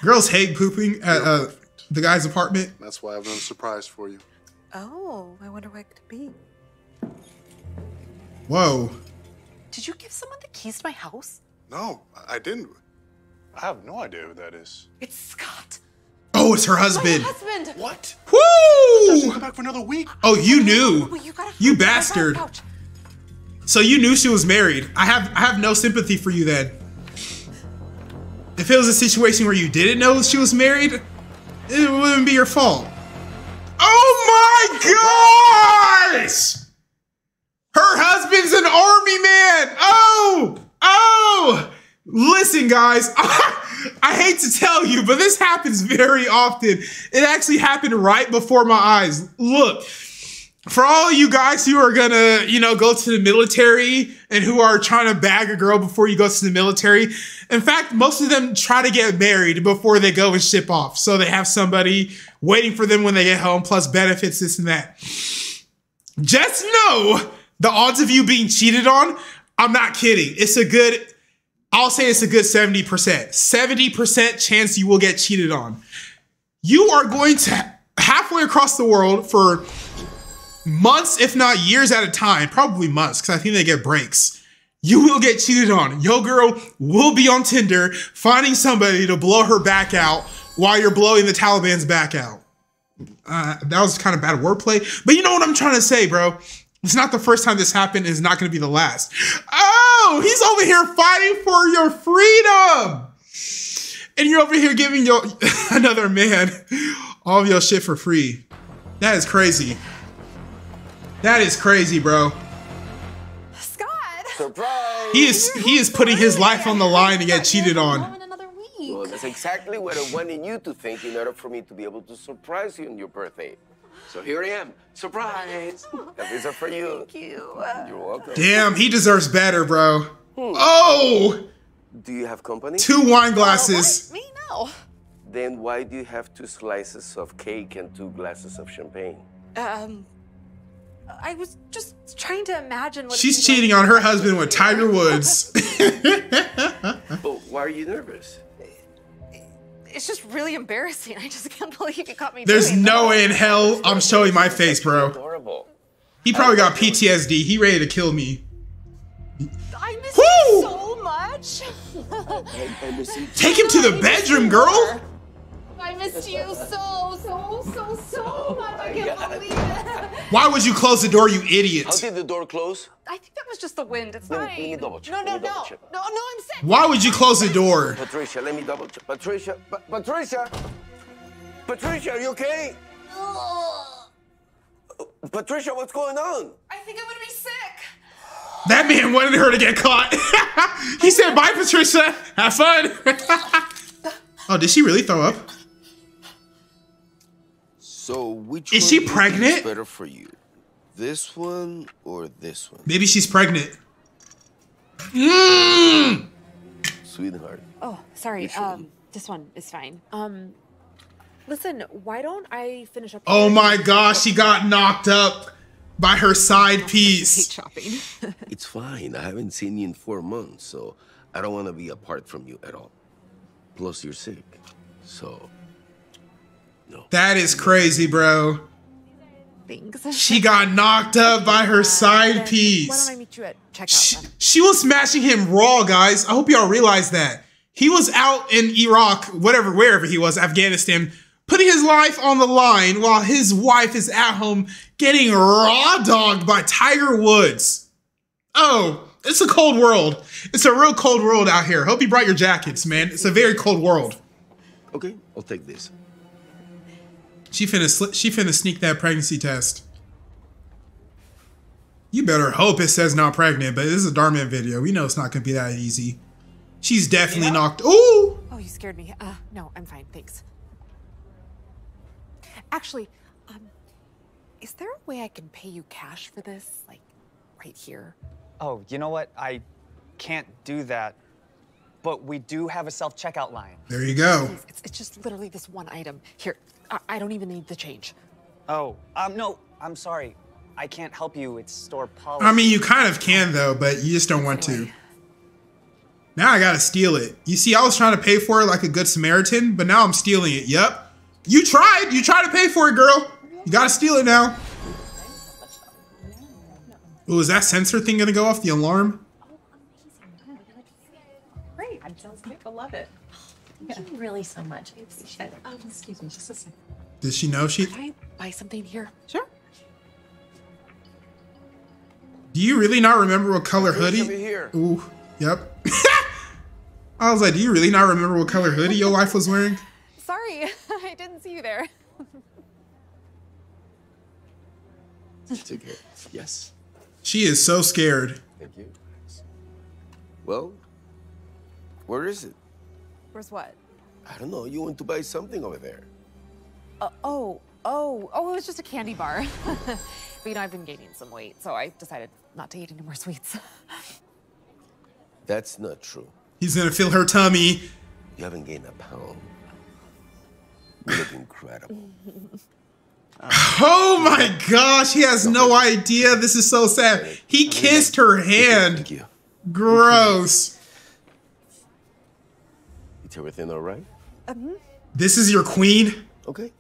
Speaker 1: Girls hate pooping at uh, the guy's apartment.
Speaker 29: That's why I've done a surprise for you.
Speaker 23: Oh, I wonder what it could be.
Speaker 1: Whoa.
Speaker 23: Did you give someone the keys to my house?
Speaker 29: No, I didn't. I have no idea who that is.
Speaker 23: It's Scott.
Speaker 1: Oh, it's her husband.
Speaker 23: My husband.
Speaker 29: What?
Speaker 1: Woo!
Speaker 29: Doesn't come back for another week.
Speaker 1: Oh, you knew. You bastard. So you knew she was married. I have I have no sympathy for you then. If it was a situation where you didn't know she was married, it wouldn't be your fault. Oh my gosh! Her husband's an army man. Oh, oh. Listen, guys. I hate to tell you, but this happens very often. It actually happened right before my eyes. Look, for all you guys who are gonna, you know, go to the military and who are trying to bag a girl before you go to the military, in fact, most of them try to get married before they go and ship off. So they have somebody waiting for them when they get home, plus benefits, this and that. Just know the odds of you being cheated on, I'm not kidding. It's a good, I'll say it's a good 70%. 70% chance you will get cheated on. You are going to halfway across the world for months, if not years at a time, probably months, because I think they get breaks. You will get cheated on. Yo girl will be on Tinder finding somebody to blow her back out while you're blowing the Taliban's back out. Uh, that was kind of bad wordplay, but you know what I'm trying to say, bro. It's not the first time this happened. It's not going to be the last. Oh, he's over here fighting for your freedom. And you're over here giving your another man all of your shit for free. That is crazy. That is crazy, bro. Scott.
Speaker 25: Surprise!
Speaker 1: He is he is putting his life on the line to get cheated on.
Speaker 28: Well, that's exactly what I wanted you to think in order for me to be able to surprise you on your birthday. So here I am. Surprise! And these are for you.
Speaker 23: Thank you.
Speaker 28: You're welcome.
Speaker 1: Damn, he deserves better, bro.
Speaker 28: Hmm.
Speaker 1: Oh,
Speaker 28: Do you have company?
Speaker 1: two wine glasses.
Speaker 23: Me? No.
Speaker 28: Then why do you have two slices of cake and two glasses of champagne?
Speaker 23: Um, I was just trying to imagine what.
Speaker 1: She's cheating on her husband with Tiger Woods.
Speaker 28: But why are you nervous?
Speaker 23: It's just really embarrassing. I just can't believe you caught me.
Speaker 1: There's
Speaker 23: doing
Speaker 1: no way in hell I'm showing my face, bro.
Speaker 28: Adorable.
Speaker 1: He probably got PTSD. He ready to kill me.
Speaker 23: I miss
Speaker 1: Woo!
Speaker 23: you so much.
Speaker 28: I, I miss you.
Speaker 1: Take him to the bedroom, girl.
Speaker 23: I missed you so, so, so, so oh much. I can't believe it.
Speaker 1: Why would you close the door, you idiot?
Speaker 28: How did the door close?
Speaker 23: I think that was just the wind. It's
Speaker 28: Let
Speaker 23: fine.
Speaker 28: let me double check,
Speaker 23: No, no, no,
Speaker 28: check.
Speaker 23: no, no. I'm sick.
Speaker 1: Why would you close the door?
Speaker 28: Patricia, let me double check. Patricia, Pa- Patricia, Patricia, are you okay? Patricia, what's going on?
Speaker 23: I think I'm gonna be sick.
Speaker 1: That man wanted her to get caught. he said, "Bye, Patricia. Have fun." oh, did she really throw up?
Speaker 28: So which
Speaker 1: Is she
Speaker 28: do you think
Speaker 1: pregnant?
Speaker 28: Is better for you, this one or this one,
Speaker 1: Maybe she's pregnant. Mm.
Speaker 28: sweetheart?
Speaker 23: Oh, sorry. Um, this one is fine. Um, listen, why don't I finish up?
Speaker 1: Oh my gosh, she got knocked up by her side piece.
Speaker 23: shopping.
Speaker 28: It's fine. I haven't seen you in four months, so I don't want to be apart from you at all. Plus, you're sick. So,
Speaker 1: That is crazy, bro.
Speaker 23: Thanks.
Speaker 1: She got knocked up by her side
Speaker 23: Why don't
Speaker 1: piece.
Speaker 23: I meet you at checkout? then?
Speaker 1: She was smashing him raw, guys. I hope y'all realize that. He was out in Iraq, whatever, wherever he was, Afghanistan, putting his life on the line while his wife is at home getting raw dogged by Tiger Woods. Oh, it's a cold world. It's a real cold world out here. Hope you brought your jackets, man. It's a very cold world.
Speaker 28: okay, I'll take this.
Speaker 1: She finna sli- she finna sneak that pregnancy test. You better hope it says not pregnant, but this is a Dhar Mann video. We know it's not gonna be that easy. She's definitely knocked. Ooh!
Speaker 23: Oh, you scared me. Uh, no, I'm fine. Thanks. Actually, um, is there a way I can pay you cash for this? Like, right here?
Speaker 27: Oh, you know what? I can't do that. But we do have a self checkout line.
Speaker 1: There you go.
Speaker 23: Please, It's, it's just literally this one item. Here, I, I don't even need the change.
Speaker 27: Oh, um, no, I'm sorry. I can't help you. It's store policy.
Speaker 1: I mean, you kind of can though, but you just don't want to. Now I gotta steal it. You see, I was trying to pay for it like a good Samaritan, but now I'm stealing it. Yep. You tried. You tried to pay for it, girl. You gotta steal it now. Oh, is that sensor thing gonna go off the alarm?
Speaker 31: Great. That sounds great. I love it. Thank you really so much. I appreciate it. Um, excuse me, just a second.
Speaker 1: Did she know she?
Speaker 23: Can I buy something here? Sure.
Speaker 1: Do you really not remember what color hoodie?
Speaker 28: over here.
Speaker 1: Ooh, yep. I was like, do you really not remember what color hoodie your wife was wearing?
Speaker 23: Sorry, I didn't see you there.
Speaker 28: Ticket. Yes.
Speaker 1: She is so scared.
Speaker 28: Thank you. Well, where is it?
Speaker 23: Where's what?
Speaker 28: I don't know. You want to buy something over there.
Speaker 23: Uh, oh, oh, oh, it was just a candy bar. but you know, I've been gaining some weight, so I decided not to eat any more sweets.
Speaker 28: That's not true.
Speaker 1: He's gonna fill her tummy.
Speaker 28: You haven't gained a pound. You look incredible.
Speaker 1: Oh my gosh, he has no idea. This is so sad. He kissed her hand. Gross.
Speaker 28: Is everything all right?
Speaker 23: Um,
Speaker 1: This is your queen.
Speaker 28: Okay.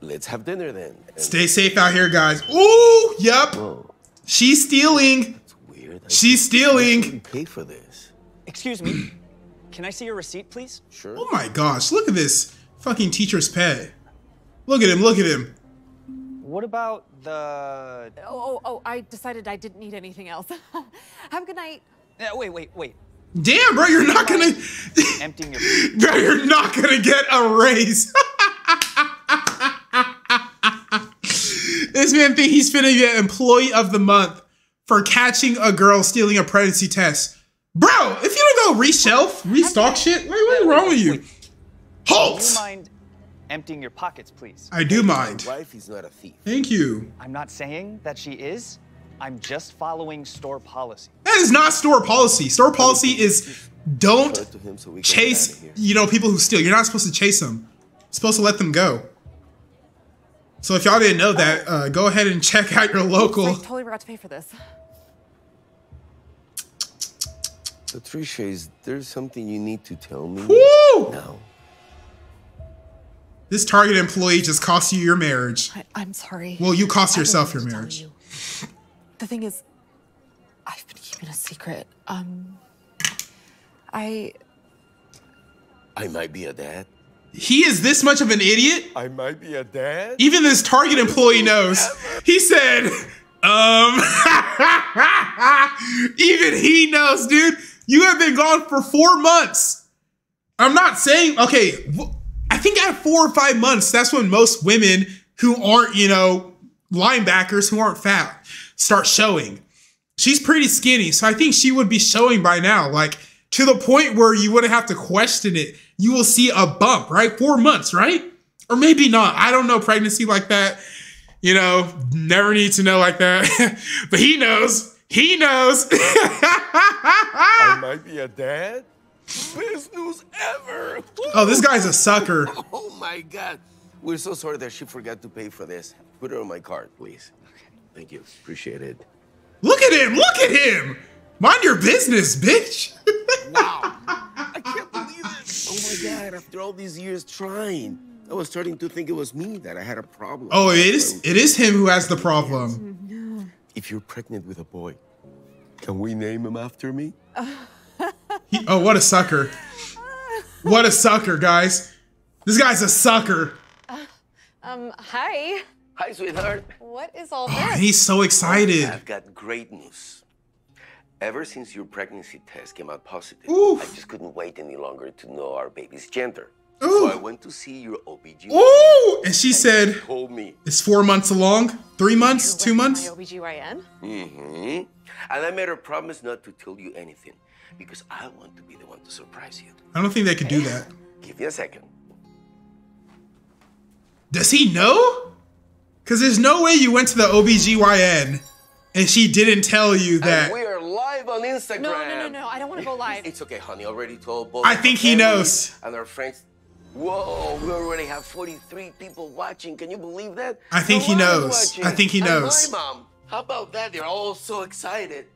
Speaker 28: Let's have dinner then.
Speaker 1: Stay safe out here, guys. Ooh, yep.
Speaker 28: Whoa.
Speaker 1: She's stealing.
Speaker 28: Weird.
Speaker 1: She's stealing.
Speaker 28: Pay for this.
Speaker 27: Excuse me. Can I see your receipt, please?
Speaker 28: Sure.
Speaker 1: Oh my gosh, look at this fucking teacher's pet. Look at him, look at him.
Speaker 27: What about the.
Speaker 23: oh, oh, oh, I decided I didn't need anything else. Have a good night.
Speaker 27: Uh, wait, wait, wait.
Speaker 1: Damn, bro, you're not gonna.
Speaker 27: Emptying your.
Speaker 1: Bro, you're not gonna get a raise. this man think he's finna get employee of the month for catching a girl stealing a pregnancy test. Bro, if you don't go reshelf, restock shit, what, what's wrong with you? Halt!
Speaker 27: Do
Speaker 1: Halt!
Speaker 27: you mind emptying your pockets, please?
Speaker 1: I do mind.
Speaker 28: Wife is not a thief.
Speaker 1: Thank you.
Speaker 27: I'm not saying that she is. I'm just following store policy.
Speaker 1: That is not store policy. Store policy is don't
Speaker 28: To him so we can get out
Speaker 1: chase, you know, people who steal. You're not supposed to chase them. You're supposed to let them go. So if y'all didn't know that, uh, go ahead and check out your local.
Speaker 23: I
Speaker 1: local.
Speaker 23: totally forgot to pay for this.
Speaker 28: Patricia, is there something you need to tell me?
Speaker 1: Woo!
Speaker 28: No.
Speaker 1: This Target employee just cost you your marriage.
Speaker 23: I, I'm sorry.
Speaker 1: Well, you cost
Speaker 23: I
Speaker 1: yourself your
Speaker 23: what to tell
Speaker 1: marriage.
Speaker 23: you. The thing is, I've been keeping a secret. Um, I
Speaker 28: I might be a dad.
Speaker 1: He is this much of an idiot.
Speaker 28: I might be a dad.
Speaker 1: Even this Target employee knows. He said, um, even he knows, dude. You have been gone for four months. I'm not saying, okay, I think at four or five months, that's when most women who aren't, you know, linebackers who aren't fat start showing. She's pretty skinny, so I think she would be showing by now, like to the point where you wouldn't have to question it. You will see a bump, right? Four months, right? Or maybe not. I don't know pregnancy like that. You know, never need to know like that. but he knows. He knows.
Speaker 28: I might be a dad. Best news ever.
Speaker 1: Oh, this guy's a sucker.
Speaker 28: Oh my God. We're so sorry that she forgot to pay for this. Put it on my card, please. Thank you. Appreciate it.
Speaker 1: Look at him! Look at him! Mind your business, bitch. Wow. I can't believe it.
Speaker 28: Oh my God. After all these years trying, I was starting to think it was me that I had a problem.
Speaker 1: Oh, it is. It is him who has the problem.
Speaker 28: If you're pregnant with a boy, can we name him after me?
Speaker 1: He- oh, what a sucker! What a sucker, guys. This guy's a sucker.
Speaker 23: Um, hi.
Speaker 28: Hi, sweetheart.
Speaker 23: What is all
Speaker 1: Oh,
Speaker 23: this?
Speaker 1: and he's so excited.
Speaker 28: I've got great news. Ever since your pregnancy test came out positive,
Speaker 1: Oof.
Speaker 28: I just couldn't wait any longer to know our baby's gender.
Speaker 1: Ooh.
Speaker 28: So I went to see your OBGYN.
Speaker 1: Ooh! And she said
Speaker 28: Told me.
Speaker 1: it's four months along, three months, two months.
Speaker 23: My OBGYN?
Speaker 28: Mm-hmm. And I made her promise not to tell you anything because I want to be the one to surprise you.
Speaker 1: I don't think they could do that.
Speaker 28: Give me a second.
Speaker 1: Does he know? Because there's no way you went to the OBGYN and she didn't tell you that.
Speaker 28: And we are live on Instagram.
Speaker 23: No, no, no, no. I don't want to go live.
Speaker 28: It's okay, honey. Already told both.
Speaker 1: I think he knows.
Speaker 28: And our friends. Whoa, we already have 43 people watching. Can you believe that?
Speaker 1: I think he
Speaker 28: Your mom is
Speaker 1: knows.
Speaker 28: watching.
Speaker 1: I think he
Speaker 28: And
Speaker 1: knows.
Speaker 28: my mom. How about that? They're all so excited.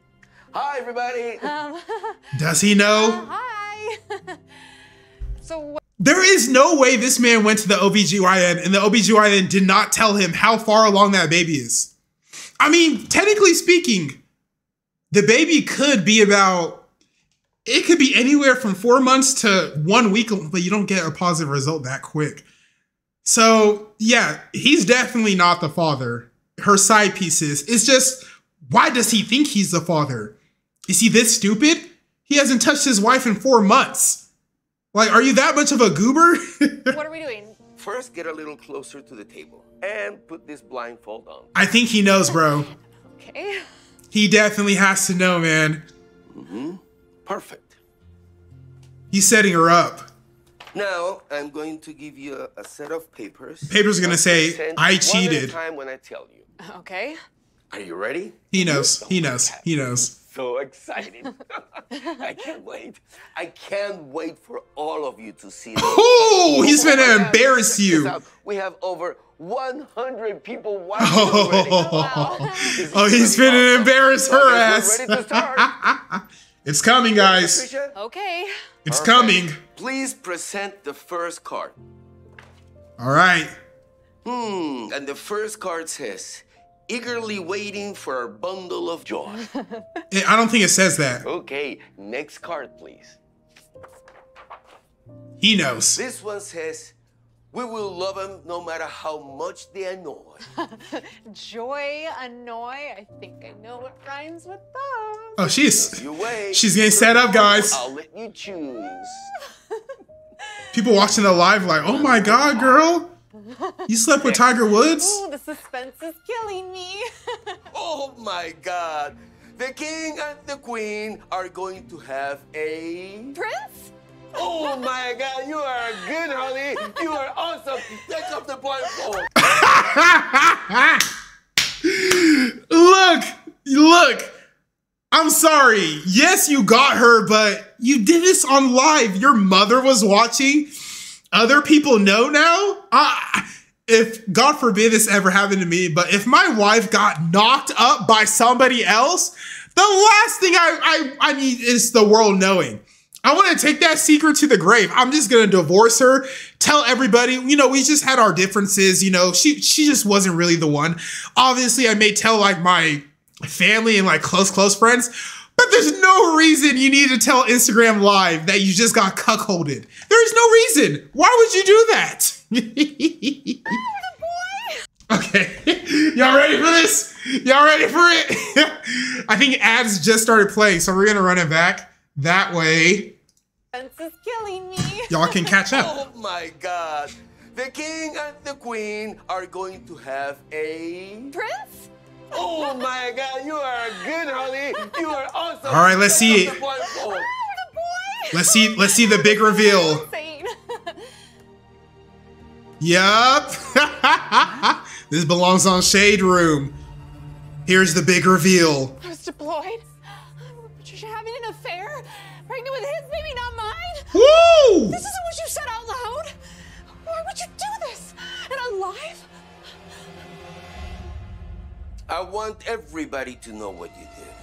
Speaker 28: Hi, everybody.
Speaker 23: Um,
Speaker 1: Does he know?
Speaker 23: hi. so?
Speaker 1: There is no way this man went to the OBGYN and the OBGYN did not tell him how far along that baby is. I mean, technically speaking, the baby could be about, it could be anywhere from four months to one week, but you don't get a positive result that quick. So, yeah, he's definitely not the father. Her side pieces. It's just, why does he think he's the father? Is he this stupid? He hasn't touched his wife in four months. Like, are you that much of a goober?
Speaker 23: What are we doing?
Speaker 28: First, get a little closer to the table and put this blindfold on.
Speaker 1: I think he knows, bro.
Speaker 23: Okay.
Speaker 1: He definitely has to know, man.
Speaker 28: Mm-hmm. Perfect.
Speaker 1: He's setting her up.
Speaker 28: Now, I'm going to give you a, a set of papers.
Speaker 1: Paper's gonna say,
Speaker 28: Send
Speaker 1: "I
Speaker 28: one at a
Speaker 1: cheated."
Speaker 28: time when I tell you.
Speaker 23: Okay.
Speaker 28: Are you ready?
Speaker 1: He knows. He knows. He knows.
Speaker 28: So excited. I can't wait. I can't wait for all of you to see this.
Speaker 1: Oh, he's gonna embarrass you.
Speaker 28: We have over 100 people watching already.
Speaker 1: Oh, oh he's finna embarrass her
Speaker 28: We're
Speaker 1: ass.
Speaker 28: ready to start.
Speaker 1: It's coming, guys.
Speaker 28: Patricia?
Speaker 23: Okay.
Speaker 1: It's
Speaker 28: Perfect.
Speaker 1: coming.
Speaker 28: Please present the first card.
Speaker 1: All right.
Speaker 28: Hmm, and the first card says, eagerly waiting for a bundle of joy.
Speaker 1: I don't think it says that.
Speaker 28: okay, next card, please.
Speaker 1: He knows.
Speaker 28: This one says, we will love them no matter how much they annoy.
Speaker 23: Joy, annoy. I think I know what rhymes with those.
Speaker 1: Oh, she's
Speaker 28: You wait.
Speaker 1: she's getting set up, guys.
Speaker 28: I'll let you choose.
Speaker 1: People watching the live like, oh my god, girl, you slept with Tiger Woods.
Speaker 23: Ooh, the suspense is killing me.
Speaker 28: Oh my God. The king and the queen are going to have a
Speaker 23: Prince?
Speaker 28: Oh my God, you are good, honey. You are awesome. Take off the blindfold.
Speaker 1: look, look. I'm sorry. Yes, you got her, but you did this on live. Your mother was watching. Other people know now. I, if God forbid this ever happened to me, but if my wife got knocked up by somebody else, the last thing I I, I need is the world knowing. I want to take that secret to the grave. I'm just gonna divorce her. Tell everybody, you know, we just had our differences. You know, she she just wasn't really the one. Obviously, I may tell like my family and like close close friends, there's no reason you need to tell Instagram Live that you just got cuckolded. There is no reason. Why would you do that? okay, y'all ready for this? Y'all ready for it? I think ads just started playing, so we're gonna run it back that way.
Speaker 23: Suspense is killing me.
Speaker 1: Y'all can catch up.
Speaker 28: Oh my God. The king and the queen are going to have a
Speaker 23: Prince?
Speaker 28: Oh my God, you are good, Holly. You are awesome.
Speaker 1: All right, let's see it. Let's see. Let's see the big reveal. Yup. this belongs on Shade Room. Here's the big reveal.
Speaker 23: I was deployed. Patricia having an affair. Pregnant with his baby, not mine.
Speaker 1: Woo! This
Speaker 23: isn't what you said out loud. Why would you do this? And alive. live?
Speaker 28: Want everybody to know what you did.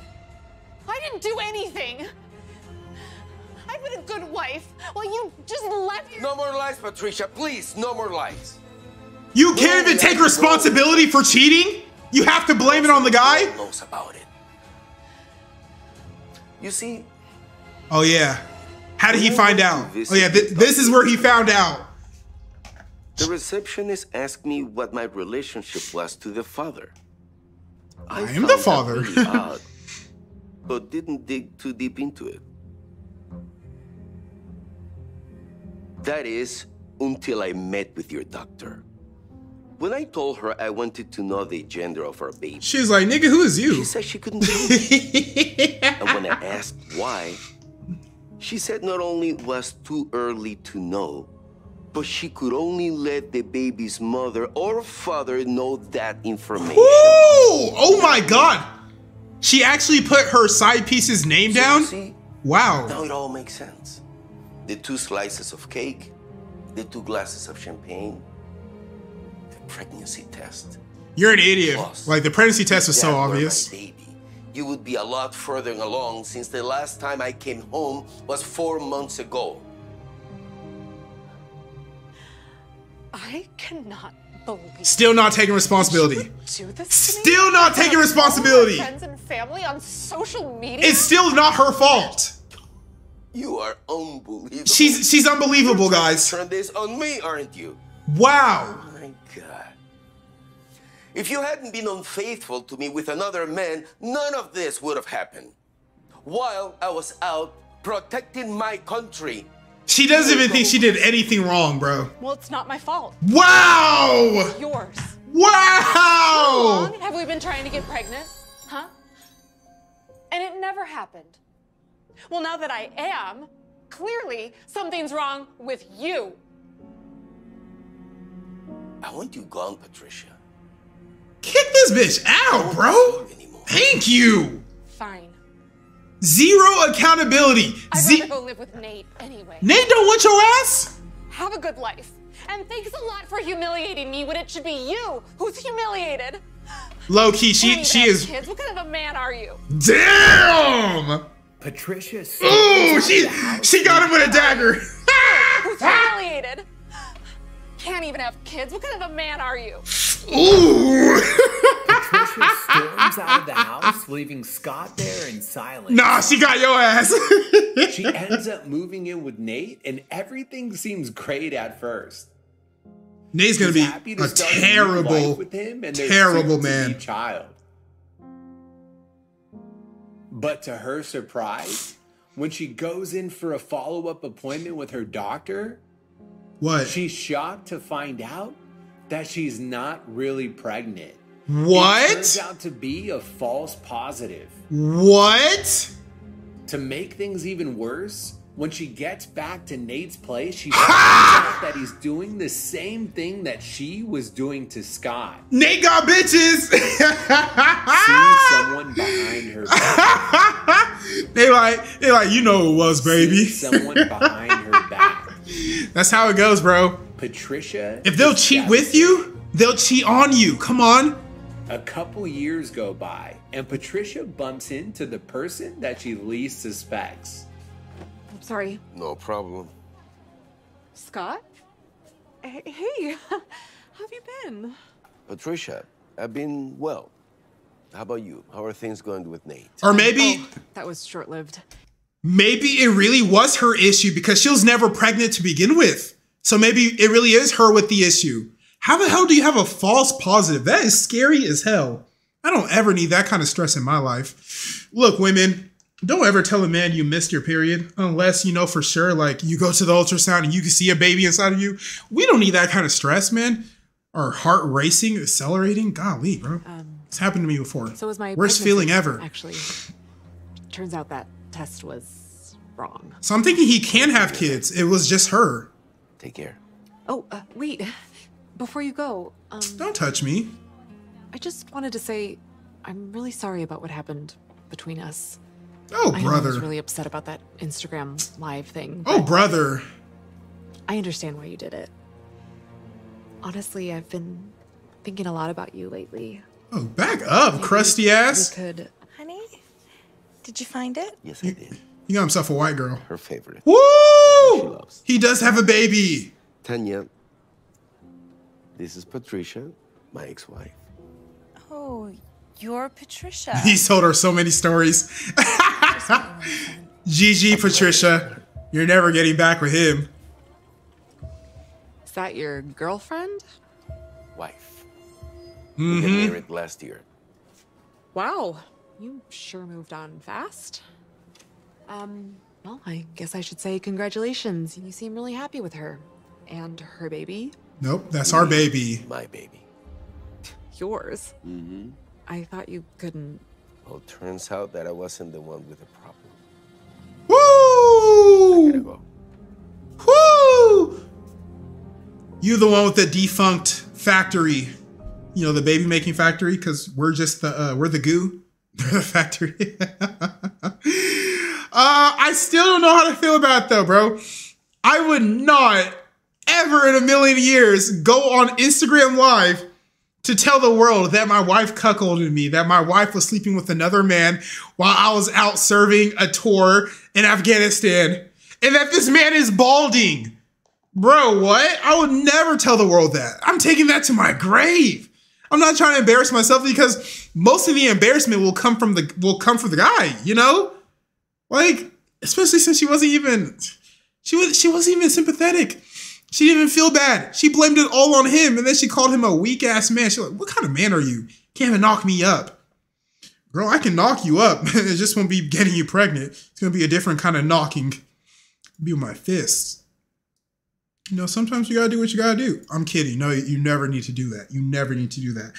Speaker 23: I didn't do anything. I've been a good wife. Well, you just left your.
Speaker 28: No more lies, Patricia. Please, no more lies.
Speaker 1: You can't even take responsibility for cheating? You have to blame it on the guy?
Speaker 28: knows about it. You see,
Speaker 1: Oh yeah. How did he find out? Oh yeah, th- this is where he found out.
Speaker 28: the receptionist asked me what my relationship was to the father.
Speaker 1: I am the father.
Speaker 28: really odd, but didn't dig too deep into it. That is, until I met with your doctor. When I told her I wanted to know the gender of our baby,
Speaker 1: She's like, nigga, who is you?
Speaker 28: She said she couldn't tell me. and when I asked why, she said not only was too early to know, but she could only let the baby's mother or father know that information.
Speaker 1: Ooh! Oh my god! She actually put her side piece's name down? See, Wow.
Speaker 28: Now it all makes sense. The two slices of cake, the two glasses of champagne, the pregnancy test.
Speaker 1: You're an idiot.
Speaker 28: Plus,
Speaker 1: Like the pregnancy test was so
Speaker 28: that were my
Speaker 1: obvious.
Speaker 28: baby, you would be a lot further along since the last time I came home was four months ago.
Speaker 23: I cannot believe.
Speaker 1: Still not taking responsibility.
Speaker 23: Do this to me?
Speaker 1: Still not taking responsibility.
Speaker 23: Friends and family on social media.
Speaker 1: It's still not her fault.
Speaker 28: You are unbelievable.
Speaker 1: She's she's unbelievable, guys.
Speaker 28: Turn this on me, aren't you?
Speaker 1: Wow.
Speaker 28: Oh my God. If you hadn't been unfaithful to me with another man, none of this would have happened. While I was out protecting my country.
Speaker 1: She doesn't even think she did anything wrong, bro.
Speaker 23: Well, it's not my fault.
Speaker 1: Wow!
Speaker 23: Yours.
Speaker 1: Wow!
Speaker 23: How long have we been trying to get pregnant? Huh? And it never happened. Well, now that I am, clearly something's wrong with you.
Speaker 28: I want you gone, Patricia.
Speaker 1: Kick this bitch out, bro. Thank you.
Speaker 23: Fine.
Speaker 1: Zero accountability.
Speaker 23: I'd
Speaker 1: Ze-
Speaker 23: rather go live with Nate anyway.
Speaker 1: Nate don't want your ass.
Speaker 23: Have a good life. And thanks a lot for humiliating me when it should be you who's humiliated.
Speaker 1: Low key, she
Speaker 23: Can't
Speaker 1: she is.
Speaker 23: Kids. What kind of a man are you?
Speaker 1: Damn.
Speaker 35: Patricia.
Speaker 1: Ooh, she she got him with a dagger.
Speaker 23: Who's humiliated? Can't even have kids. What kind of a man are you?
Speaker 1: Ooh.
Speaker 35: Patricia storms out of the house, leaving Scott there in silence.
Speaker 1: Nah, she got your ass.
Speaker 35: she ends up moving in with Nate, and everything seems great at first.
Speaker 1: Nate's gonna be a
Speaker 35: start new life
Speaker 1: terrible,
Speaker 35: with him and
Speaker 1: terrible man.
Speaker 35: Child. But to her surprise, when she goes in for a follow-up appointment with her doctor,
Speaker 1: What?
Speaker 35: she's shocked to find out that she's not really pregnant.
Speaker 1: What?
Speaker 35: It turns out to be a false positive.
Speaker 1: What?
Speaker 35: To make things even worse, when she gets back to Nate's place, she finds out that he's doing the same thing that she was doing to Scott.
Speaker 1: Nate got bitches.
Speaker 35: Seeing someone behind her back.
Speaker 1: they like they like you know who it was, baby.
Speaker 35: someone behind her back.
Speaker 1: That's how it goes, bro.
Speaker 35: Patricia.
Speaker 1: If they'll cheat with you, they'll cheat on you. Come on.
Speaker 35: A couple years go by, and Patricia bumps into the person that she least suspects.
Speaker 23: I'm sorry,
Speaker 28: No problem.
Speaker 23: Scott. Hey, hey, how have you been?
Speaker 28: Patricia, I've been well. How about you? How are things going with Nate?
Speaker 1: Or maybe
Speaker 23: Oh, that was short-lived.
Speaker 1: maybe it really was her issue because she was never pregnant to begin with. So maybe it really is her with the issue. How the hell do you have a false positive? That is scary as hell. I don't ever need that kind of stress in my life. Look, women, don't ever tell a man you missed your period unless you know for sure, like you go to the ultrasound and you can see a baby inside of you. We don't need that kind of stress, man. Our heart racing, accelerating. Golly, bro. it's happened to me before.
Speaker 23: So was my
Speaker 1: Worst feeling ever.
Speaker 23: Actually, turns out that test was wrong.
Speaker 1: So I'm thinking he can have kids. It was just her.
Speaker 28: Take care.
Speaker 23: Oh, uh, wait. Before you go, um,
Speaker 1: Don't touch me.
Speaker 23: I just wanted to say I'm really sorry about what happened between us.
Speaker 1: Oh,
Speaker 23: I know I was really upset about that Instagram live thing.
Speaker 1: Oh, brother.
Speaker 23: I understand why you did it. Honestly, I've been thinking a lot about you lately.
Speaker 1: Oh, back up, crusty ass.
Speaker 31: could. Honey, did you find it?
Speaker 28: Yes, I did.
Speaker 1: He got himself a white girl.
Speaker 28: Her favorite.
Speaker 1: Woo! He does have a baby.
Speaker 28: Tanya, this is Patricia, my ex-wife.
Speaker 31: Oh, you're Patricia.
Speaker 1: He's told her so many stories. GG, Patricia. You're never getting back with him.
Speaker 36: Is that your girlfriend?
Speaker 28: Wife. We got
Speaker 1: Mhm.
Speaker 28: married last year.
Speaker 36: Wow, you sure moved on fast. Um, well, I guess I should say congratulations. You seem really happy with her. And her baby?
Speaker 1: Nope, that's our baby.
Speaker 28: My baby.
Speaker 36: Yours.
Speaker 28: Mm-hmm.
Speaker 36: I thought you couldn't.
Speaker 28: Well, turns out that I wasn't the one with the problem.
Speaker 1: Woo! Woo! You the one with the defunct factory. You know, the baby making factory, because we're just the uh, we're the goo. They're the factory. uh, I still don't know how to feel about it though, bro. I would not ever in a million years go on Instagram Live to tell the world that my wife cuckolded me, that my wife was sleeping with another man while I was out serving a tour in Afghanistan, and that this man is balding. Bro, what? I would never tell the world that. I'm taking that to my grave. I'm not trying to embarrass myself because most of the embarrassment will come from the will come from the guy, you know? Like, especially since she wasn't even she was she wasn't even sympathetic. She didn't even feel bad. She blamed it all on him, and then she called him a weak ass man. She's like, "What kind of man are you? Can't even knock me up, girl. I can knock you up. it just won't be getting you pregnant. It's gonna be a different kind of knocking. Be with my fists. You know, sometimes you gotta do what you gotta do. I'm kidding. No, you never need to do that. You never need to do that.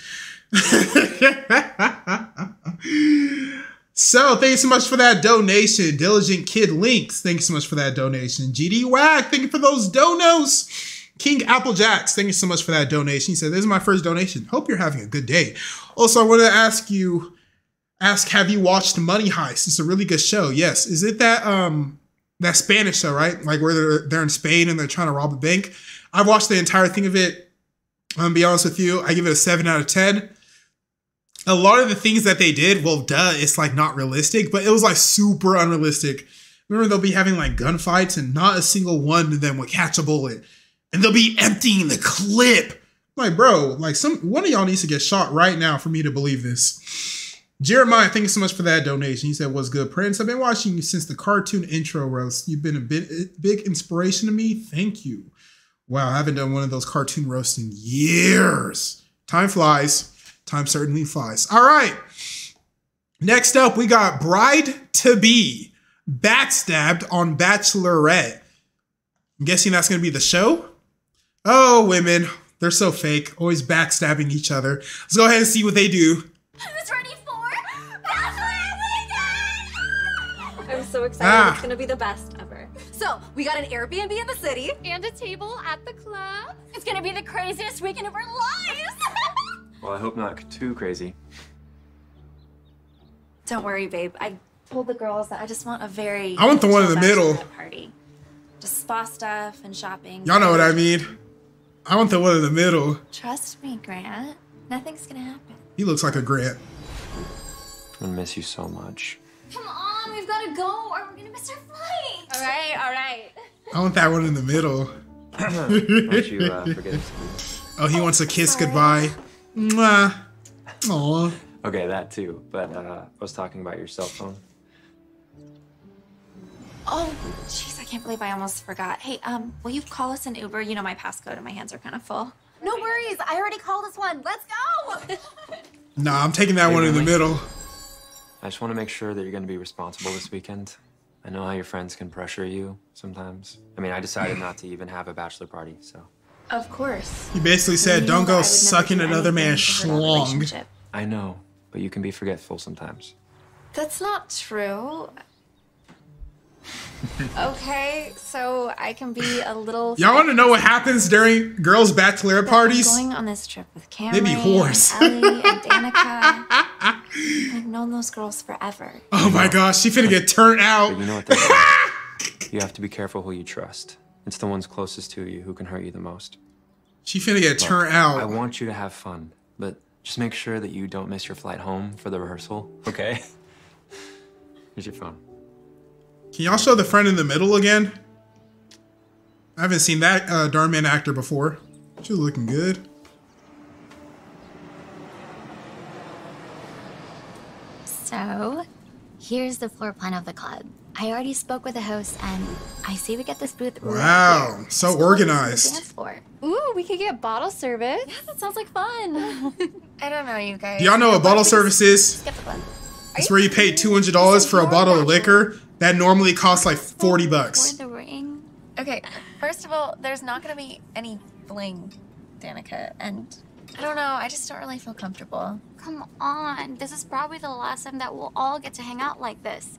Speaker 1: So thank you so much for that donation. Diligent Kid Links, thank you so much for that donation. GD Wag, thank you for those donos. King Applejacks, thank you so much for that donation. He said, This is my first donation. Hope you're having a good day. Also, I want to ask you, ask, have you watched Money Heist? It's a really good show. Yes. Is it that um that Spanish show, right? Like where they're they're in Spain and they're trying to rob a bank? I've watched the entire thing of it. I'm gonna be honest with you, I give it a seven out of ten a lot of the things that they did, well, duh, it's like not realistic, but it was like super unrealistic. Remember, they'll be having like gunfights, and not a single one of them would catch a bullet, and they'll be emptying the clip. Like, bro, like some one of y'all needs to get shot right now for me to believe this. Jeremiah, thank you so much for that donation. He said, "What's good, Prince? I've been watching you since the cartoon intro roast. You've been a bit eh, big inspiration to me. Thank you. Wow, I haven't done one of those cartoon roasts in years. Time flies. Time certainly flies. All right. Next up, we got Bride to Be backstabbed on Bachelorette. I'm guessing that's going to be the show. Oh, women. They're so fake. Always backstabbing each other. Let's go ahead and see what they do.
Speaker 2: Who's ready for
Speaker 37: I'm so excited.
Speaker 1: Ah.
Speaker 37: It's gonna be the best ever.
Speaker 32: So, we got an Airbnb in the city.
Speaker 2: And a table at the club. It's gonna be the craziest weekend of our lives.
Speaker 22: Well, I hope not too crazy.
Speaker 31: Don't worry, babe. I told the girls that I just want a very.
Speaker 1: I want the one in the middle.
Speaker 31: Party. Just spa stuff and shopping.
Speaker 1: Y'all know what I mean. I want the one in the middle.
Speaker 31: Trust me, Grant. Nothing's gonna happen.
Speaker 1: He looks like a Grant.
Speaker 22: I'm gonna miss you so much.
Speaker 2: Come on, we've gotta go or we're gonna miss our flight.
Speaker 37: All right, all right.
Speaker 1: I want that one in the middle.
Speaker 22: Don't you uh, forget it.
Speaker 1: Oh, he wants a kiss goodbye. Mwah. Aw.
Speaker 22: Okay, that too. But uh, I was talking about your cell phone.
Speaker 31: Oh, jeez, I can't believe I almost forgot. Hey, um, will you call us an Uber? You know my passcode and my hands are kind of full.
Speaker 32: No worries. I already called this one. Let's go.
Speaker 1: Nah, I'm taking that
Speaker 22: Hey,
Speaker 1: one in the middle.
Speaker 22: I just want to make sure that you're going to be responsible this weekend. I know how your friends can pressure you sometimes. I mean, I decided not to even have a bachelor party, so.
Speaker 31: Of course.
Speaker 1: He basically said,
Speaker 31: You
Speaker 1: "Don't go
Speaker 31: I would never
Speaker 1: sucking another man's
Speaker 31: to hurt our
Speaker 1: schlong."
Speaker 22: I know, but you can be forgetful sometimes.
Speaker 31: That's not true. okay, so I can be a little.
Speaker 1: Y'all want to know what happens during girls' bachelorette parties?
Speaker 31: I'm going on this trip with
Speaker 1: They
Speaker 31: Cameron,
Speaker 1: be whores.
Speaker 31: and Ellie, and Danica. I've known those girls forever.
Speaker 1: Oh my gosh, she finna get turned out.
Speaker 22: But you know what? You have to be careful who you trust. It's the ones closest to you who can hurt you the most.
Speaker 1: She finna get turned out.
Speaker 22: I want you to have fun, but Just make sure that you don't miss your flight home for the rehearsal, okay? Here's your phone.
Speaker 1: Can y'all show the friend in the middle again? I haven't seen that uh, Dhar Mann actor before. She's looking good.
Speaker 32: So, here's the floor plan of the club. I already spoke with the host, and I see we get this booth right
Speaker 1: Wow,
Speaker 32: here.
Speaker 1: so
Speaker 32: Let's
Speaker 1: organized.
Speaker 32: to the dance floor.
Speaker 26: Ooh, we could get bottle service.
Speaker 32: Yeah, that sounds like fun. I don't know, you guys.
Speaker 1: Do y'all know what bottle service is?
Speaker 32: Skip the club.
Speaker 1: It's where you pay two hundred dollars for a bottle of liquor that normally costs like forty bucks.
Speaker 32: the ring. Okay, first of all, there's not gonna be any bling, Danica, and I don't know. I just don't really feel comfortable. Come on, this is probably the last time that we'll all get to hang out like this.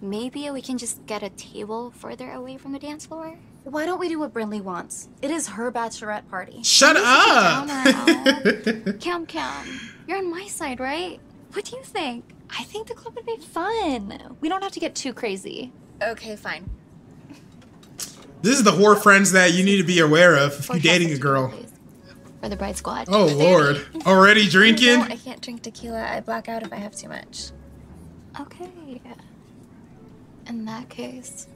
Speaker 32: Maybe we can just get a table further away from the dance floor.
Speaker 26: Why don't we do what Brinley wants? It is her bachelorette party.
Speaker 1: Shut up!
Speaker 32: Cam Cam, you're on my side, right? What do you think?
Speaker 26: I think the club would be fun. We don't have to get too crazy.
Speaker 32: Okay, fine.
Speaker 1: This is the whore friends that you need to be aware of if you're dating a girl.
Speaker 32: For the bride squad.
Speaker 1: Oh lord, already drinking?
Speaker 32: No, I can't drink tequila. I black out if I have too much. Okay. In that case,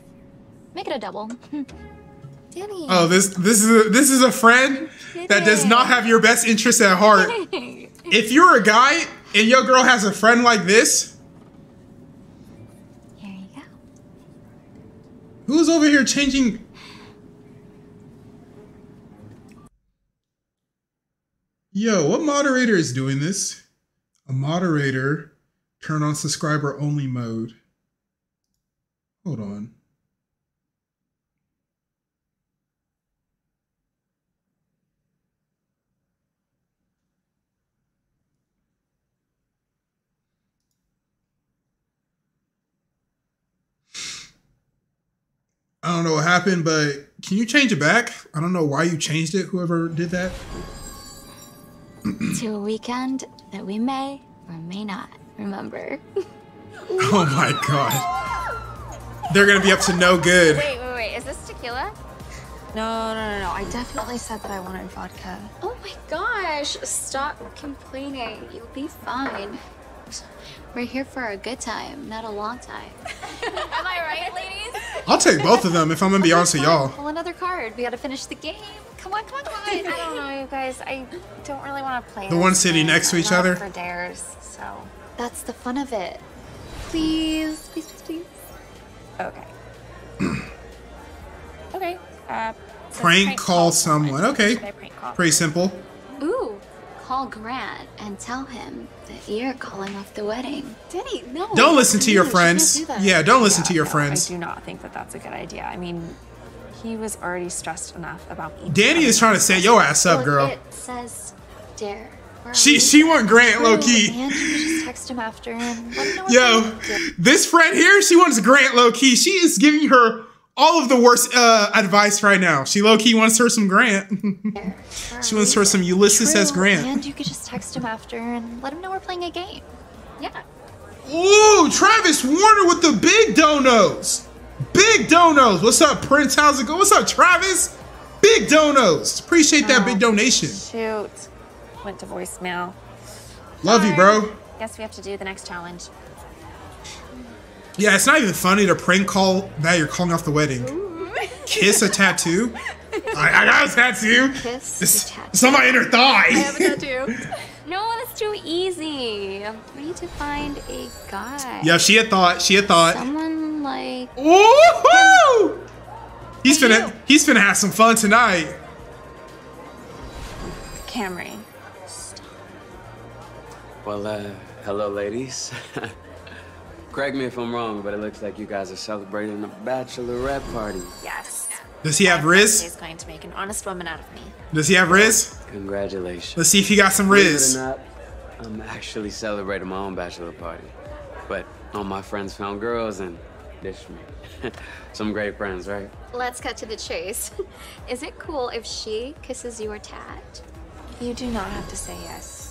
Speaker 32: make it a double. Danny.
Speaker 1: Oh, this this is a, this is a friend that does not have your best interest at heart. If you're a guy and your girl has a friend like this,
Speaker 32: Here you go.
Speaker 1: who's over here changing? Yo, what moderator is doing this? A moderator turn on subscriber only mode. Hold on. I don't know what happened, but can you change it back? I don't know why you changed it, whoever did that.
Speaker 32: to a weekend that we may or may not remember.
Speaker 1: Oh my god. They're gonna be up to no good.
Speaker 32: Wait, wait, wait. Is this tequila?
Speaker 26: No, no, no, no. I definitely said that I wanted vodka.
Speaker 32: Oh my gosh. Stop complaining. You'll be fine. We're here for a good time, not a long time. Am I right, ladies?
Speaker 1: I'll take both of them if I'm gonna be honest with y'all.
Speaker 32: Pull another card. We gotta finish the game. Come on, come on, come on.
Speaker 26: I don't know, you guys. I don't really want to play.
Speaker 1: The
Speaker 26: this
Speaker 1: one sitting
Speaker 26: game.
Speaker 1: next to
Speaker 26: I'm
Speaker 1: each
Speaker 26: not
Speaker 1: other?
Speaker 26: For dares, so.
Speaker 32: That's the fun of it. Please, please, please, please.
Speaker 26: Okay. okay. Uh, so
Speaker 1: Prank call someone. Okay.
Speaker 26: Prank call?
Speaker 1: Pretty simple.
Speaker 32: Ooh, call Grant and tell him that you're calling off the wedding.
Speaker 26: Danny, no.
Speaker 1: Don't listen to your
Speaker 26: You
Speaker 1: friends.
Speaker 26: do.
Speaker 1: Yeah, don't listen to your
Speaker 26: no,
Speaker 1: friends.
Speaker 26: I do not think that that's a good idea. I mean, he was already stressed enough about me.
Speaker 1: Danny is trying to set your ass up,
Speaker 32: Well,
Speaker 1: girl.
Speaker 32: It says dare.
Speaker 1: She she want Grant low key.
Speaker 32: And just text him after and let him know what
Speaker 1: Yo,
Speaker 32: time it is.
Speaker 1: this friend here, she wants Grant low key. She is giving her all of the worst uh, advice right now. She low key wants her some Grant. she wants her some Ulysses S. Grant.
Speaker 32: And you could just text him after and let him know we're playing a game. Yeah.
Speaker 1: Ooh, Travis Warner with the big donos. Big donos. What's up, Prince? How's it going? What's up, Travis? Big donos. Appreciate that big donation.
Speaker 26: Shoot. Went to voicemail.
Speaker 1: Love you, bro.
Speaker 26: Guess we have to do the next challenge.
Speaker 1: Yeah, it's not even funny to prank call that you're calling off the wedding. Kiss a tattoo? I, I got a tattoo.
Speaker 32: Kiss
Speaker 1: It's, it's on my inner thigh.
Speaker 32: I have a tattoo. no, that's too easy. We need to find a guy.
Speaker 1: yeah, she had thought. She had thought.
Speaker 32: Someone like.
Speaker 1: Woohoo! He's finna he's finna have some fun tonight.
Speaker 26: Camry.
Speaker 38: Well, uh, hello, ladies. Correct me if I'm wrong, but it looks like you guys are celebrating a bachelorette party.
Speaker 26: Yes.
Speaker 1: Does he have Riz?
Speaker 26: He's going to make an honest woman out of me.
Speaker 1: Does he have Riz?
Speaker 38: Congratulations.
Speaker 1: Let's see if he got some
Speaker 38: Believe
Speaker 1: Riz.
Speaker 38: it not, I'm actually celebrating my own bachelor party. But all my friends found girls and ditched me. some great friends, right?
Speaker 32: Let's cut to the chase. Is it cool if she kisses your tat?
Speaker 26: You do not have to say yes.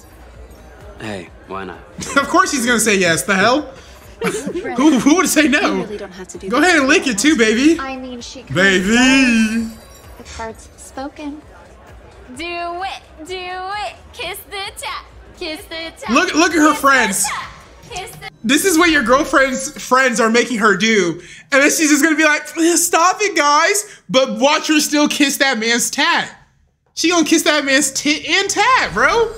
Speaker 38: Hey, why not?
Speaker 1: of course he's gonna say yes. The hell? who, who would say no?
Speaker 26: Really don't have to do
Speaker 1: Go ahead and lick it too, baby.
Speaker 32: I mean, she could.
Speaker 1: Baby.
Speaker 32: The card's spoken. Do it, do it, kiss the tat.
Speaker 2: Kiss the tap.
Speaker 1: Look look at her friends.
Speaker 2: Kiss the
Speaker 1: This is what your girlfriend's friends are making her do. And then she's just gonna be like, stop it, guys. But watch her still kiss that man's tat. She gonna kiss that man's tit and tat, bro.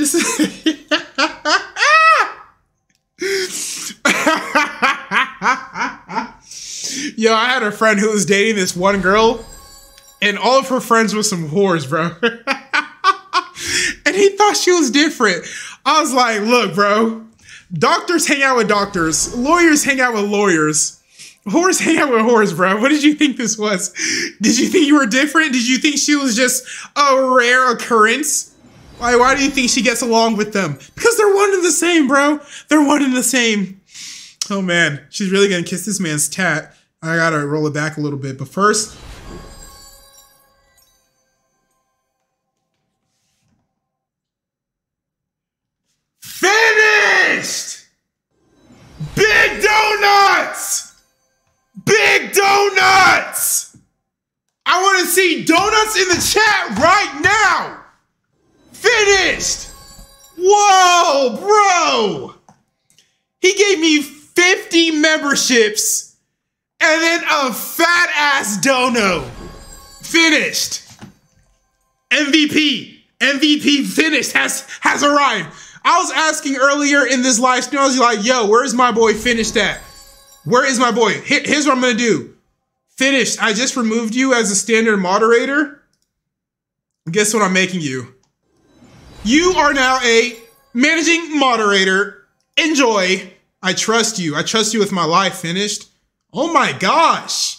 Speaker 1: This is Yo, I had a friend who was dating this one girl, and all of her friends were some whores, bro. and he thought she was different. I was like, look, bro, doctors hang out with doctors, lawyers hang out with lawyers, whores hang out with whores, bro. What did you think this was? Did you think you were different? Did you think she was just a rare occurrence? Why, why do you think she gets along with them? Because they're one and the same, bro. They're one and the same. Oh man, she's really gonna kiss this man's tat. I gotta roll it back a little bit, but first. Finished! Big donuts! Big donuts! I wanna see donuts in the chat right now! Finished! Whoa, bro! He gave me 50 memberships and then a fat ass dono. Finished. MVP. MVP finished has has arrived. I was asking earlier in this live stream, I was like, yo, where's my boy finished at? Where is my boy? Here- Here's what I'm gonna do. Finished. I just removed you as a standard moderator. Guess what I'm making you? You are now a managing moderator. Enjoy. I trust you. I trust you with my life finished. Oh my gosh.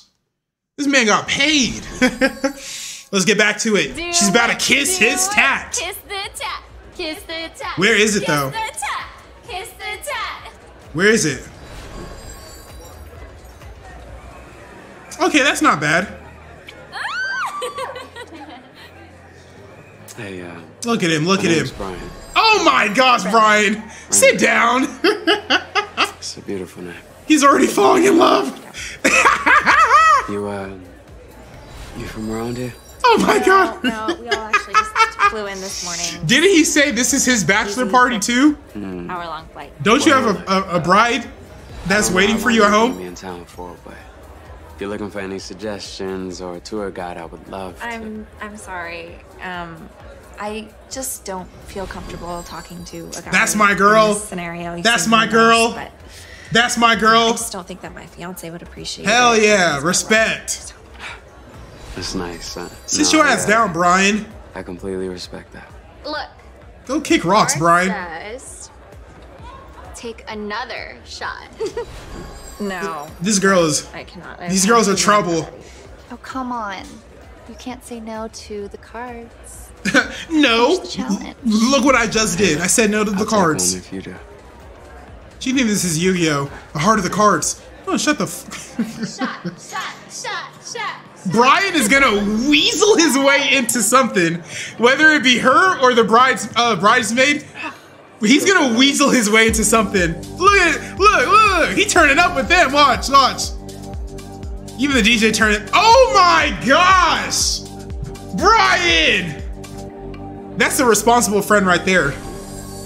Speaker 1: This man got paid. Let's get back to it.
Speaker 2: Do
Speaker 1: She's about to kiss his tat.
Speaker 2: Kiss the tat. Kiss the tat.
Speaker 1: Where is it,
Speaker 2: Kiss
Speaker 1: though?
Speaker 2: Kiss the tat.
Speaker 1: Where is it? Okay, that's not bad. Ah!
Speaker 38: Hey, uh.
Speaker 1: Look at him. Look at him.
Speaker 38: name's Brian.
Speaker 1: Oh my gosh, Brian. Sit down.
Speaker 38: It's a beautiful name.
Speaker 1: He's already falling in love.
Speaker 38: You, uh. You from around here?
Speaker 1: Oh my god.
Speaker 26: No, we all actually just flew in this morning.
Speaker 1: Didn't he say this is his bachelor party too?
Speaker 26: Hour long flight.
Speaker 1: Don't you have a, a, a bride that's waiting for you at home?
Speaker 38: Be in town for, but if you're looking for any suggestions or a tour guide, I would love. to.
Speaker 26: I'm I'm sorry. Um, I just don't feel comfortable talking to a guy.
Speaker 1: That's my
Speaker 26: in
Speaker 1: girl.
Speaker 26: this scenario. He
Speaker 1: That's my girl.
Speaker 26: nice, but
Speaker 1: That's my girl.
Speaker 26: I
Speaker 1: girl.
Speaker 26: just don't think that my fiance would appreciate
Speaker 1: Hell
Speaker 26: it.
Speaker 1: yeah, respect.
Speaker 38: That's nice. Uh,
Speaker 1: Sit
Speaker 38: no,
Speaker 1: your ass
Speaker 38: I,
Speaker 1: down, Brian.
Speaker 38: I completely respect that.
Speaker 2: Look.
Speaker 1: Go kick rocks, Brian.
Speaker 2: Says, take another shot.
Speaker 26: No.
Speaker 1: This girl is.
Speaker 26: I cannot.
Speaker 1: These girls are trouble.
Speaker 32: Oh, come on. You can't say no to the cards.
Speaker 1: No.
Speaker 32: Finish the challenge.
Speaker 1: Look what I just did. I said no to the cards.
Speaker 38: you do.
Speaker 1: She thinks this is Yu-Gi-Oh! The heart of the cards. Oh, shut the. F-
Speaker 2: shot, shot, shot, shot.
Speaker 1: Brian is gonna weasel his way into something, whether it be her or the bride's uh, bridesmaid. He's gonna weasel his way into something. Look at it! Look! Look! He turning up with them. Watch! Watch! Even the DJ turning. Oh my gosh! Brian! That's a responsible friend right there.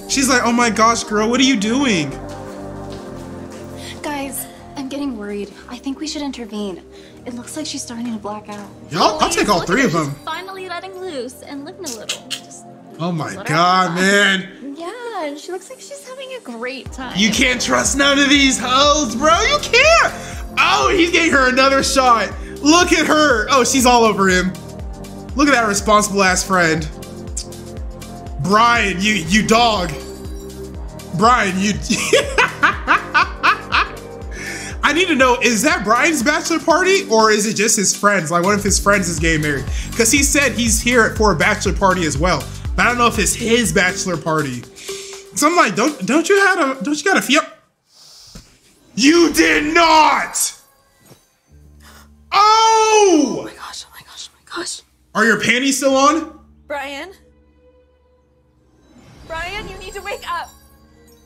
Speaker 1: She's like, oh my gosh, girl, what are you doing?
Speaker 32: Guys, I'm getting worried. I think we should intervene. It looks like she's starting to black out.
Speaker 1: Y'all, I'll take all three of them.
Speaker 2: Finally letting loose and living a little. Just
Speaker 1: Oh my god, man.
Speaker 32: Yeah, and she looks like she's having a great time.
Speaker 1: You can't trust none of these hoes, bro. You can't. Oh, he's getting her another shot. Look at her. Oh, she's all over him. Look at that responsible ass friend. Brian, you you dog. Brian, you. I need to know is that Brian's bachelor party or is it just his friends? Like one of his friends is getting married because he said he's here for a bachelor party as well. But I don't know if it's his bachelor party. So I'm like, don't don't you have a don't you got a feel? You did not. Oh!
Speaker 26: Oh my gosh! Oh my gosh! Oh my gosh!
Speaker 1: Are your panties still on?
Speaker 26: Brian. Brian, you need to wake up.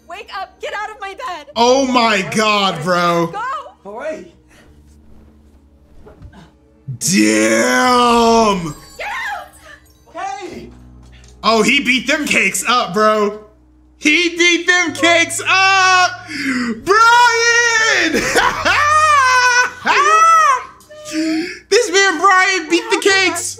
Speaker 26: Wake up! Get out of my bed.
Speaker 1: Oh my god, bro.
Speaker 26: Go.
Speaker 34: Away.
Speaker 1: Damn.
Speaker 26: Get out.
Speaker 34: Hey.
Speaker 1: Oh, he beat them cakes up, bro. He beat them cakes up! Brian! this man Brian beat the cakes!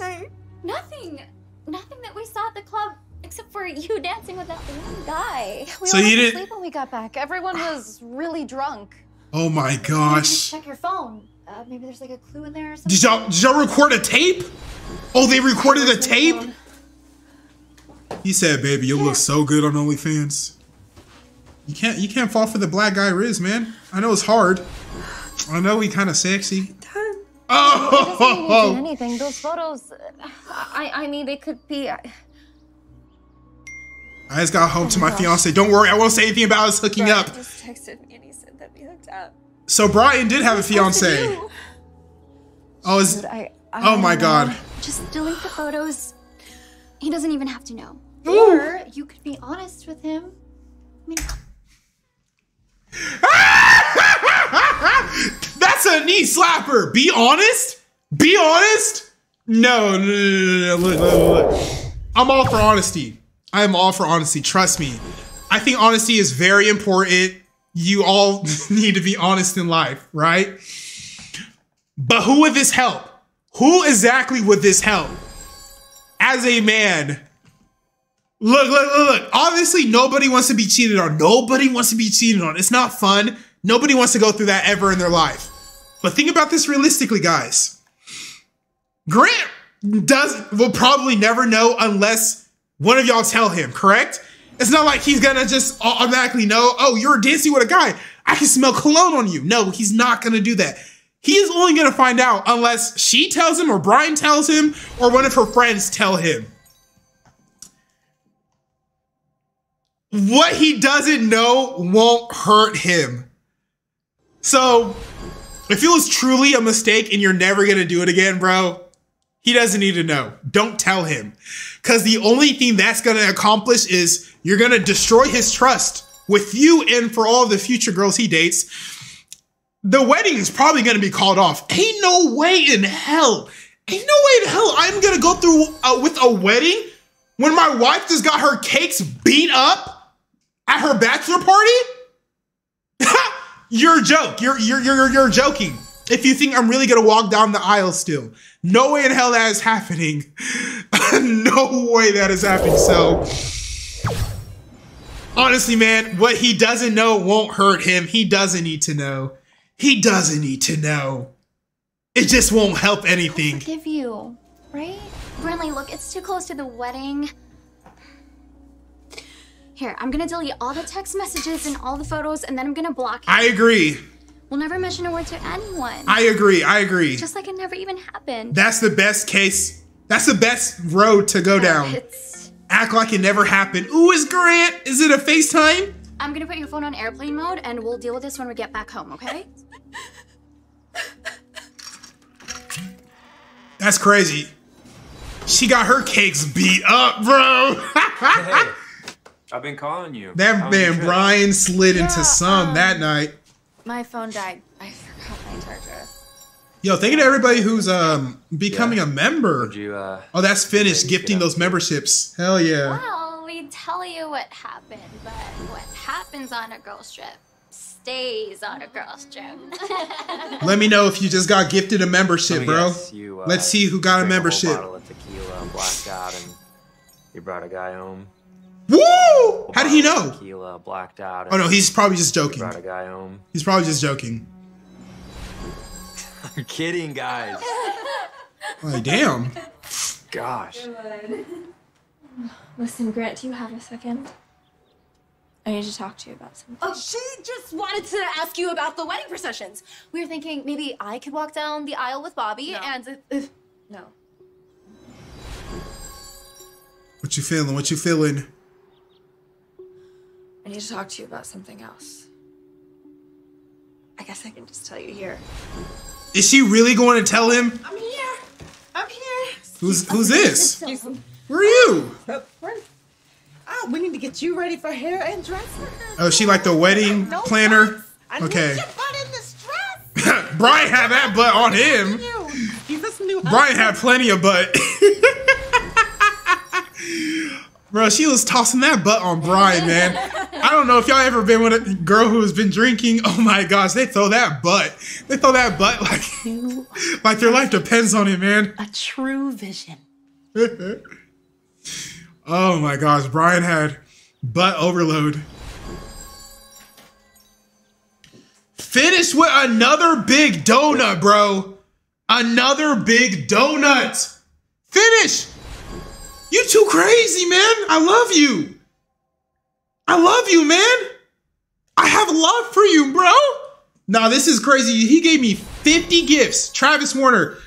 Speaker 26: Nothing. Nothing that we saw at the club except for you dancing with that one guy.
Speaker 32: We
Speaker 1: So
Speaker 32: all
Speaker 1: you didn't-
Speaker 32: sleep when we got back. Everyone was really drunk.
Speaker 1: Oh my gosh.
Speaker 32: check your phone. Uh, maybe there's like a clue in there or something.
Speaker 1: Did y'all did y'all record a tape? Oh, they recorded a tape? He said, baby, you look so good on OnlyFans. You can't you can't fall for the black guy Riz, man. I know it's hard. I know he kinda sexy.
Speaker 32: It doesn't mean
Speaker 1: Oh,
Speaker 32: anything. Those photos. uh, I I mean, they could be.
Speaker 1: I just got home to my oh fiance. Don't worry, I won't say anything about us hooking up.
Speaker 26: just texted me and he said that we hooked up.
Speaker 1: So Brian did have a fiance. Oh, is,
Speaker 32: Dude, I, I
Speaker 1: oh my
Speaker 32: don't
Speaker 1: god.
Speaker 32: Just delete the photos. He doesn't even have to know.
Speaker 1: Ooh.
Speaker 32: Or you could be honest with him. I mean,
Speaker 1: That's a knee slapper. Be honest. Be honest. No, no, no, no, no. Look, look, look. I'm all for honesty. I am all for honesty. Trust me. I think honesty is very important. You all need to be honest in life, right? But who would this help? Who exactly would this help? As a man, Look, look, look, look. Obviously, nobody wants to be cheated on. Nobody wants to be cheated on. It's not fun. Nobody wants to go through that ever in their life. But think about this realistically, guys. Grant does will probably never know unless one of y'all tell him, correct? It's not like he's gonna just automatically know, oh, you're dancing with a guy. I can smell cologne on you. No, he's not gonna do that. He is only gonna find out unless she tells him, or Brian tells him, or one of her friends tell him. what he doesn't know won't hurt him. So, if it was truly a mistake and you're never gonna do it again, bro, he doesn't need to know. Don't tell him. Because the only thing that's gonna accomplish is you're gonna destroy his trust with you and for all the future girls he dates. The wedding is probably gonna be called off. Ain't no way in hell. Ain't no way in hell I'm gonna go through uh, with a wedding when my wife just got her cakes beat up at her bachelor party? you're a joke. You're, you're you're you're joking. If you think I'm really gonna walk down the aisle still, no way in hell that is happening. no way that is happening. So honestly, man, what he doesn't know won't hurt him. He doesn't need to know. He doesn't need to know. It just won't help anything.
Speaker 32: forgive you, right? Brinley, look, it's too close to the wedding. Here, I'm gonna delete all the text messages and all the photos, and then I'm gonna block it.
Speaker 1: I agree.
Speaker 32: We'll never mention a word to anyone.
Speaker 1: I agree. I agree.
Speaker 32: Just like it never even happened.
Speaker 1: That's the best case. That's the best road to go down.
Speaker 32: It's.
Speaker 1: Act like it never happened. Ooh, is Grant? Is it a FaceTime?
Speaker 32: I'm gonna put your phone on airplane mode, and we'll deal with this when we get back home, okay?
Speaker 1: That's crazy. She got her cakes beat up, bro.
Speaker 22: hey, I've been calling you.
Speaker 1: That
Speaker 22: was your
Speaker 1: man
Speaker 22: trip?
Speaker 1: Brian slid into some
Speaker 32: um,
Speaker 1: that night.
Speaker 26: My phone died. I forgot my charger.
Speaker 1: Yo, thank you to everybody who's um becoming
Speaker 22: Yeah.
Speaker 1: a member.
Speaker 22: You, uh,
Speaker 1: oh, that's finished. Gifting those memberships. Hell yeah.
Speaker 32: Well, we tell you what happened, but what happens on a girl's trip stays on a girl's trip.
Speaker 1: Let me know if you just got gifted a membership, bro.
Speaker 22: guess, you, uh,
Speaker 1: Let's see who got a
Speaker 22: drank whole
Speaker 1: membership.
Speaker 22: bottle of tequila, blacked out, and you brought a guy home.
Speaker 1: Woo! How did he know?
Speaker 22: Tequila, blacked out.
Speaker 1: Oh no, he's probably just joking.
Speaker 22: Brought a guy home.
Speaker 1: He's probably just joking.
Speaker 22: I'm kidding, guys.
Speaker 1: Like, damn.
Speaker 22: Gosh.
Speaker 26: Listen, Grant, do you have a second? I need to talk to you about something.
Speaker 32: Oh, she just wanted to ask you about the wedding processions. We were thinking maybe I could walk down the aisle with Bobby and. Uh,
Speaker 26: no.
Speaker 1: What you feeling? What you feeling?
Speaker 26: I need to talk to you about something else. I guess I can just tell you here.
Speaker 1: Is she really going to tell him?
Speaker 26: I'm here. I'm here.
Speaker 1: Who's who's this?
Speaker 26: Excuse me.
Speaker 1: Where are you?
Speaker 39: Oh, ah, we need to get you ready for hair and dress.
Speaker 1: Oh, she like the wedding planner?
Speaker 39: I need
Speaker 1: Okay.
Speaker 39: your butt in this dress.
Speaker 1: Brian had that butt on him.
Speaker 39: He's new
Speaker 1: Brian had plenty of butt. Bro, she was tossing that butt on Brian, man. I don't know if y'all ever been with a girl who has been drinking. Oh my gosh, they throw that butt. They throw that butt like, like their life depends on it, man.
Speaker 39: A true vision.
Speaker 1: oh my gosh, Brian had butt overload. Finish with another big donut, bro. Another big donut. Finish. You too crazy, man. I love you. I love you, man. I have love for you, bro. Nah, this is crazy. He gave me 50 gifts. Travis Warner.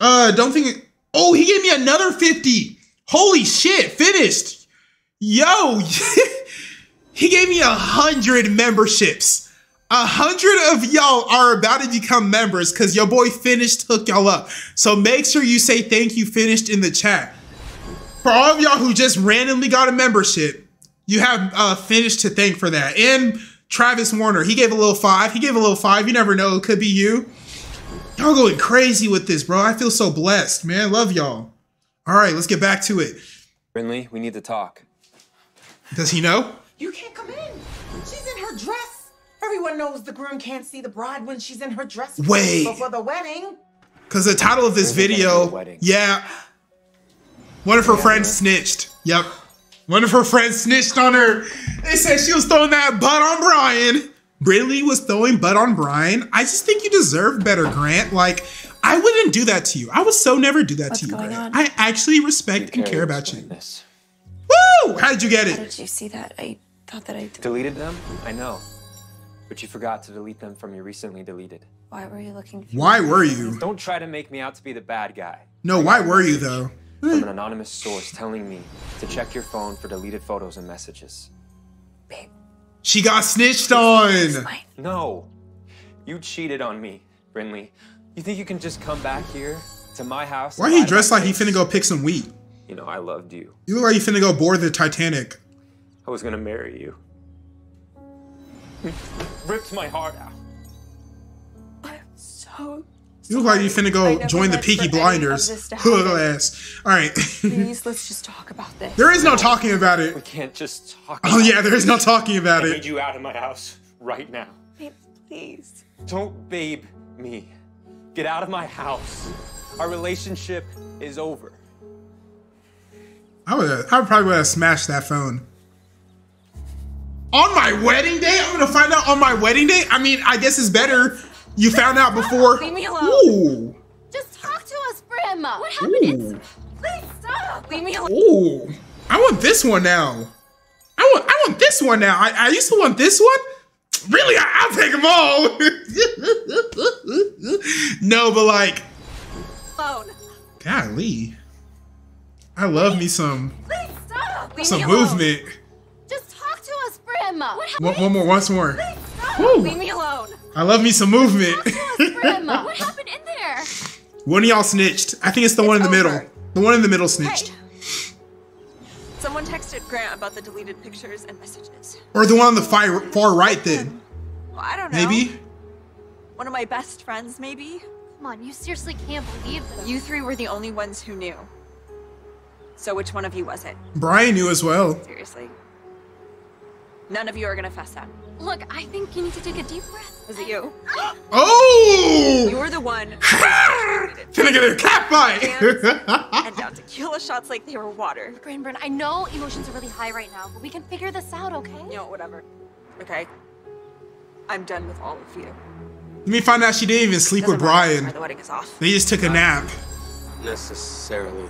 Speaker 1: Uh, don't think. Oh, he gave me another 50. Holy shit, finished. Yo, he gave me a hundred memberships. A hundred of y'all are about to become members because your boy finished hook y'all up. So make sure you say thank you finished in the chat. For all of y'all who just randomly got a membership, you have uh, finished to thank for that. And Travis Warner, he gave a little five. He gave a little five. You never know, it could be you. Y'all going crazy with this, bro. I feel so blessed, man. Love y'all. All right, let's get back to it.
Speaker 22: Brinley, we need to talk.
Speaker 1: Does he know?
Speaker 39: You can't come in. She's in her dress. Everyone knows the groom can't see the bride when she's in her dress
Speaker 1: Wait.
Speaker 39: before the wedding.
Speaker 1: Because the title of this video, yeah, one of her friends snitched. Yep. One of her friends snitched on her. They said she was throwing that butt on Brian. Brinley was throwing butt on Brian. I just think you deserve better, Grant. Like, I wouldn't do that to you. I would so never do that to you, Grant. I actually respect and care about you. Woo! How did you get
Speaker 31: How
Speaker 1: it?
Speaker 31: did you see that? I thought that I.
Speaker 22: Deleted them? I know. But you forgot to delete them from your recently deleted.
Speaker 31: Why were you looking? For
Speaker 1: Why were you?
Speaker 22: Don't try to make me out to be the bad guy.
Speaker 1: No, why were you though?
Speaker 22: From an mm. anonymous source telling me to check your phone for deleted photos and messages. Babe.
Speaker 1: She got snitched on.
Speaker 22: No. You cheated on me, Brinley. You think you can just come back here to my house?
Speaker 1: Why
Speaker 22: are
Speaker 1: he
Speaker 22: lie to
Speaker 1: dressed
Speaker 22: my
Speaker 1: like he finna go pick some wheat?
Speaker 22: You know, I loved you.
Speaker 1: You look like you finna go board the Titanic.
Speaker 22: I was gonna marry you. Ripped my heart out.
Speaker 31: I'm so
Speaker 1: You look like you finna go join the
Speaker 31: meant
Speaker 1: Peaky Blinders.
Speaker 31: this
Speaker 1: Hood ass. All right.
Speaker 31: please, let's just talk about this.
Speaker 1: there is no talking about it.
Speaker 22: We can't just talk.
Speaker 1: Oh yeah, there is no talking about
Speaker 22: I
Speaker 1: it.
Speaker 22: need you out of my house right now.
Speaker 31: Babe, please.
Speaker 22: Don't babe me. Get out of my house. Our relationship is over.
Speaker 1: I would, I would probably would have smashed that phone. On my wedding day, I'm gonna find out on my wedding day. I mean, I guess it's better you found out before.
Speaker 31: Leave me alone.
Speaker 1: Ooh,
Speaker 2: Just talk to us, Brim. What happened?
Speaker 1: ooh,
Speaker 2: Please stop.
Speaker 31: Leave me alone.
Speaker 1: ooh. I want this one now. I want, I want this one now. I, I used to want this one. Really, I, I'll take them all. no, but like,
Speaker 31: Alone.
Speaker 1: golly, I love me some
Speaker 2: Please stop.
Speaker 1: some movement.
Speaker 2: Just talk to us, Brim. What?
Speaker 1: One, one more, once more. Woo.
Speaker 31: Leave me alone.
Speaker 1: I love me some movement.
Speaker 2: Brim. What happened in there?
Speaker 1: One of y'all snitched. I think it's the one in the middle. The one in the middle snitched.
Speaker 40: Someone texted Grant about the deleted pictures and messages.
Speaker 1: Or the one on the far, far right then.
Speaker 40: Well, I don't know.
Speaker 1: Maybe?
Speaker 40: One of my best friends, maybe?
Speaker 2: Come on, you seriously can't believe this.
Speaker 40: You three were the only ones who knew. So which one of you was it?
Speaker 1: Brian knew as well.
Speaker 40: Seriously. None of you are gonna fess up.
Speaker 2: Look, I think you need to take a deep breath.
Speaker 40: Was it you?
Speaker 1: Oh!
Speaker 40: You're the one.
Speaker 1: Can I get a cat fight!
Speaker 40: and down tequila shots like they were water.
Speaker 2: Bryn, Bryn, I know emotions are really high right now, but we can figure this out, okay?
Speaker 40: You know, whatever. Okay. I'm done with all of you.
Speaker 1: Let me find out she didn't even sleep with Brian.
Speaker 40: The wedding is off.
Speaker 1: They just took a nap.
Speaker 38: Necessarily.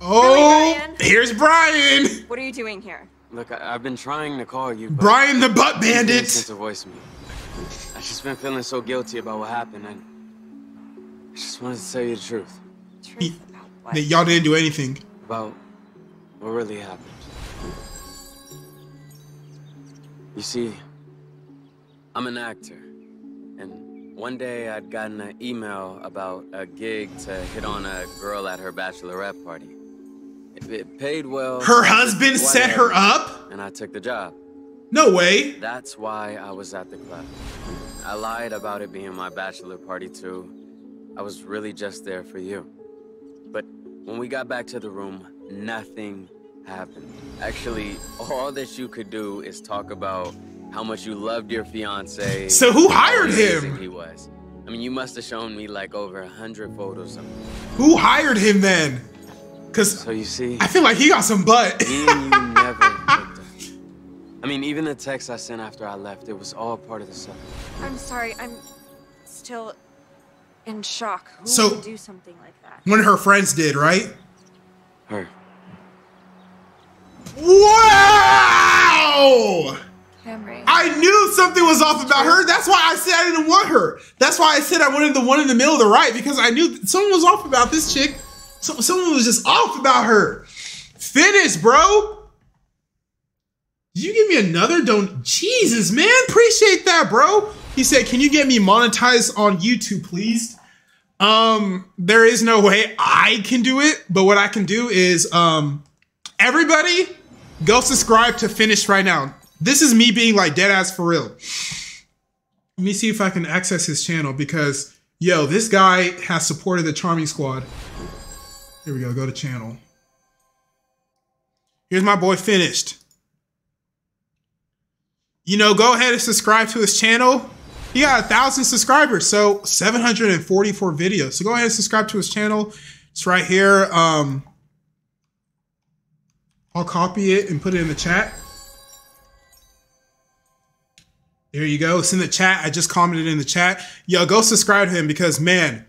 Speaker 1: Oh,
Speaker 40: Brian?
Speaker 1: here's Brian!
Speaker 40: What are you doing here?
Speaker 38: Look, I, I've been trying to call you.
Speaker 1: Brian the butt
Speaker 38: you didn't
Speaker 1: bandit!
Speaker 38: send a voicemail. I just been feeling so guilty about what happened, and I just wanted to tell you the truth
Speaker 1: He- that y'all didn't do anything.
Speaker 38: about what really happened. You see, I'm an actor, and one day I'd gotten an email about a gig to hit on a girl at her bachelorette party. It, paid well.
Speaker 1: Her husband set her up?
Speaker 38: And I took the job.
Speaker 1: No way.
Speaker 38: That's why I was at the club. I lied about it being my bachelor party too. I was really just there for you. But when we got back to the room, nothing happened. Actually, all that you could do is talk about how much you loved your fiance.
Speaker 1: So who hired him?
Speaker 38: He was. I mean, you must have shown me like over a hundred photos of him.
Speaker 1: Who hired him then? Cause
Speaker 38: So you see,
Speaker 1: I feel like he got some butt.
Speaker 38: me and you never hooked up. I mean, even the text I sent after I left, it was all part of the setup.
Speaker 26: I'm sorry, I'm still in shock. Who
Speaker 1: So-
Speaker 26: would do something like that?
Speaker 1: One of her friends did, right?
Speaker 38: Her.
Speaker 1: Wow!
Speaker 26: Camry.
Speaker 1: I knew something was off about her. That's why I said I didn't want her. That's why I said I wanted the one in the middle of the right because I knew someone was off about this chick. So, someone was just off about her. Finish, bro. Did you give me another don't? Jesus, man, appreciate that, bro. He said, "Can you get me monetized on YouTube, please?" Um, there is no way I can do it, but what I can do is, um, everybody go subscribe to Finish right now. This is me being like dead ass for real. Let me see if I can access his channel because yo, this guy has supported the Charming Squad. Here we go. Go to channel. Here's my boy finished. You know, go ahead and subscribe to his channel. He got a thousand subscribers, so 744 videos. So go ahead and subscribe to his channel. It's right here. Um, I'll copy it and put it in the chat. There you go. It's in the chat. I just commented in the chat. Yo, go subscribe to him because man,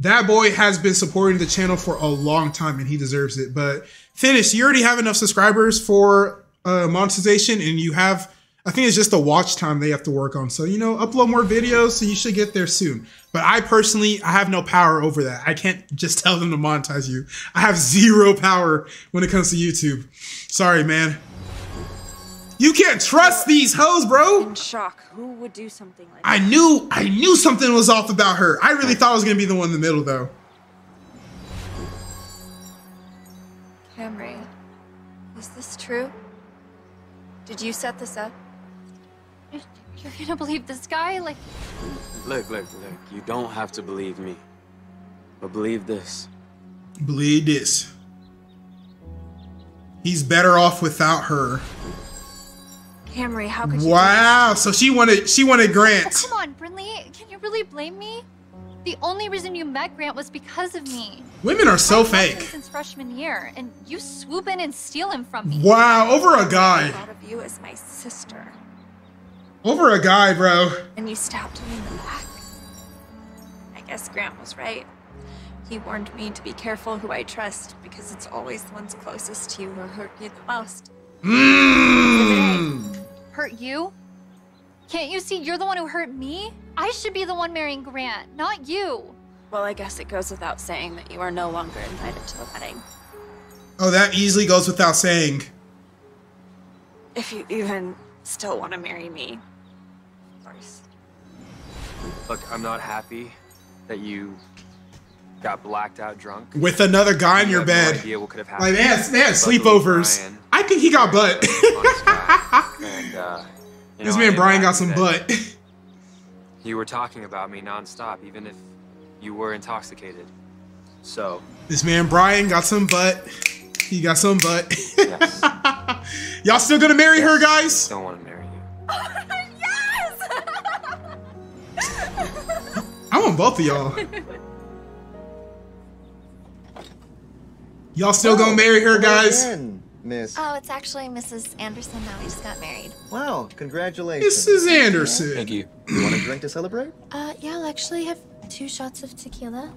Speaker 1: that boy has been supporting the channel for a long time and he deserves it. But finish, you already have enough subscribers for uh, monetization and you have, I think it's just the watch time they have to work on. So, you know, upload more videos so you should get there soon. But I personally, I have no power over that. I can't just tell them to monetize you. I have zero power when it comes to YouTube. Sorry, man. You can't trust these hoes, bro.
Speaker 26: In shock. Who would do something like
Speaker 1: I knew I knew something was off about her. I really thought I was gonna be the one in the middle though.
Speaker 26: Camry, is this true? Did you set this up?
Speaker 37: You're gonna believe this guy? Like,
Speaker 38: Look, look, look. You don't have to believe me, but believe this.
Speaker 1: Believe this. He's better off without her.
Speaker 26: Camry, how could you?
Speaker 1: Wow. So she wanted she wanted Grant.
Speaker 37: oh, come on, Brinley. Can you really blame me? The only reason you met Grant was because of me.
Speaker 1: Women are so
Speaker 37: I've him
Speaker 1: fake.
Speaker 37: Since freshman year, and you swoop in and steal him from me.
Speaker 1: Wow, over a guy.
Speaker 26: I thought of you as my sister,
Speaker 1: Over a guy, bro.
Speaker 26: and you stabbed me in the back. I guess Grant was right. He warned me to be careful who I trust because it's always the ones closest to you who hurt you the most.
Speaker 1: Mm.
Speaker 37: Hurt you? Can't you see you're the one who hurt me? I should be the one marrying Grant, not you.
Speaker 26: Well, I guess it goes without saying that you are no longer invited to the wedding.
Speaker 1: Oh, that easily goes without saying.
Speaker 26: If you even still want to marry me. Of course.
Speaker 22: Look, I'm not happy that you got blacked out drunk.
Speaker 1: With another guy in your
Speaker 22: have no
Speaker 1: bed.
Speaker 22: idea what could have
Speaker 1: Like
Speaker 22: happened.
Speaker 1: they had, they had sleepovers.
Speaker 22: Brian,
Speaker 1: I think he got butt.
Speaker 22: and, uh, you
Speaker 1: this
Speaker 22: know,
Speaker 1: man Brian got some butt.
Speaker 22: You were talking about me nonstop, even if you were intoxicated. So,
Speaker 1: This man Brian got some butt. He got some butt. Y'all still gonna marry her, guys?
Speaker 22: don't want to marry you.
Speaker 1: I want both of y'all. Y'all still gonna marry her, guys?
Speaker 41: Again, Miss.
Speaker 26: Oh, it's actually Mrs. Anderson now. We just got married.
Speaker 41: Wow, congratulations.
Speaker 1: Mrs. Anderson.
Speaker 22: Thank you.
Speaker 41: You want a drink to celebrate?
Speaker 26: Uh, yeah, I'll actually have two shots of tequila.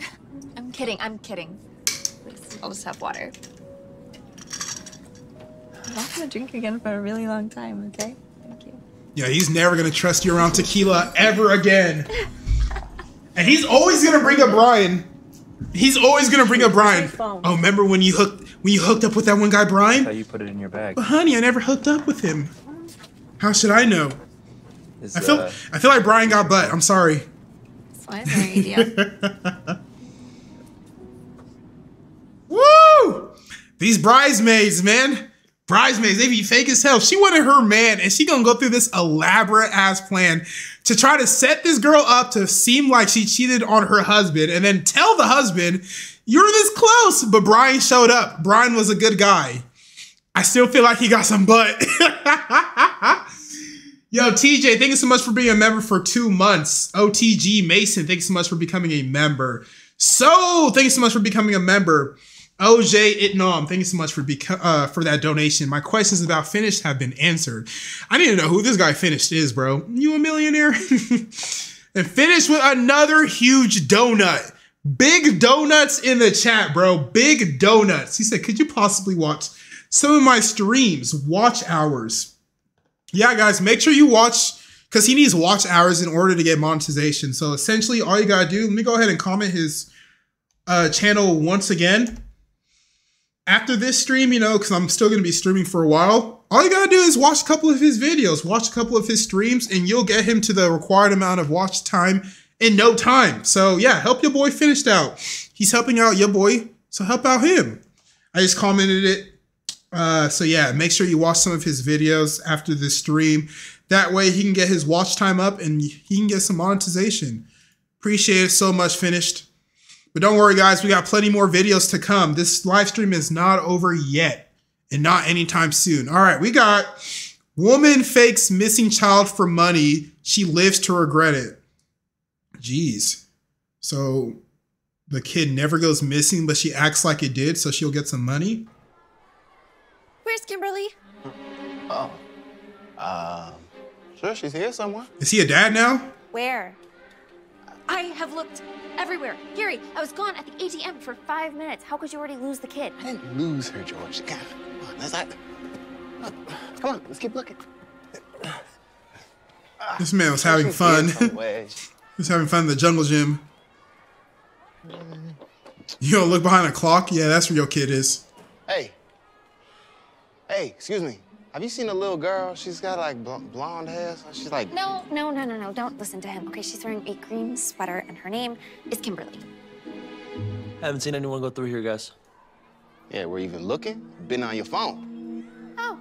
Speaker 26: I'm kidding. I'm kidding. Please, I'll just have water. I'm not gonna drink again for a really long time. Okay. Thank you.
Speaker 1: Yeah, he's never gonna trust you around tequila ever again. And he's always gonna bring up Brian. He's always gonna bring up Brian. Oh, remember when you hooked when you hooked up with that one guy, Brian?
Speaker 22: How you put it in your bag?
Speaker 1: But honey, I never hooked up with him. How should I know?
Speaker 22: Is,
Speaker 1: I feel
Speaker 22: uh,
Speaker 1: I feel like Brian got butt. I'm sorry.
Speaker 26: That's why I married.
Speaker 1: Woo! These bridesmaids, man. Bridesmaids, they be fake as hell. She wanted her man, and she gonna go through this elaborate ass plan to try to set this girl up to seem like she cheated on her husband, and then tell the husband, you're this close, but Brian showed up. Brian was a good guy. I still feel like he got some butt. Yo, TJ, thank you so much for being a member for two months. OTG Mason, thanks so much for becoming a member. So, thank you so much for becoming a member. OJ Itnom, thank you so much for uh, for that donation. My questions about finished have been answered. I need to know who this guy finished is, bro. You a millionaire? and finish with another huge donut. Big donuts in the chat, bro. Big donuts. He said, could you possibly watch some of my streams, watch hours? Yeah, guys, make sure you watch because he needs watch hours in order to get monetization. So essentially, all you gotta do, let me go ahead and comment his uh, channel once again. After this stream, you know, because I'm still gonna be streaming for a while, all you gotta do is watch a couple of his videos, watch a couple of his streams, and you'll get him to the required amount of watch time in no time. So yeah, help your boy finished out. He's helping out your boy, so help out him. I just commented it uh, so yeah, make sure you watch some of his videos after this stream. That way he can get his watch time up and he can get some monetization. Appreciate it so much, finished. But don't worry, guys, we got plenty more videos to come. This live stream is not over yet and not anytime soon. All right, we got woman fakes missing child for money. She lives to regret it. Jeez. So the kid never goes missing, but she acts like it did, so she'll get some money.
Speaker 26: Where's Kimberly?
Speaker 29: Oh. Um, sure, she's here somewhere.
Speaker 1: Is he a dad now?
Speaker 26: Where? I have looked everywhere. Gary, I was gone at the ATM for five minutes. How could you already lose the kid?
Speaker 29: I didn't lose her, George. God, come on, let's not. Come on, let's keep looking.
Speaker 1: This man was having fun. he was having fun in the jungle gym. You don't look behind a clock? Yeah, that's where your kid is.
Speaker 29: Hey. Hey, excuse me. Have you seen a little girl? She's got like bl- blonde hair. So she's like.
Speaker 26: No, no, no, no, no. Don't listen to him. Okay, she's wearing a green sweater and her name is Kimberly.
Speaker 42: Haven't seen anyone go through here, guys.
Speaker 29: Yeah, we're even looking. Been on your phone.
Speaker 26: Oh,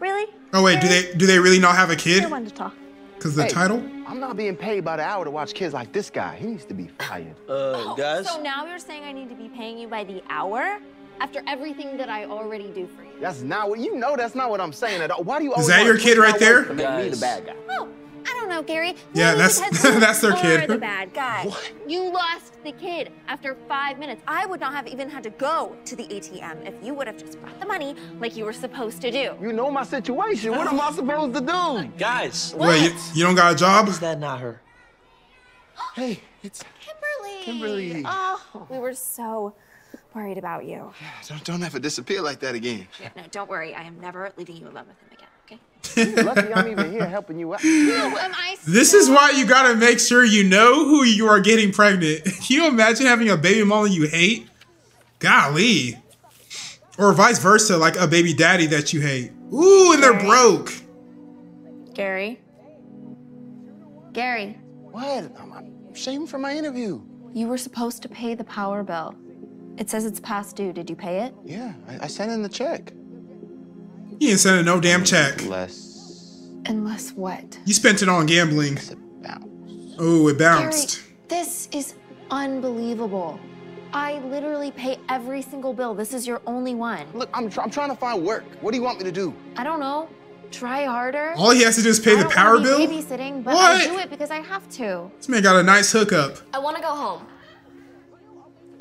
Speaker 26: really?
Speaker 1: Oh wait, do they do they really not have a kid?
Speaker 26: I wanted to talk.
Speaker 1: Because the
Speaker 29: Hey,
Speaker 1: title?
Speaker 29: I'm not being paid by the hour to watch kids like this guy. He needs to be fired.
Speaker 42: Uh, guys?
Speaker 26: So now you're saying I need to be paying you by the hour after everything that I already do for you?
Speaker 29: That's not what you know. That's not what I'm saying at all. Why do you
Speaker 1: Is
Speaker 29: always
Speaker 1: that your kid right there?
Speaker 29: to make me the bad guy?
Speaker 26: Oh, I don't know, Gary.
Speaker 1: Yeah, that's- that's their kid.
Speaker 26: the bad guy. You lost the kid after five minutes. I would not have even had to go to the ATM if you would have just brought the money like you were supposed to do.
Speaker 29: You know my situation. What am I supposed to do?
Speaker 42: Guys.
Speaker 1: Wait, you, you don't got a job?
Speaker 42: Is that not her?
Speaker 29: Hey, it's
Speaker 26: Kimberly.
Speaker 29: Kimberly.
Speaker 26: Oh, we were so worried about you.
Speaker 29: don't, don't ever disappear like that again.
Speaker 26: Yeah, no, don't worry. I am never leaving you alone with him again. Okay?
Speaker 29: Lucky I'm even here helping you out.
Speaker 26: No, am I?
Speaker 1: This is why you gotta make sure you know who you are getting pregnant. Can you imagine having a baby mama you hate? Golly. Or vice versa, like a baby daddy that you hate. Ooh, and they're broke.
Speaker 26: Gary. Gary.
Speaker 29: What? I'm, I'm shaving for my interview.
Speaker 26: You were supposed to pay the power bill. It says it's past due. Did you pay it?
Speaker 29: Yeah, I, I sent in the check.
Speaker 1: You ain't sending no damn check.
Speaker 29: Unless.
Speaker 26: Unless what?
Speaker 1: You spent it on gambling. Oh, it bounced.
Speaker 26: Gary, this is unbelievable. I literally pay every single bill. This is your only one.
Speaker 29: Look, I'm, tr- I'm trying to find work. What do you want me to do?
Speaker 26: I don't know. Try harder.
Speaker 1: All he has to do is pay
Speaker 26: I
Speaker 1: the
Speaker 26: don't
Speaker 1: power
Speaker 26: wanna
Speaker 1: bill?
Speaker 26: be babysitting, but
Speaker 1: What?
Speaker 26: I do it because I have to.
Speaker 1: This man got a nice hookup.
Speaker 2: I want to go home.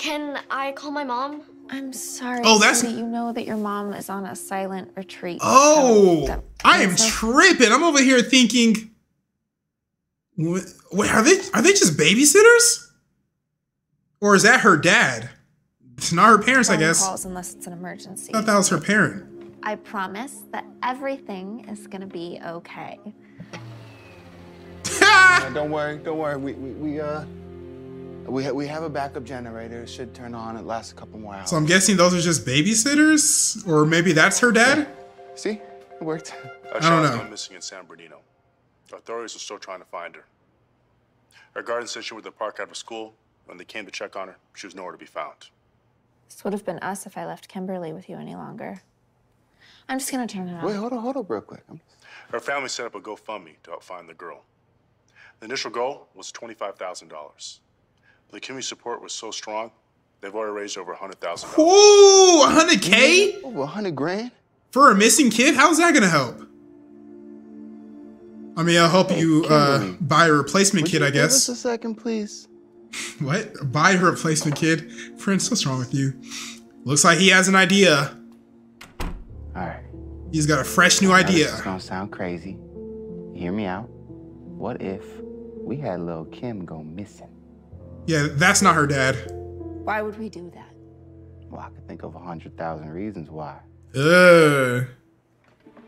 Speaker 2: Can I call my mom?
Speaker 26: I'm sorry.
Speaker 1: Oh, that's-
Speaker 26: sweetie, you know that your mom is on a silent retreat.
Speaker 1: Oh,
Speaker 26: so
Speaker 1: I am
Speaker 26: so-
Speaker 1: tripping. I'm over here thinking, wait, wait, are they are they just babysitters, or is that her dad? It's not her parents, I
Speaker 26: guess.
Speaker 1: calls
Speaker 26: calls unless it's an emergency.
Speaker 1: I thought that was her parent.
Speaker 26: I promise that everything is gonna be okay.
Speaker 29: Uh, don't worry, don't worry. We, we, we uh, we, ha- we have a backup generator. It should turn on. It lasts a couple more hours.
Speaker 1: So I'm guessing those are just babysitters, or maybe that's her dad.
Speaker 29: See, it worked.
Speaker 1: I
Speaker 43: A
Speaker 1: don't
Speaker 43: child's
Speaker 1: know.
Speaker 43: gone missing in San Bernardino. Authorities are still trying to find her. Her guardian said she was at the park after school. When they came to check on her, she was nowhere to be found.
Speaker 26: This would have been us if I left Kimberly with you any longer. I'm just gonna turn it off.
Speaker 29: Wait, hold on, hold on, real quick.
Speaker 43: Her family set up a GoFundMe to help find the girl. The initial goal was $25,000. But the community support was so strong, They've already raised over a hundred thousand.
Speaker 1: Ooh, 100K?
Speaker 29: Over 100 grand?
Speaker 1: For a missing kid? How's that gonna help? I mean, I'll help you uh, buy a replacement
Speaker 29: Would
Speaker 1: kid,
Speaker 29: you
Speaker 1: I
Speaker 29: give us a second, please.
Speaker 1: What? Buy a replacement kid? Prince, what's wrong with you? Looks like he has an idea.
Speaker 29: All right.
Speaker 1: He's got a fresh new
Speaker 29: Now, This
Speaker 1: idea.
Speaker 29: is gonna sound crazy. Hear me out. What if we had little Kim go missing?
Speaker 1: Yeah, that's not her dad.
Speaker 26: Why would we do that?
Speaker 29: Well, I could think of a hundred thousand reasons why.
Speaker 1: Ugh.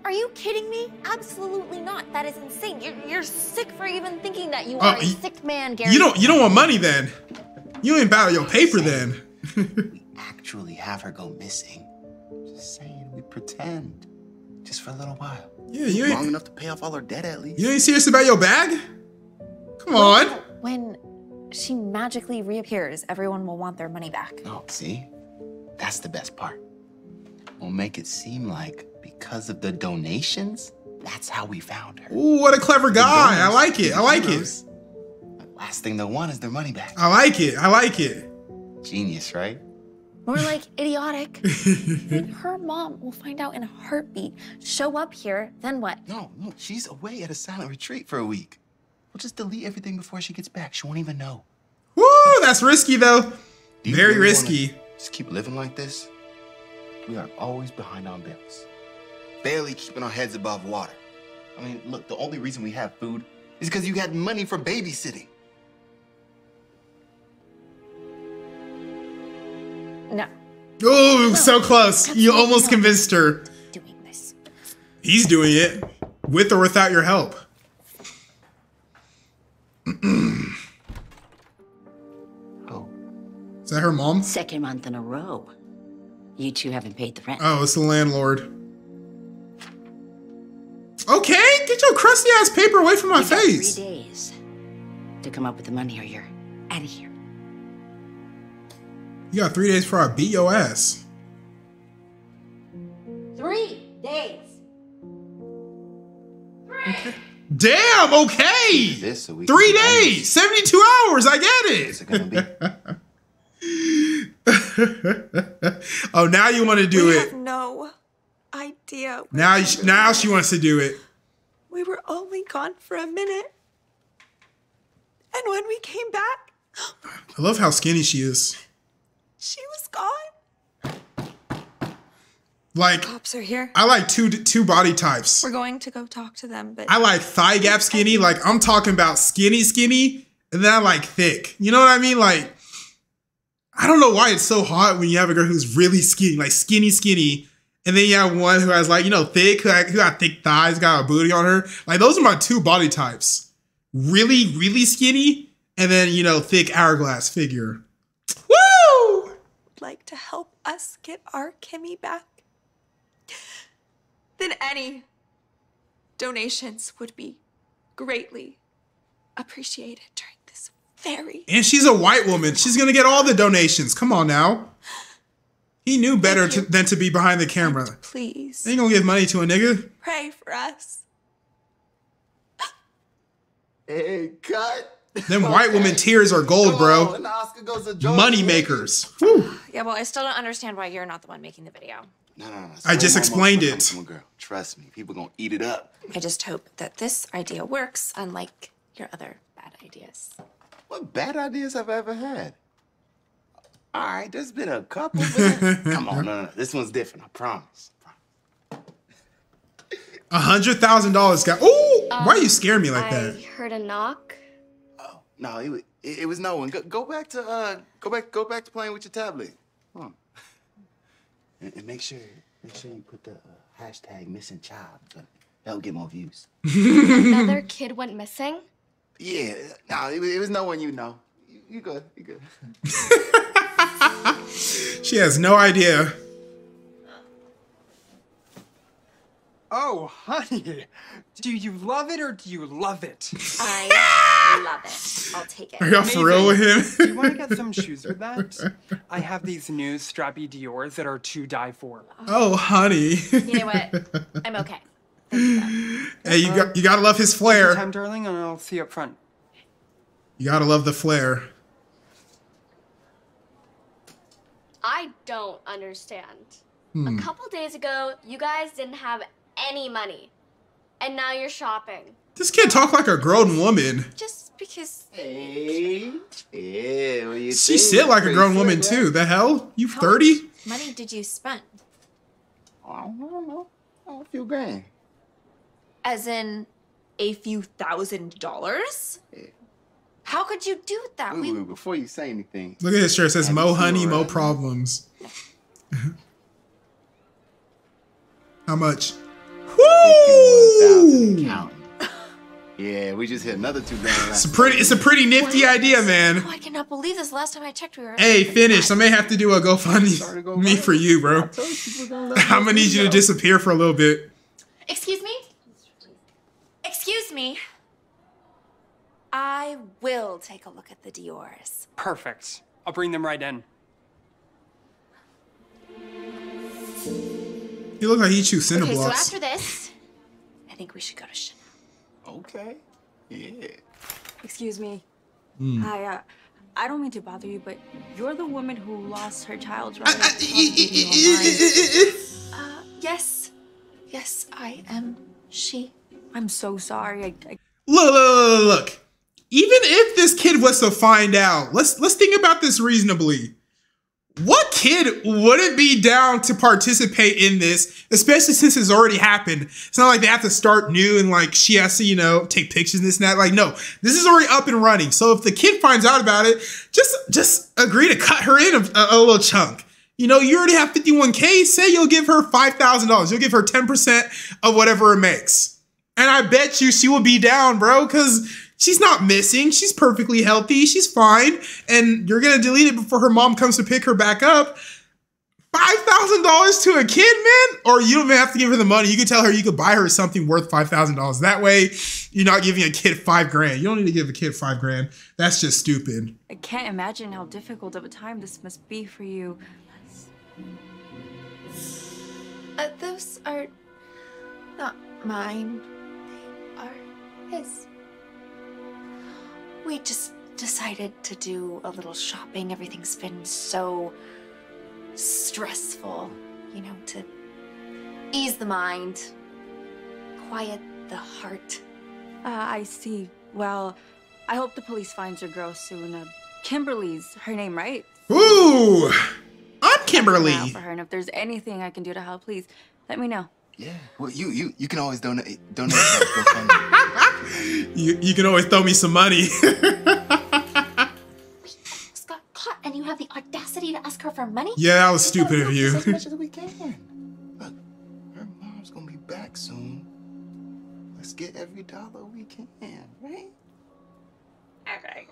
Speaker 26: Are you kidding me? Absolutely not. That is insane. You're, you're sick for even thinking that. You
Speaker 1: Uh,
Speaker 26: are a
Speaker 1: y-
Speaker 26: sick man, Gary.
Speaker 1: You don't you don't want money then. You ain't battle your paper then.
Speaker 29: we Actually, have her go missing. Just saying, we pretend. Just for a little while.
Speaker 1: Yeah, you ain't
Speaker 29: Long enough to pay off all her debt at least.
Speaker 1: you ain't serious about your bag? Come on.
Speaker 26: When she magically reappears, everyone will want their money back.
Speaker 29: Oh, see? That's the best part. We'll make it seem like because of the donations, that's how we found her.
Speaker 1: Ooh, what a clever guy. I like it. I like it.
Speaker 29: Last thing they'll want is their money back.
Speaker 1: I like it. I like it.
Speaker 29: Genius, right?
Speaker 26: More like idiotic. then her mom will find out in a heartbeat. Show up here, then what?
Speaker 29: No, no, she's away at a silent retreat for a week. We'll just delete everything before she gets back. She won't even know.
Speaker 1: Woo, that's risky though.
Speaker 29: Do you
Speaker 1: Very
Speaker 29: really
Speaker 1: risky.
Speaker 29: Just keep living like this. We are always behind on bills. Barely keeping our heads above water. I mean, look, the only reason we have food is because you had money for babysitting.
Speaker 26: No.
Speaker 1: Oh, so close. You almost convinced her.
Speaker 26: Doing this.
Speaker 1: He's doing it with or without your help. Oh. Is that her mom?
Speaker 44: Second month in a row. You two haven't paid the rent.
Speaker 1: Oh, it's the landlord. Okay, get your crusty ass paper away from my
Speaker 44: You got
Speaker 1: face.
Speaker 44: Three days to come up with the money or you're out of here.
Speaker 1: You got three days before I beat your ass.
Speaker 39: Three days.
Speaker 1: Damn, okay.
Speaker 29: This a week.
Speaker 1: Three days, 72 hours. I get it. oh, now you want to do
Speaker 40: we
Speaker 1: it.
Speaker 40: have no idea.
Speaker 1: Now, you, now she wants to do it.
Speaker 40: We were only gone for a minute. And when we came back,
Speaker 1: I love how skinny she is.
Speaker 40: she was gone.
Speaker 1: Like,
Speaker 40: Cops are here.
Speaker 1: I like two two body types.
Speaker 40: We're going to go talk to them, but
Speaker 1: I like thigh gap skinny. Like I'm talking about skinny, skinny, and then I like thick. You know what I mean? Like I don't know why it's so hot when you have a girl who's really skinny, like skinny, skinny, and then you have one who has like you know thick, who, who got thick thighs, got a booty on her. Like those are my two body types. Really, really skinny, and then you know thick hourglass figure. Woo!
Speaker 40: like to help us get our Kimmy back, then any donations would be greatly appreciated during this very
Speaker 1: And she's a white woman. She's gonna get all the donations. Come on now. He knew better to, than to be behind the camera.
Speaker 40: please
Speaker 1: Ain't gonna give money to a nigga.
Speaker 40: pray for us.
Speaker 29: Hey, cut.
Speaker 1: Them white woman tears are gold, bro.
Speaker 29: Oscar goes to
Speaker 1: Money makers. Whew.
Speaker 26: Yeah, well, I still don't understand why you're not the one making the video.
Speaker 29: No, no, no.
Speaker 1: I just explained
Speaker 29: must come
Speaker 1: it.
Speaker 29: from a girl. Trust me, people gonna eat it up.
Speaker 26: I just hope that this idea works, unlike your other bad ideas.
Speaker 29: What bad ideas have I ever had? All right, there's been a couple. But come on, no, no, no. This one's different. I promise.
Speaker 1: A hundred thousand dollars got. Ooh, why are you scare me like
Speaker 2: I
Speaker 1: that?
Speaker 2: heard a knock.
Speaker 29: Oh No, it, wa- it, it was no one. Go, go back to uh, go back, go back to playing with your tablet. Huh. And, and make sure, make sure you put the uh, hashtag missing child. That'll get more views.
Speaker 2: Another kid went missing.
Speaker 29: Yeah, no, it, was- it was no one you know. You, you good? You good?
Speaker 1: She has no idea.
Speaker 45: Oh, honey, do you love it or do you love it?
Speaker 26: I love it. I'll take it.
Speaker 1: Are y'all for real with him?
Speaker 45: Do you want to get some shoes with that? I have these new strappy Dior's that are to die for.
Speaker 1: oh, honey.
Speaker 26: You know what? I'm okay.
Speaker 1: hey, you got you gotta love his flair.
Speaker 45: Time, darling, and I'll see you up front.
Speaker 1: You gotta love the flair.
Speaker 46: I don't understand.
Speaker 1: Hmm.
Speaker 46: A couple days ago, you guys didn't have any money. And now you're shopping.
Speaker 1: This kid talk like a grown woman.
Speaker 46: Just because.
Speaker 29: Hey. Yeah, what you
Speaker 1: She
Speaker 29: think?
Speaker 1: sit like a grown woman
Speaker 29: right?
Speaker 1: too. The hell? You 30?
Speaker 26: money did you spend?
Speaker 29: I don't know. A few grand.
Speaker 26: As in a few thousand dollars? How could you do that?
Speaker 29: Wait,
Speaker 26: We
Speaker 29: wait, wait, before you say anything,
Speaker 1: Look at his shirt. It says Mo honey, mo problems. How much?
Speaker 29: Woo! Yeah, we just hit another two grand.
Speaker 1: It's a pretty it's a pretty nifty idea, man.
Speaker 26: Oh, I cannot believe this. Last time I checked, we were.
Speaker 1: Hey, finish. I may have to do a GoFundMe me for you, bro. I'm gonna need you to disappear for a little bit.
Speaker 26: Excuse me? Excuse me. I will take a look at the Dior's.
Speaker 45: Perfect. I'll bring them right in.
Speaker 1: You look like he chews cinder
Speaker 26: okay,
Speaker 1: blocks.
Speaker 26: so after this, I think we should go to Chanel.
Speaker 29: Okay. Yeah.
Speaker 47: Excuse me.
Speaker 1: Hmm.
Speaker 47: Hi, uh, I don't mean to bother you, but you're the woman who lost her child right after video online.
Speaker 26: Uh, yes. Yes, I am she.
Speaker 47: I'm so sorry. I, I
Speaker 1: Look, look, look, look, look. Even if this kid was to find out, let's let's think about this reasonably. What kid wouldn't be down to participate in this, especially since it's already happened? It's not like they have to start new and like she has to, you know, take pictures and this and that. Like, no, this is already up and running. So if the kid finds out about it, just just agree to cut her in a, a, little chunk. You know, you already have 51K. Say you'll give her $5,000. You'll give her 10% of whatever it makes. And I bet you she will be down, bro, because she's not missing. She's perfectly healthy. She's fine. And you're going to delete it before her mom comes to pick her back up. $5,000 to a kid, man? Or you don't even have to give her the money. You could tell her you could buy her something worth $5,000. That way, you're not giving a kid five grand. You don't need to give a kid five grand. That's just stupid.
Speaker 47: I can't imagine how difficult of a time this must be for you.
Speaker 26: Uh, those are not mine. They are his. We just decided to do a little shopping. Everything's been so stressful, you know, to ease the mind, quiet the heart.
Speaker 47: Uh, I see. Well, I hope the police finds your girl soon. Uh, Kimberly's her name, right?
Speaker 1: Ooh, I'm Kimberly.
Speaker 47: Out for her, and if there's anything I can do to help, please let me know.
Speaker 29: Yeah. Well, you you you can always donate donate to our GoFundMe.
Speaker 1: You, you can always throw me some money.
Speaker 26: Just got caught, and you have the audacity to ask her for money?
Speaker 1: yeah, that was stupid of you.
Speaker 29: as much as we can. Look, her mom's gonna be back soon. Let's get every dollar we can, right?
Speaker 26: Okay.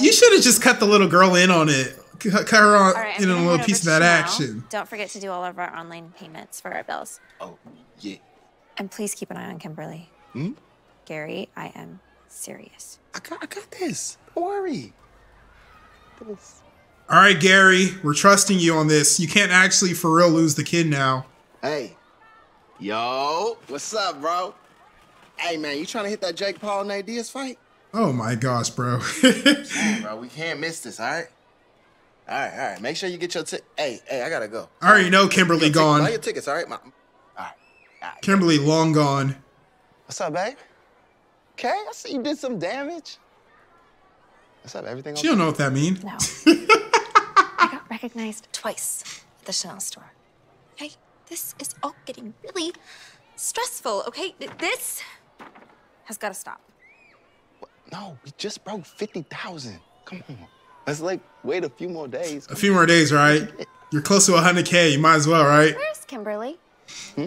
Speaker 1: You should have just cut the little girl in on it. Cut, cut her on
Speaker 26: All right, I'm
Speaker 1: in on a little piece of that
Speaker 26: Chanel.
Speaker 1: action.
Speaker 26: Don't forget to do all of our online payments for our bills.
Speaker 29: Oh, yeah.
Speaker 26: And please keep an eye on Kimberly.
Speaker 29: Hmm?
Speaker 26: Gary, I am serious.
Speaker 29: I got I got this. Don't worry. This.
Speaker 1: All right, Gary, we're trusting you on this. You can't actually for real lose the kid now.
Speaker 29: Hey. Yo, what's up, bro? Hey man, you trying to hit that Jake Paul Nate Diaz fight?
Speaker 1: Oh my gosh, bro.
Speaker 29: Come bro, we can't miss this, all right? All right, all right. Make sure you get your ticket. Hey, hey, I gotta go.
Speaker 1: I already know Kimberly
Speaker 29: Your ticket- Buy
Speaker 1: gone.
Speaker 29: your tickets, all right? My,
Speaker 1: Kimberly long gone.
Speaker 29: What's up, babe? Okay, I see you did some damage. What's up? Everything
Speaker 1: She don't know what that means.
Speaker 26: No. I got recognized twice at the Chanel store. Okay? This is all getting really stressful, okay? This has got to stop.
Speaker 29: No, we just broke 50,000. Come on. Let's like wait a few more days.
Speaker 1: A few more days, right? You're close to 100k. You might as well, right?
Speaker 26: Where's Kimberly? Hmm?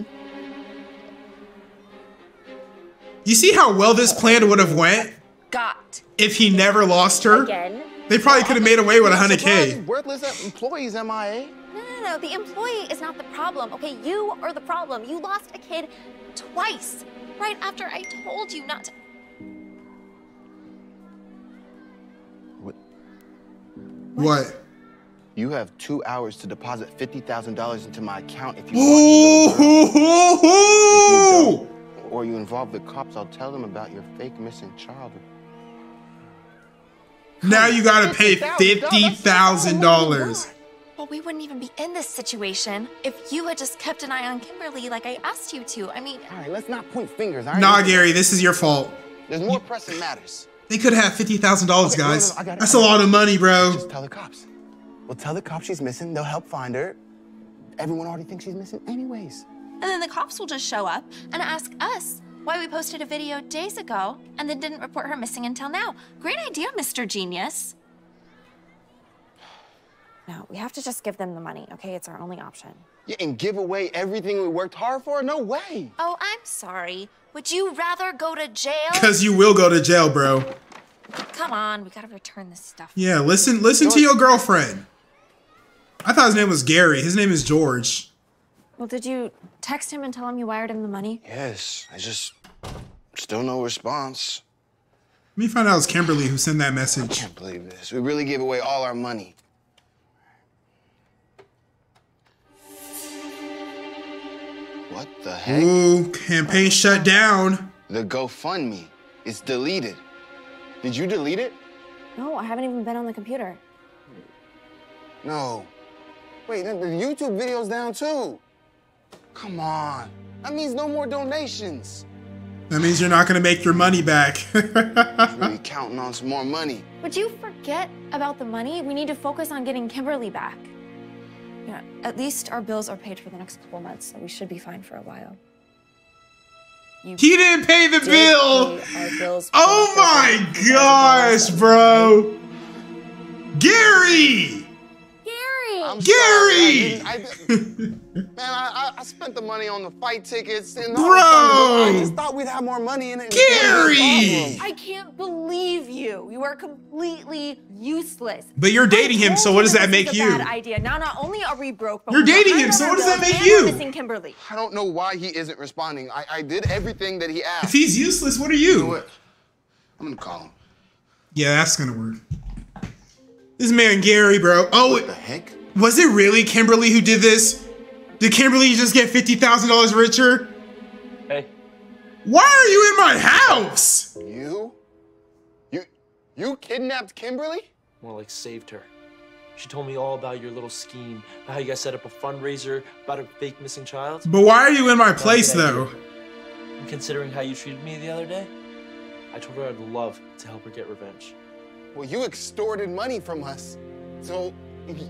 Speaker 1: You see how well this plan would have went
Speaker 26: Got.
Speaker 1: if he never lost her?
Speaker 26: Again?
Speaker 1: They probably could have made away with 100k.
Speaker 29: Worthless employees, MIA.
Speaker 26: No, no, no. The employee is not the problem, okay? You are the problem. You lost a kid twice right after I told you not to.
Speaker 1: What? What?
Speaker 29: You have two hours to deposit $50,000 into my account if you want.
Speaker 1: Ooh,
Speaker 29: Or you involve the cops, I'll tell them about your fake missing child.
Speaker 1: Now you gotta pay fifty thousand dollars.
Speaker 26: Well, we wouldn't even be in this situation if you had just kept an eye on Kimberly like I asked you to. I mean,
Speaker 29: All right, let's not point fingers, all right?
Speaker 1: Nah, Gary, this is your fault.
Speaker 29: There's more pressing matters.
Speaker 1: They could have fifty thousand dollars,
Speaker 29: Okay, no, no,
Speaker 1: guys.
Speaker 29: no, I got it,
Speaker 1: That's a lot of money, bro.
Speaker 29: Just tell the cops. We'll tell the cops she's missing. They'll help find her. Everyone already thinks she's missing anyways.
Speaker 26: And then the cops will just show up and ask us why we posted a video days ago and then didn't report her missing until now. Great idea, Mr. Genius.
Speaker 48: No, we have to just give them the money, okay? It's our only option.
Speaker 29: Yeah, and give away everything we worked hard for? No way.
Speaker 26: Oh, I'm sorry. Would you rather go to jail?
Speaker 1: Because you will go to jail, bro.
Speaker 26: Come on, we gotta return this stuff.
Speaker 1: Yeah, listen, listen to your girlfriend. I thought his name was Gary. His name is George.
Speaker 48: Well, did you text him and tell him you wired him the money?
Speaker 29: Yes, I just still no response.
Speaker 1: Let me find out it's Kimberly who sent that message.
Speaker 29: I Can't believe this. We really gave away all our money. What the heck?
Speaker 1: Ooh, campaign shut down.
Speaker 29: The GoFundMe. It's deleted. Did you delete it?
Speaker 48: No, I haven't even been on the computer.
Speaker 29: No. Wait, the the YouTube video's down too. Come on. That means no more donations.
Speaker 1: That means you're not gonna make your money back.
Speaker 29: really counting on some more money.
Speaker 48: Would you forget about the money? We need to focus on getting Kimberly back. Yeah, at least our bills are paid for the next couple months, so we should be fine for a while. You
Speaker 1: he didn't pay the
Speaker 48: did
Speaker 1: bill.
Speaker 48: pay
Speaker 1: Oh my gosh, bro. Gary!
Speaker 29: I'm
Speaker 1: Gary!
Speaker 29: sorry. I didn't- I did- man, I, I, I spent the money on the fight tickets and all
Speaker 1: Bro!
Speaker 29: I just thought we'd have more money in it. and it wouldn't be a problem.
Speaker 48: I can't believe you. You are completely useless.
Speaker 1: But you're dating him, so what does that make you?
Speaker 48: bad idea. Now, not only are we broke, but
Speaker 1: You're
Speaker 48: we're
Speaker 1: dating him, so what does that make you?
Speaker 48: Missing Kimberly.
Speaker 29: I don't know why he isn't responding. I, I did everything that he asked.
Speaker 1: If he's useless, what are you?
Speaker 29: I'm gonna call him.
Speaker 1: Yeah, that's gonna work. This man Gary, bro. Oh, what the
Speaker 29: heck?
Speaker 1: Was it really Kimberly who did this? Did Kimberly just get fifty thousand dollars richer?
Speaker 42: Hey.
Speaker 1: Why are you in my house?
Speaker 29: You? You you kidnapped Kimberly?
Speaker 42: More like saved her. She told me all about your little scheme, about how you guys set up a fundraiser, about a fake missing child.
Speaker 1: But why are you in my place though?
Speaker 42: And considering how you treated me the other day, I told her I'd love to help her get revenge.
Speaker 29: Well, you extorted money from us. So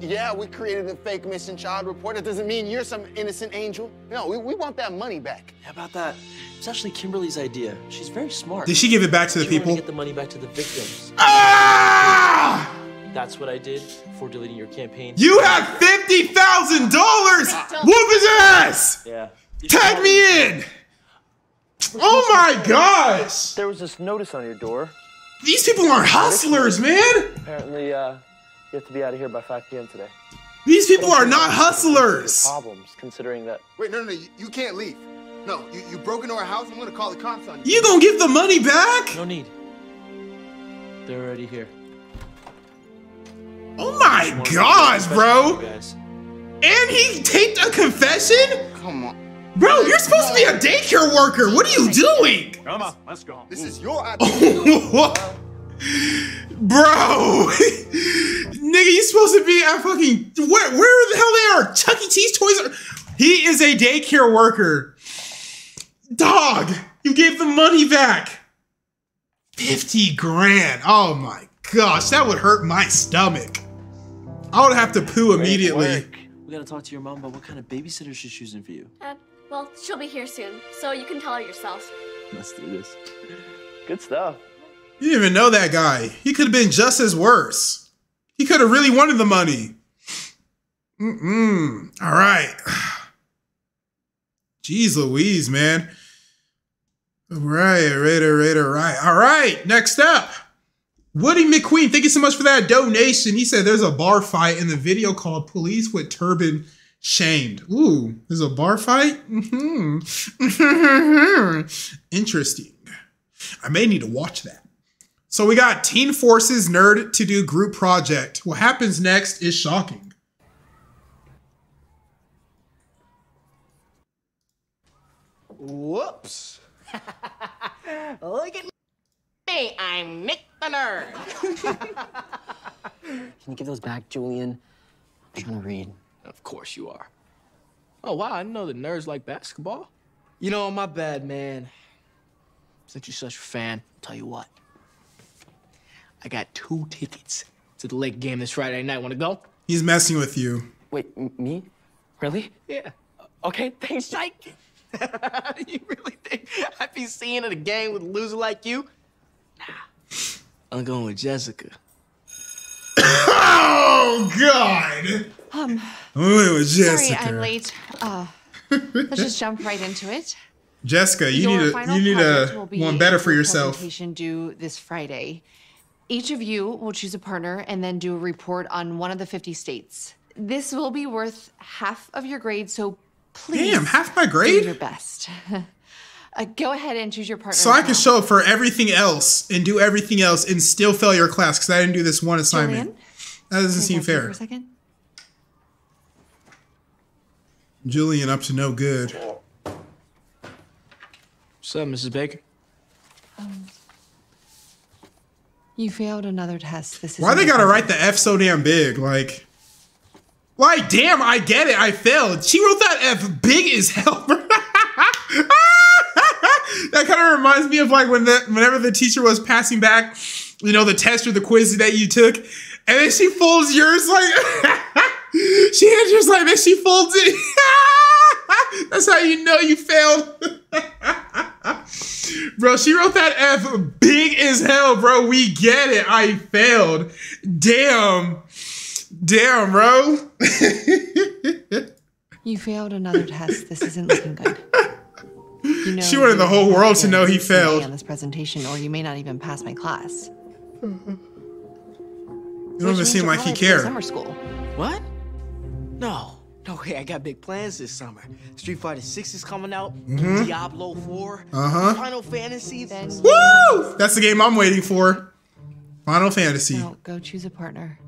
Speaker 29: yeah, we created a fake missing child report. That doesn't mean you're some innocent angel. No, we, we want that money back.
Speaker 42: How about that? It's actually Kimberly's idea. She's very smart.
Speaker 1: Did she give it back to the
Speaker 42: She wanted
Speaker 1: people?
Speaker 42: To get the money back to the victims.
Speaker 1: Ah!
Speaker 42: That's what I did for deleting your campaign.
Speaker 1: You have fifty thousand dollars. Whoop his ass.
Speaker 42: Yeah.
Speaker 1: Tag me in. Oh my gosh.
Speaker 42: There was this notice on your door.
Speaker 1: These people aren't hustlers, man.
Speaker 42: Apparently, uh, you have to be out of here by 5 p.m. today.
Speaker 1: These people are not hustlers.
Speaker 42: Problems, considering that.
Speaker 29: Wait, no, no, no, you, you can't leave. No, you, you broke into our house. I'm gonna call the cops on you.
Speaker 1: You gonna give the money back?
Speaker 42: No need. They're already here.
Speaker 1: Oh my gosh, bro. And he taped a confession?
Speaker 29: Come on.
Speaker 1: Bro, you're supposed to be a daycare worker. What are you doing?
Speaker 29: Come on, let's go. This is your idea.
Speaker 1: Bro, nigga, you supposed to be at fucking where? Where the hell they are? Chuck E. Cheese toys. Are, he is a daycare worker. Dog, you gave the money back. Fifty grand. Oh my gosh, that would hurt my stomach. I would have to poo immediately.
Speaker 42: We gotta talk to your mom about what kind of babysitter she's choosing for you.
Speaker 46: Uh, well, she'll be here soon, so you can tell her yourself.
Speaker 42: Let's do this. Good stuff.
Speaker 1: You didn't even know that guy. He could have been just as worse. He could have really wanted the money. Mm-mm. All right. Jeez Louise, man. All right, all right, all right, all right. All right, next up. Woody McQueen, thank you so much for that donation. He said there's a bar fight in the video called Police with Turban Shamed. Ooh, there's a bar fight? hmm Interesting. I may need to watch that. So we got Teen Forces Nerd to do group project. What happens next is shocking.
Speaker 39: Whoops. Look at me. I'm Nick the Nerd.
Speaker 38: Can you give those back, Julian?
Speaker 49: I'm trying to read.
Speaker 42: Of course you are. Oh, wow, I know the nerds like basketball. You know, my bad, man. Since you're such a fan, I'll tell you what. I got two tickets to the Lake game this Friday night. Want to go?
Speaker 1: He's messing with you.
Speaker 49: Wait, me? Really?
Speaker 42: Yeah.
Speaker 49: Okay, thanks,
Speaker 42: Jake. you really think I'd be seeing at a game with a loser like you? Nah. I'm going with Jessica.
Speaker 1: Oh God!
Speaker 50: Um,
Speaker 1: I'm going with Jessica.
Speaker 50: sorry I'm late. Uh, let's just jump right into it.
Speaker 1: Jessica, you
Speaker 50: Your
Speaker 1: need
Speaker 50: a
Speaker 1: you need
Speaker 50: project
Speaker 1: to
Speaker 50: will be
Speaker 1: one better for yourself.
Speaker 50: Presentation due this Friday. Each of you will choose a partner and then do a report on one of the 50 states. This will be worth half of your grade, so please
Speaker 1: Damn, half my grade?
Speaker 50: do
Speaker 1: grade?
Speaker 50: your best. uh, go ahead and choose your partner.
Speaker 1: So I
Speaker 50: now.
Speaker 1: can show up for everything else and do everything else and still fail your class because I didn't do this one assignment.
Speaker 50: Julian,
Speaker 1: that doesn't
Speaker 50: can
Speaker 1: seem
Speaker 50: talk
Speaker 1: fair.
Speaker 50: For a second?
Speaker 1: Julian up to no good.
Speaker 42: What's up, Mrs. Baker?
Speaker 50: Um, you failed another test. This is
Speaker 1: Why they gotta write the F so damn big? Like, like, damn, I get it. I failed. She wrote that F big as hell. bro. that kind of reminds me of like when the whenever the teacher was passing back, you know, the test or the quiz that you took, and then she folds yours like she hands yours like this. She folds it. That's how you know you failed. Bro, she wrote that F big as hell, bro. We get it. I failed. Damn. Damn, bro.
Speaker 50: You failed another test. This isn't looking good. You know,
Speaker 1: She wanted the whole world to know he
Speaker 50: get a C
Speaker 1: failed.
Speaker 50: on this presentation, or you may not even pass my class.
Speaker 1: It doesn't even seem like he cared.
Speaker 50: Summer school.
Speaker 42: What? No. No way, I got big plans this summer. Street Fighter 6 is coming out.
Speaker 1: Mhm.
Speaker 42: Diablo 4.
Speaker 1: Uh-huh.
Speaker 42: Final Fantasy. Then
Speaker 1: Woo! That's the game I'm waiting for. Final Fantasy.
Speaker 50: Now go choose a partner.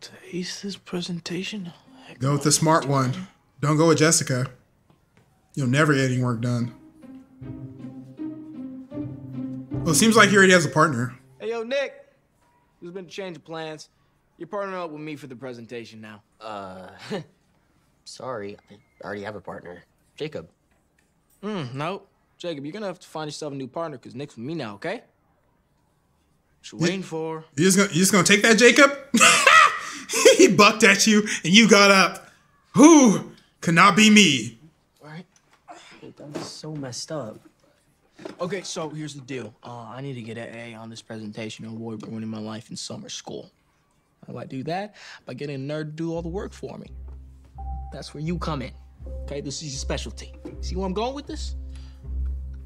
Speaker 42: To ace this presentation?
Speaker 1: Go with the smart one. Don't go with Jessica. You'll never get any work done. Well, it seems like he already has a partner.
Speaker 42: Hey, yo, Nick. There's been a change of plans. You're partnering up with me for the presentation now.
Speaker 49: Uh, sorry, I already have a partner. Jacob.
Speaker 42: Hmm, no. Jacob, you're gonna have to find yourself a new partner because Nick's with me now, okay? What you waiting for?
Speaker 1: You just gonna you just gonna take that, Jacob? he bucked at you and you got up. Who could not be me?
Speaker 49: Right, That was so messed up.
Speaker 42: Okay, so here's the deal. Uh, I need to get an A on this presentation to avoid ruining my life in summer school. How do I do that? By getting a nerd to do all the work for me. That's where you come in. Okay, this is your specialty. See where I'm going with this?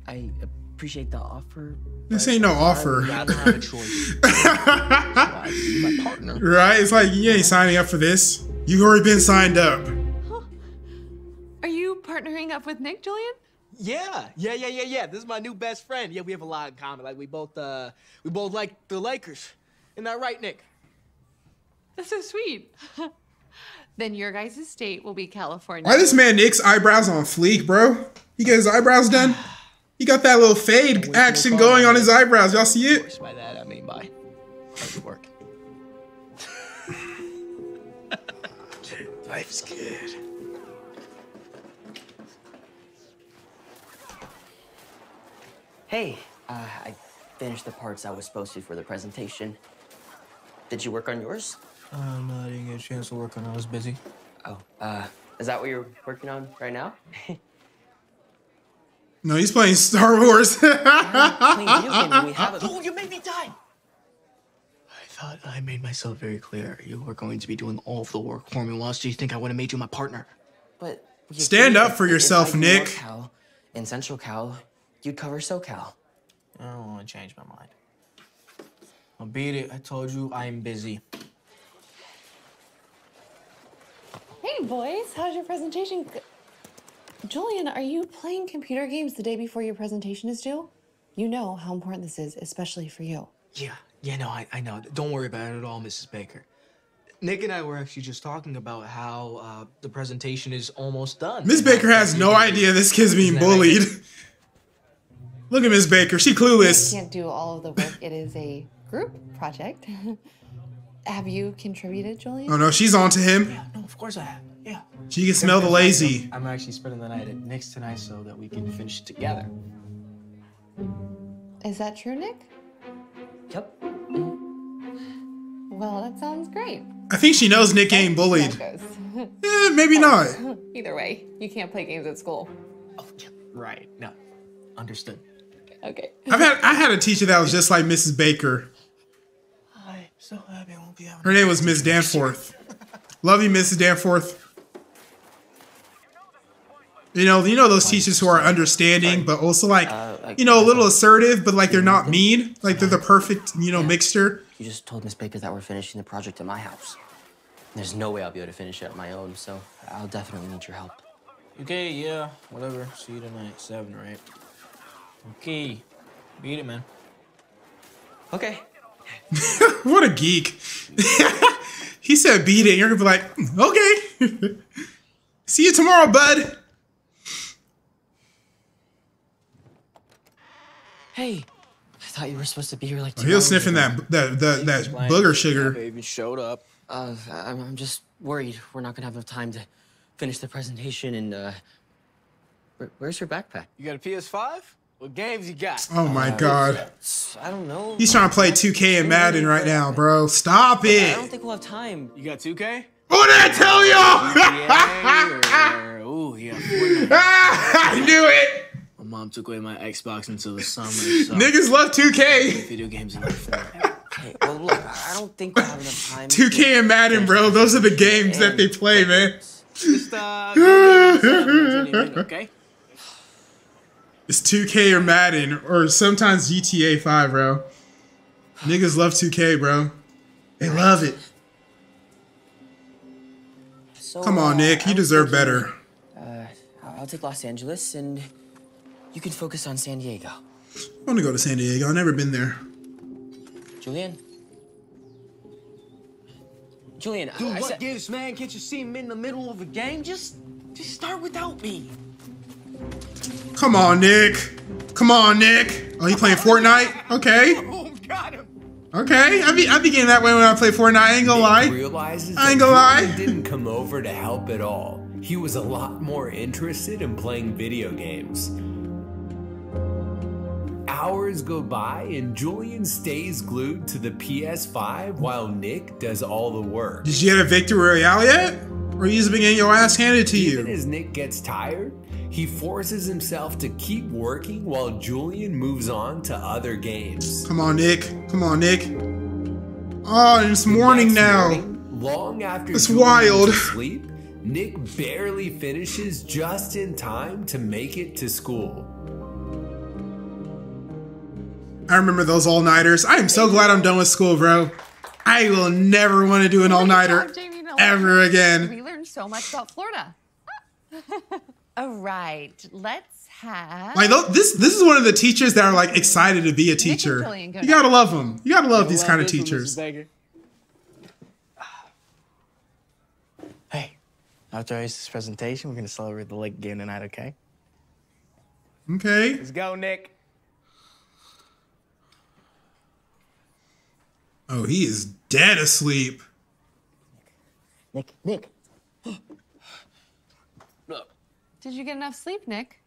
Speaker 49: I appreciate the offer.
Speaker 1: This ain't no offer.
Speaker 42: I don't have a choice. Why? You're my partner.
Speaker 1: Right? It's like you ain't signing up for this. You've already been signed up.
Speaker 50: Are you partnering up with Nick, Julian?
Speaker 42: Yeah, yeah, yeah, yeah, yeah. This is my new best friend. Yeah, we have a lot in common. Like we both, uh, we both like the Lakers. Isn't that right, Nick?
Speaker 50: That's so sweet. then your guys' state will be California.
Speaker 1: Why this man Nick's eyebrows on fleek, bro? He got his eyebrows done. He got that little fade action going on his eyebrows. Y'all see it?
Speaker 42: By that I mean by hard work.
Speaker 29: Life's good.
Speaker 49: Hey, uh, I finished the parts I was supposed to for the presentation. Did you work on yours?
Speaker 42: Uh, no, I didn't get a chance to work on it. I was busy.
Speaker 49: Oh, uh, is that what you're working on right now?
Speaker 1: No, he's playing Star Wars.
Speaker 49: Playing video game and we have a-
Speaker 42: Oh, you made me die! I thought I made myself very clear. You were going to be doing all of the work for me. Why else do you think I would have made you my partner?
Speaker 49: But
Speaker 1: Stand up for yourself, Nick.
Speaker 49: NorCal in Central Cal, you'd cover SoCal.
Speaker 42: I don't want to change my mind. I'll beat it. I told you I'm busy.
Speaker 50: Boys, how's your presentation? Julian, are you playing computer games the day before your presentation is due? You know how important this is, especially for you.
Speaker 42: Yeah, yeah, no, I, I know. Don't worry about it at all, Mrs. Baker. Nick and I were actually just talking about how uh, the presentation is almost done.
Speaker 1: Miss Baker has no idea this kid's being bullied. Look at Miss Baker. She
Speaker 50: I
Speaker 1: clueless.
Speaker 50: can't do all of the work. It is a group project. Have you contributed, Julian?
Speaker 1: Oh no, she's on to him.
Speaker 42: No, of course I have. Yeah.
Speaker 1: She can smell the lazy.
Speaker 42: I'm actually spending the night at Nick's tonight so that we can finish it together.
Speaker 50: Is that true, Nick?
Speaker 49: Yep.
Speaker 50: Well, that sounds great.
Speaker 1: I think she knows Nick ain't bullied. Eh, maybe not.
Speaker 50: Either way, you can't play games at school.
Speaker 42: Right. No. Understood.
Speaker 50: Okay.
Speaker 1: I've had I had a teacher that was just like Mrs. Baker.
Speaker 42: I'm so happy I won't be having
Speaker 1: Her name was Miss Danforth. Love you, Mrs. Danforth. You know, you know those teachers who are understanding, but also uh, like, you know, a little uh, assertive, but like they're not mean. Like they're the perfect, you know, mixture.
Speaker 49: You just told Miss Baker that we're finishing the project at my house. There's no way I'll be able to finish it on my own, so I'll definitely need your help.
Speaker 42: Okay, yeah, whatever. See you tonight, seven, right? Okay, beat it, man.
Speaker 49: Okay.
Speaker 1: what a geek. he said beat it. You're gonna be like, okay. See you tomorrow, bud.
Speaker 49: Hey, I thought you were supposed to be here like.
Speaker 1: Oh,
Speaker 49: two
Speaker 1: he was sniffing
Speaker 49: ago.
Speaker 1: that that that, that booger sugar.
Speaker 42: Baby showed up.
Speaker 49: Uh, I'm, I'm just worried we're not gonna have enough time to finish the presentation and, uh, where, where's your backpack?
Speaker 42: You got a PS5? What games you got?
Speaker 1: Oh my god.
Speaker 49: I don't know.
Speaker 1: He's trying to play 2K and Madden right now, bro. Stop it.
Speaker 49: I don't think we'll have time.
Speaker 42: You got 2K?
Speaker 1: What did I tell
Speaker 42: y'all? Ooh, yeah.
Speaker 1: I knew it.
Speaker 42: My mom took away my Xbox until the summer. So
Speaker 1: Niggas love 2K.
Speaker 42: Video games in my phone.
Speaker 49: Hey, well, look, I don't think we'll have enough time.
Speaker 1: 2K and Madden, bro. Those are the games that they play, man.
Speaker 42: Just uh, the okay?
Speaker 1: It's 2K or Madden, or sometimes GTA 5, bro. Niggas love 2K, bro. They love it.
Speaker 49: So,
Speaker 1: Come on,
Speaker 49: uh,
Speaker 1: Nick. You
Speaker 49: was
Speaker 1: deserve better.
Speaker 49: Uh, I'll take Los Angeles, and you can focus on San Diego.
Speaker 1: I want to go to San Diego. I've never been there.
Speaker 49: Julian. Julian,
Speaker 42: Dude,
Speaker 49: I
Speaker 42: what
Speaker 49: said.
Speaker 42: gives, man? Can't you see him in the middle of a game? Just, just start without me.
Speaker 1: Come on, Nick. Come on, Nick. Oh, you playing Fortnite? Okay.
Speaker 42: Oh, got him.
Speaker 1: Okay. I be I be getting that way when I play Fortnite. I ain't gonna lie.
Speaker 51: realizes
Speaker 1: I ain't gonna lie.
Speaker 51: Julian didn't come over to help at all. He was a lot more interested in playing video games. Hours go by and Julian stays glued to the PS5 while Nick does all the work.
Speaker 1: Did you get a victory royale yet? Or you just been getting your ass handed to
Speaker 51: Even
Speaker 1: you?
Speaker 51: as Nick gets tired, he forces himself to keep working while Julian moves on to other games.
Speaker 1: Come on, Nick. Come on, Nick. Oh, it's morning now.
Speaker 51: Long after
Speaker 1: It's
Speaker 51: Julian
Speaker 1: wild.
Speaker 51: is asleep, Nick barely finishes just in time to make it to school.
Speaker 1: I remember those all nighters. I am so glad I'm done with school, bro. I will never want to do an all nighter ever again.
Speaker 50: We learned so much about Florida. All right, let's have.
Speaker 1: Like this, this is one of the teachers that are like excited to be a teacher. You gotta love them. You gotta love these kind of teachers.
Speaker 42: Hey, after I this presentation, we're gonna celebrate the lake game tonight, okay?
Speaker 1: Okay.
Speaker 42: Let's go, Nick.
Speaker 1: Oh, he is dead asleep.
Speaker 49: Nick, Nick. Nick.
Speaker 50: Did you get enough sleep, Nick?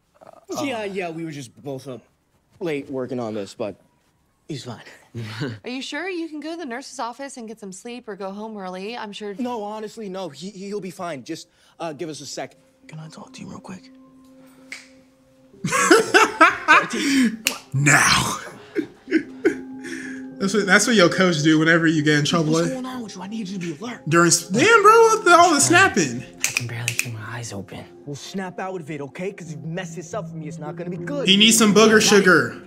Speaker 42: yeah, yeah, we were just both up late working on this, but he's fine.
Speaker 50: Are you sure you can go to the nurse's office and get some sleep or go home early? I'm sure.
Speaker 42: No, honestly, no. He, he'll be fine. Just uh, give us a sec. Can I talk to you real quick?
Speaker 1: Now. that's what that's what your coach do whenever you get in trouble.
Speaker 42: What's going on with you? I need you to be alert.
Speaker 1: During damn, bro, what the, all the snapping.
Speaker 49: I can barely keep my eyes open.
Speaker 42: We'll snap out of it, okay? Because if you mess this up for me, it's not gonna be good.
Speaker 1: He needs some booger sugar.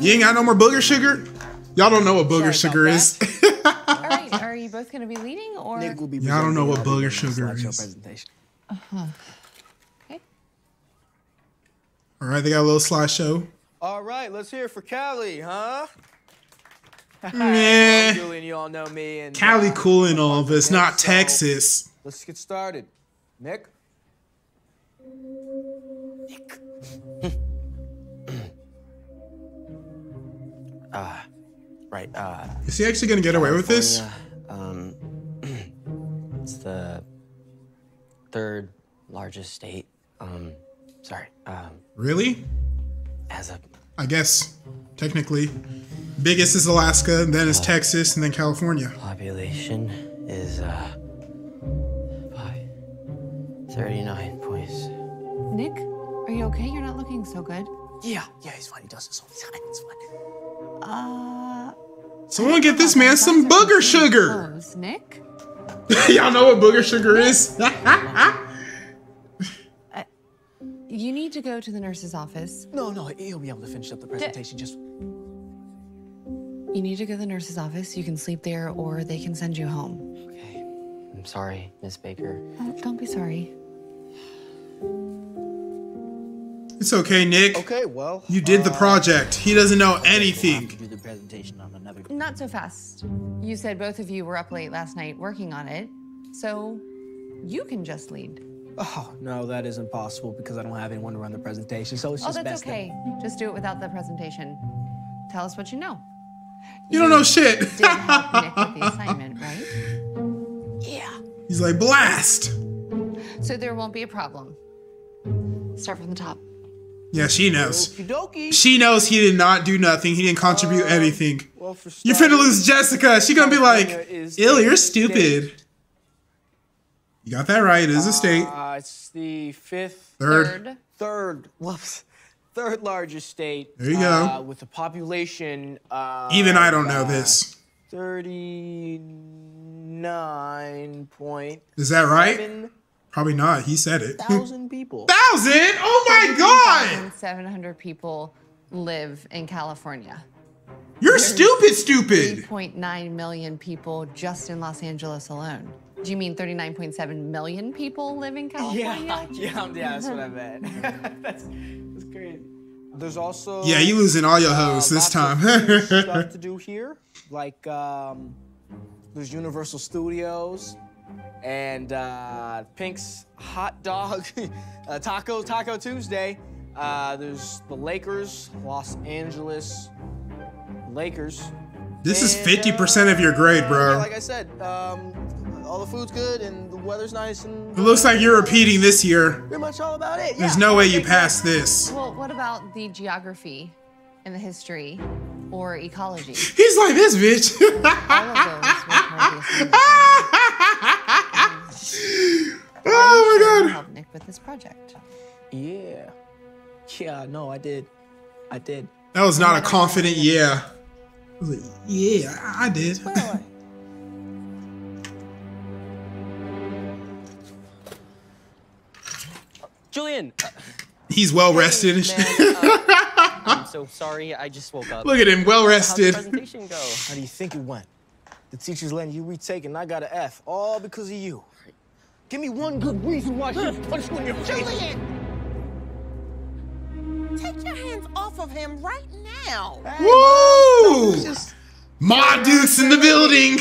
Speaker 1: You ain't got no more booger sugar? Y'all don't know what booger sugar is.
Speaker 50: All right, are you both going to be leading or?
Speaker 42: Nick will be
Speaker 1: Y'all don't know what
Speaker 42: presenting
Speaker 1: booger sugar
Speaker 42: slideshow
Speaker 1: is.
Speaker 42: presentation.
Speaker 50: Uh-huh.
Speaker 1: All right, they got a little slideshow.
Speaker 45: All right, let's hear it for Cali, huh?
Speaker 1: Meh.
Speaker 45: Well, Julian, you all know me, and
Speaker 1: Cali
Speaker 45: uh,
Speaker 1: cool and all, but it's not
Speaker 45: so
Speaker 1: Texas.
Speaker 45: Let's get started. Nick. Nick.
Speaker 49: Uh, right. Uh,
Speaker 1: Is he actually gonna get away with this?
Speaker 49: Um, it's the third largest state. Um, sorry. Um,
Speaker 1: Really?
Speaker 49: as a
Speaker 1: I guess technically, biggest is Alaska, then is Texas, and then California.
Speaker 49: population is uh, five, 39 points.
Speaker 50: Nick, are you okay? You're not looking so good.
Speaker 52: Yeah, yeah, he's fine. He does this all the time. It's fine.
Speaker 50: Uh,
Speaker 1: Someone get this man some booger sugar.
Speaker 50: close. Nick?
Speaker 1: Y'all know what booger sugar is?
Speaker 50: You need to go to the nurse's office.
Speaker 52: No, no, he'll be able to finish up the presentation. Just
Speaker 50: You need to go to the nurse's office. You can sleep there or they can send you home. Okay.
Speaker 49: I'm sorry, Miss Baker.
Speaker 50: Oh, don't be sorry.
Speaker 1: It's okay, Nick.
Speaker 42: Okay, well.
Speaker 1: You did the
Speaker 42: uh,
Speaker 1: project. He doesn't know anything.
Speaker 42: Do the presentation on another.
Speaker 50: Not so fast. You said both of you were up late last night working on it, so you can just lead.
Speaker 52: Oh no, that isn't possible because I don't have anyone to run the presentation. So it's
Speaker 50: oh,
Speaker 52: just
Speaker 50: that's
Speaker 52: best. that-
Speaker 50: okay. Just do it without the presentation. Tell us what you know.
Speaker 1: You don't know shit.
Speaker 50: Did help Nick with the assignment, right? Yeah.
Speaker 1: He's like, blast.
Speaker 50: So there won't be a problem. Start from the top.
Speaker 1: Yeah, she knows.
Speaker 42: Okie dokie.
Speaker 1: She knows he did not do nothing. He didn't contribute uh, anything.
Speaker 42: Well, for
Speaker 1: You're finna lose Jessica. She gonna be like,
Speaker 42: California
Speaker 1: ill, you're
Speaker 42: state.
Speaker 1: stupid. You got that right. It is a state.
Speaker 42: Uh, it's the fifth.
Speaker 1: Third.
Speaker 42: Third. Whoops. Third largest state.
Speaker 1: There you go.
Speaker 42: Uh, with a population. Uh,
Speaker 1: Even I don't know this.
Speaker 42: Thirty-nine point.
Speaker 1: Is that right? Probably not. He said it.
Speaker 42: Thousand people.
Speaker 1: Thousand? Oh my god!
Speaker 50: 700 people live in California.
Speaker 1: You're stupid, stupid.
Speaker 50: 3.9 million people just in Los Angeles alone. Do you mean 39.7 million people live in California?
Speaker 42: Yeah, yeah, yeah, that's what I meant. that's, that's crazy. There's also
Speaker 1: Yeah, you losing all your hoes this time.
Speaker 42: cool stuff to do here, like um, there's Universal Studios and uh, Pink's Hot Dog uh, Taco Taco Tuesday. Uh, there's the Lakers, Los Angeles Lakers.
Speaker 1: This is 50% of your grade,
Speaker 42: uh,
Speaker 1: bro.
Speaker 42: yeah, like I said, um, all the food's good and the weather's nice and
Speaker 1: It looks like you're repeating this year.
Speaker 42: pretty much all about it.
Speaker 1: There's
Speaker 42: yeah.
Speaker 1: no way you pass this.
Speaker 50: Well, what about the geography and the history or ecology?
Speaker 1: He's like this, bitch.
Speaker 50: All of those were part of the assignment.
Speaker 1: oh my god.
Speaker 50: Help Nick with this project.
Speaker 42: Yeah. Yeah, no, I did. I did.
Speaker 1: That was not a confident yeah. I like, yeah, I I did.
Speaker 49: Julian!
Speaker 1: He's well rested. and shit.
Speaker 49: Uh, I'm so sorry. I just woke up.
Speaker 1: Look at him, well
Speaker 49: How'd the
Speaker 1: rested.
Speaker 49: presentation go?
Speaker 42: How do you think it went? The teacher's letting you retake and I got an F, all because of you. Give me one good reason why she punched you in your face.
Speaker 39: Julian! Take your hands off of him right now.
Speaker 1: Woo! Ma Dukes in the building.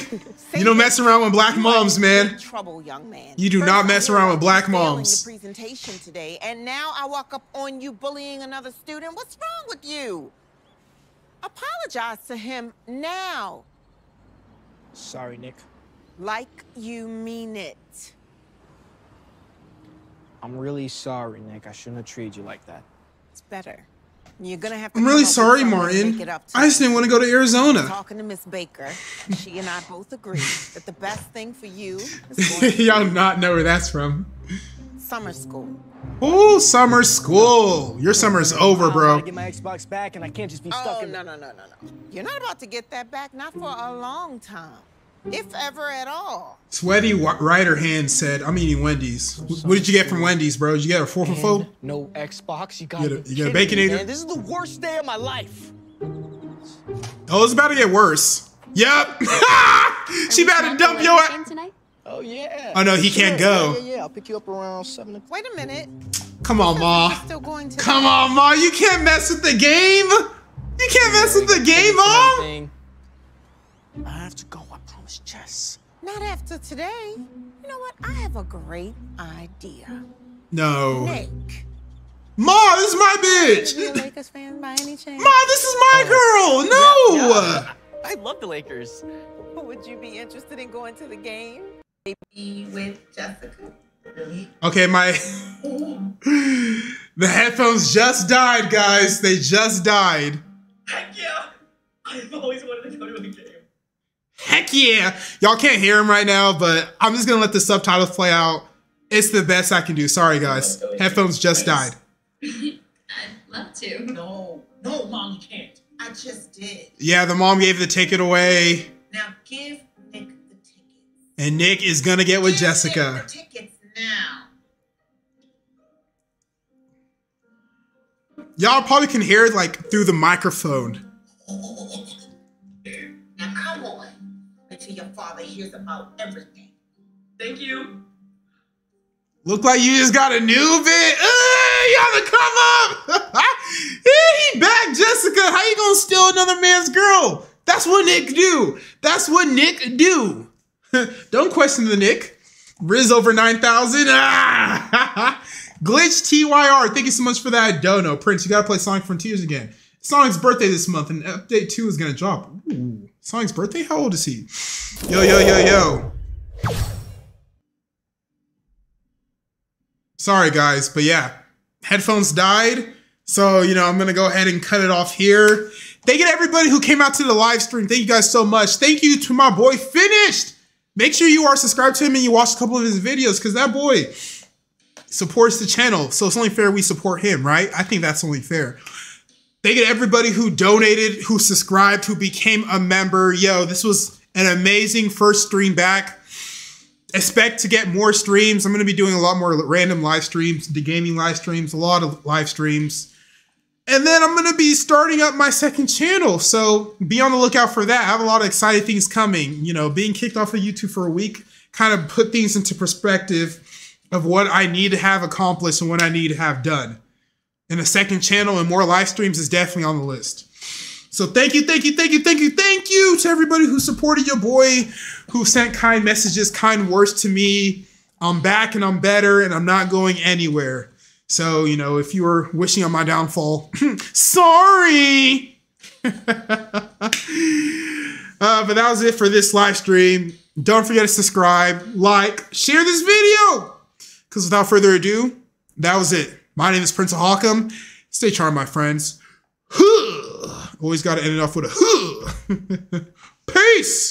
Speaker 1: You don't mess around with black moms, man.
Speaker 39: Trouble, young man.
Speaker 1: You do not mess around with black moms.
Speaker 39: The presentation today, and now I walk up on you bullying another student. What's wrong with you? Apologize to him now,
Speaker 42: Sorry, Nick.
Speaker 39: like you mean it.
Speaker 42: I'm really sorry, Nick. I shouldn't have treated you like that.
Speaker 39: It's better. You're gonna have to.
Speaker 1: I'm really sorry,
Speaker 39: something
Speaker 1: Martin.
Speaker 39: make it up to
Speaker 1: I just didn't want to go to Arizona.
Speaker 39: Talking to Miss Baker, she and I both agree that the best thing for you is
Speaker 1: Y'all not know where that's from.
Speaker 39: summer school.
Speaker 1: Oh, summer school. Your summer's over, bro.
Speaker 42: I
Speaker 1: bro.
Speaker 42: get my Xbox back, and I can't just be oh, stuck
Speaker 39: Oh
Speaker 42: in.
Speaker 39: no no no no no! You're not about to get that back, not for a long time, if ever at all.
Speaker 1: Sweaty writer Hand said, I'm eating Wendy's. Wh- What did you get from Wendy's, bro? Did you get a four for four?
Speaker 42: No Xbox. You got
Speaker 1: You get a- you get a Baconator?
Speaker 42: Man. This is the worst day of my life.
Speaker 1: Oh, it's about to get worse. Yep. she about to dump your ass.
Speaker 53: tonight?
Speaker 42: Oh yeah.
Speaker 1: Oh, no, he can't go.
Speaker 42: Yeah, yeah, yeah. I'll pick you up around seven.
Speaker 39: Wait a minute.
Speaker 1: Come on, Ma.
Speaker 39: Still going to.
Speaker 1: Come on, Ma. You can't mess with the game. You can't mess with the game, Mom.
Speaker 42: I have to go. I promise, Jess.
Speaker 39: Not after today. You know what? I have a great idea.
Speaker 1: No.
Speaker 39: Nick.
Speaker 1: Ma, this is my bitch.
Speaker 39: Are you a Lakers fan by any chance?
Speaker 1: Ma, this is my oh, girl. No.
Speaker 39: I love the Lakers. Would you be interested in going to the game? Maybe with Jessica?
Speaker 1: Okay, my the headphones just died, guys. They just died.
Speaker 54: Heck yeah! I've always wanted to go to a game.
Speaker 1: Heck yeah! Y'all can't hear him right now, but I'm just gonna let the subtitles play out. It's the best I can do. Sorry, guys. Headphones just died.
Speaker 54: I'd love to. No, no, mom, you can't.
Speaker 39: I just did.
Speaker 1: Yeah, the mom gave the ticket away,
Speaker 39: Now give Nick the tickets.
Speaker 1: and Nick is gonna get with Jessica.
Speaker 39: tickets now.
Speaker 1: Y'all probably can hear it like through the microphone.
Speaker 39: Hears about everything.
Speaker 54: Thank you.
Speaker 1: Look like you just got a new bit. Y'all to come up. he back, Jessica. How you gonna steal another man's girl? That's what Nick do. That's what Nick do. Don't question the Nick. Riz over 9,000. Ah! Glitch TYR. Thank you so much for that dono. Prince, you gotta play Sonic Frontiers again. Sonic's birthday this month, and update 2 is gonna drop. Ooh. Sonic's birthday? How old is he? Yo, yo, yo, yo. Sorry, guys, but yeah, headphones died. So, you know, I'm going to go ahead and cut it off here. Thank you to everybody who came out to the live stream. Thank you guys so much. Thank you to my boy Finished. Make sure you are subscribed to him and you watch a couple of his videos because that boy supports the channel. So it's only fair we support him, right? I think that's only fair. Thank you to everybody who donated, who subscribed, who became a member. Yo, this was an amazing first stream back expect to get more streams. I'm going to be doing a lot more random live streams, the gaming live streams, a lot of live streams. And then I'm going to be starting up my second channel. So be on the lookout for that. I have a lot of exciting things coming. You know, being kicked off of YouTube for a week kind of put things into perspective of what I need to have accomplished and what I need to have done. And a second channel and more live streams is definitely on the list. So thank you, thank you, thank you, thank you, thank you to everybody who supported your boy, who sent kind messages, kind words to me. I'm back and I'm better and I'm not going anywhere. So, you know, if you were wishing on my downfall, sorry. uh, but that was it for this live stream. Don't forget to subscribe, like, share this video. Because without further ado, that was it. My name is Prince Ohakam. Stay charmed, my friends. Always got to end it off with a Peace.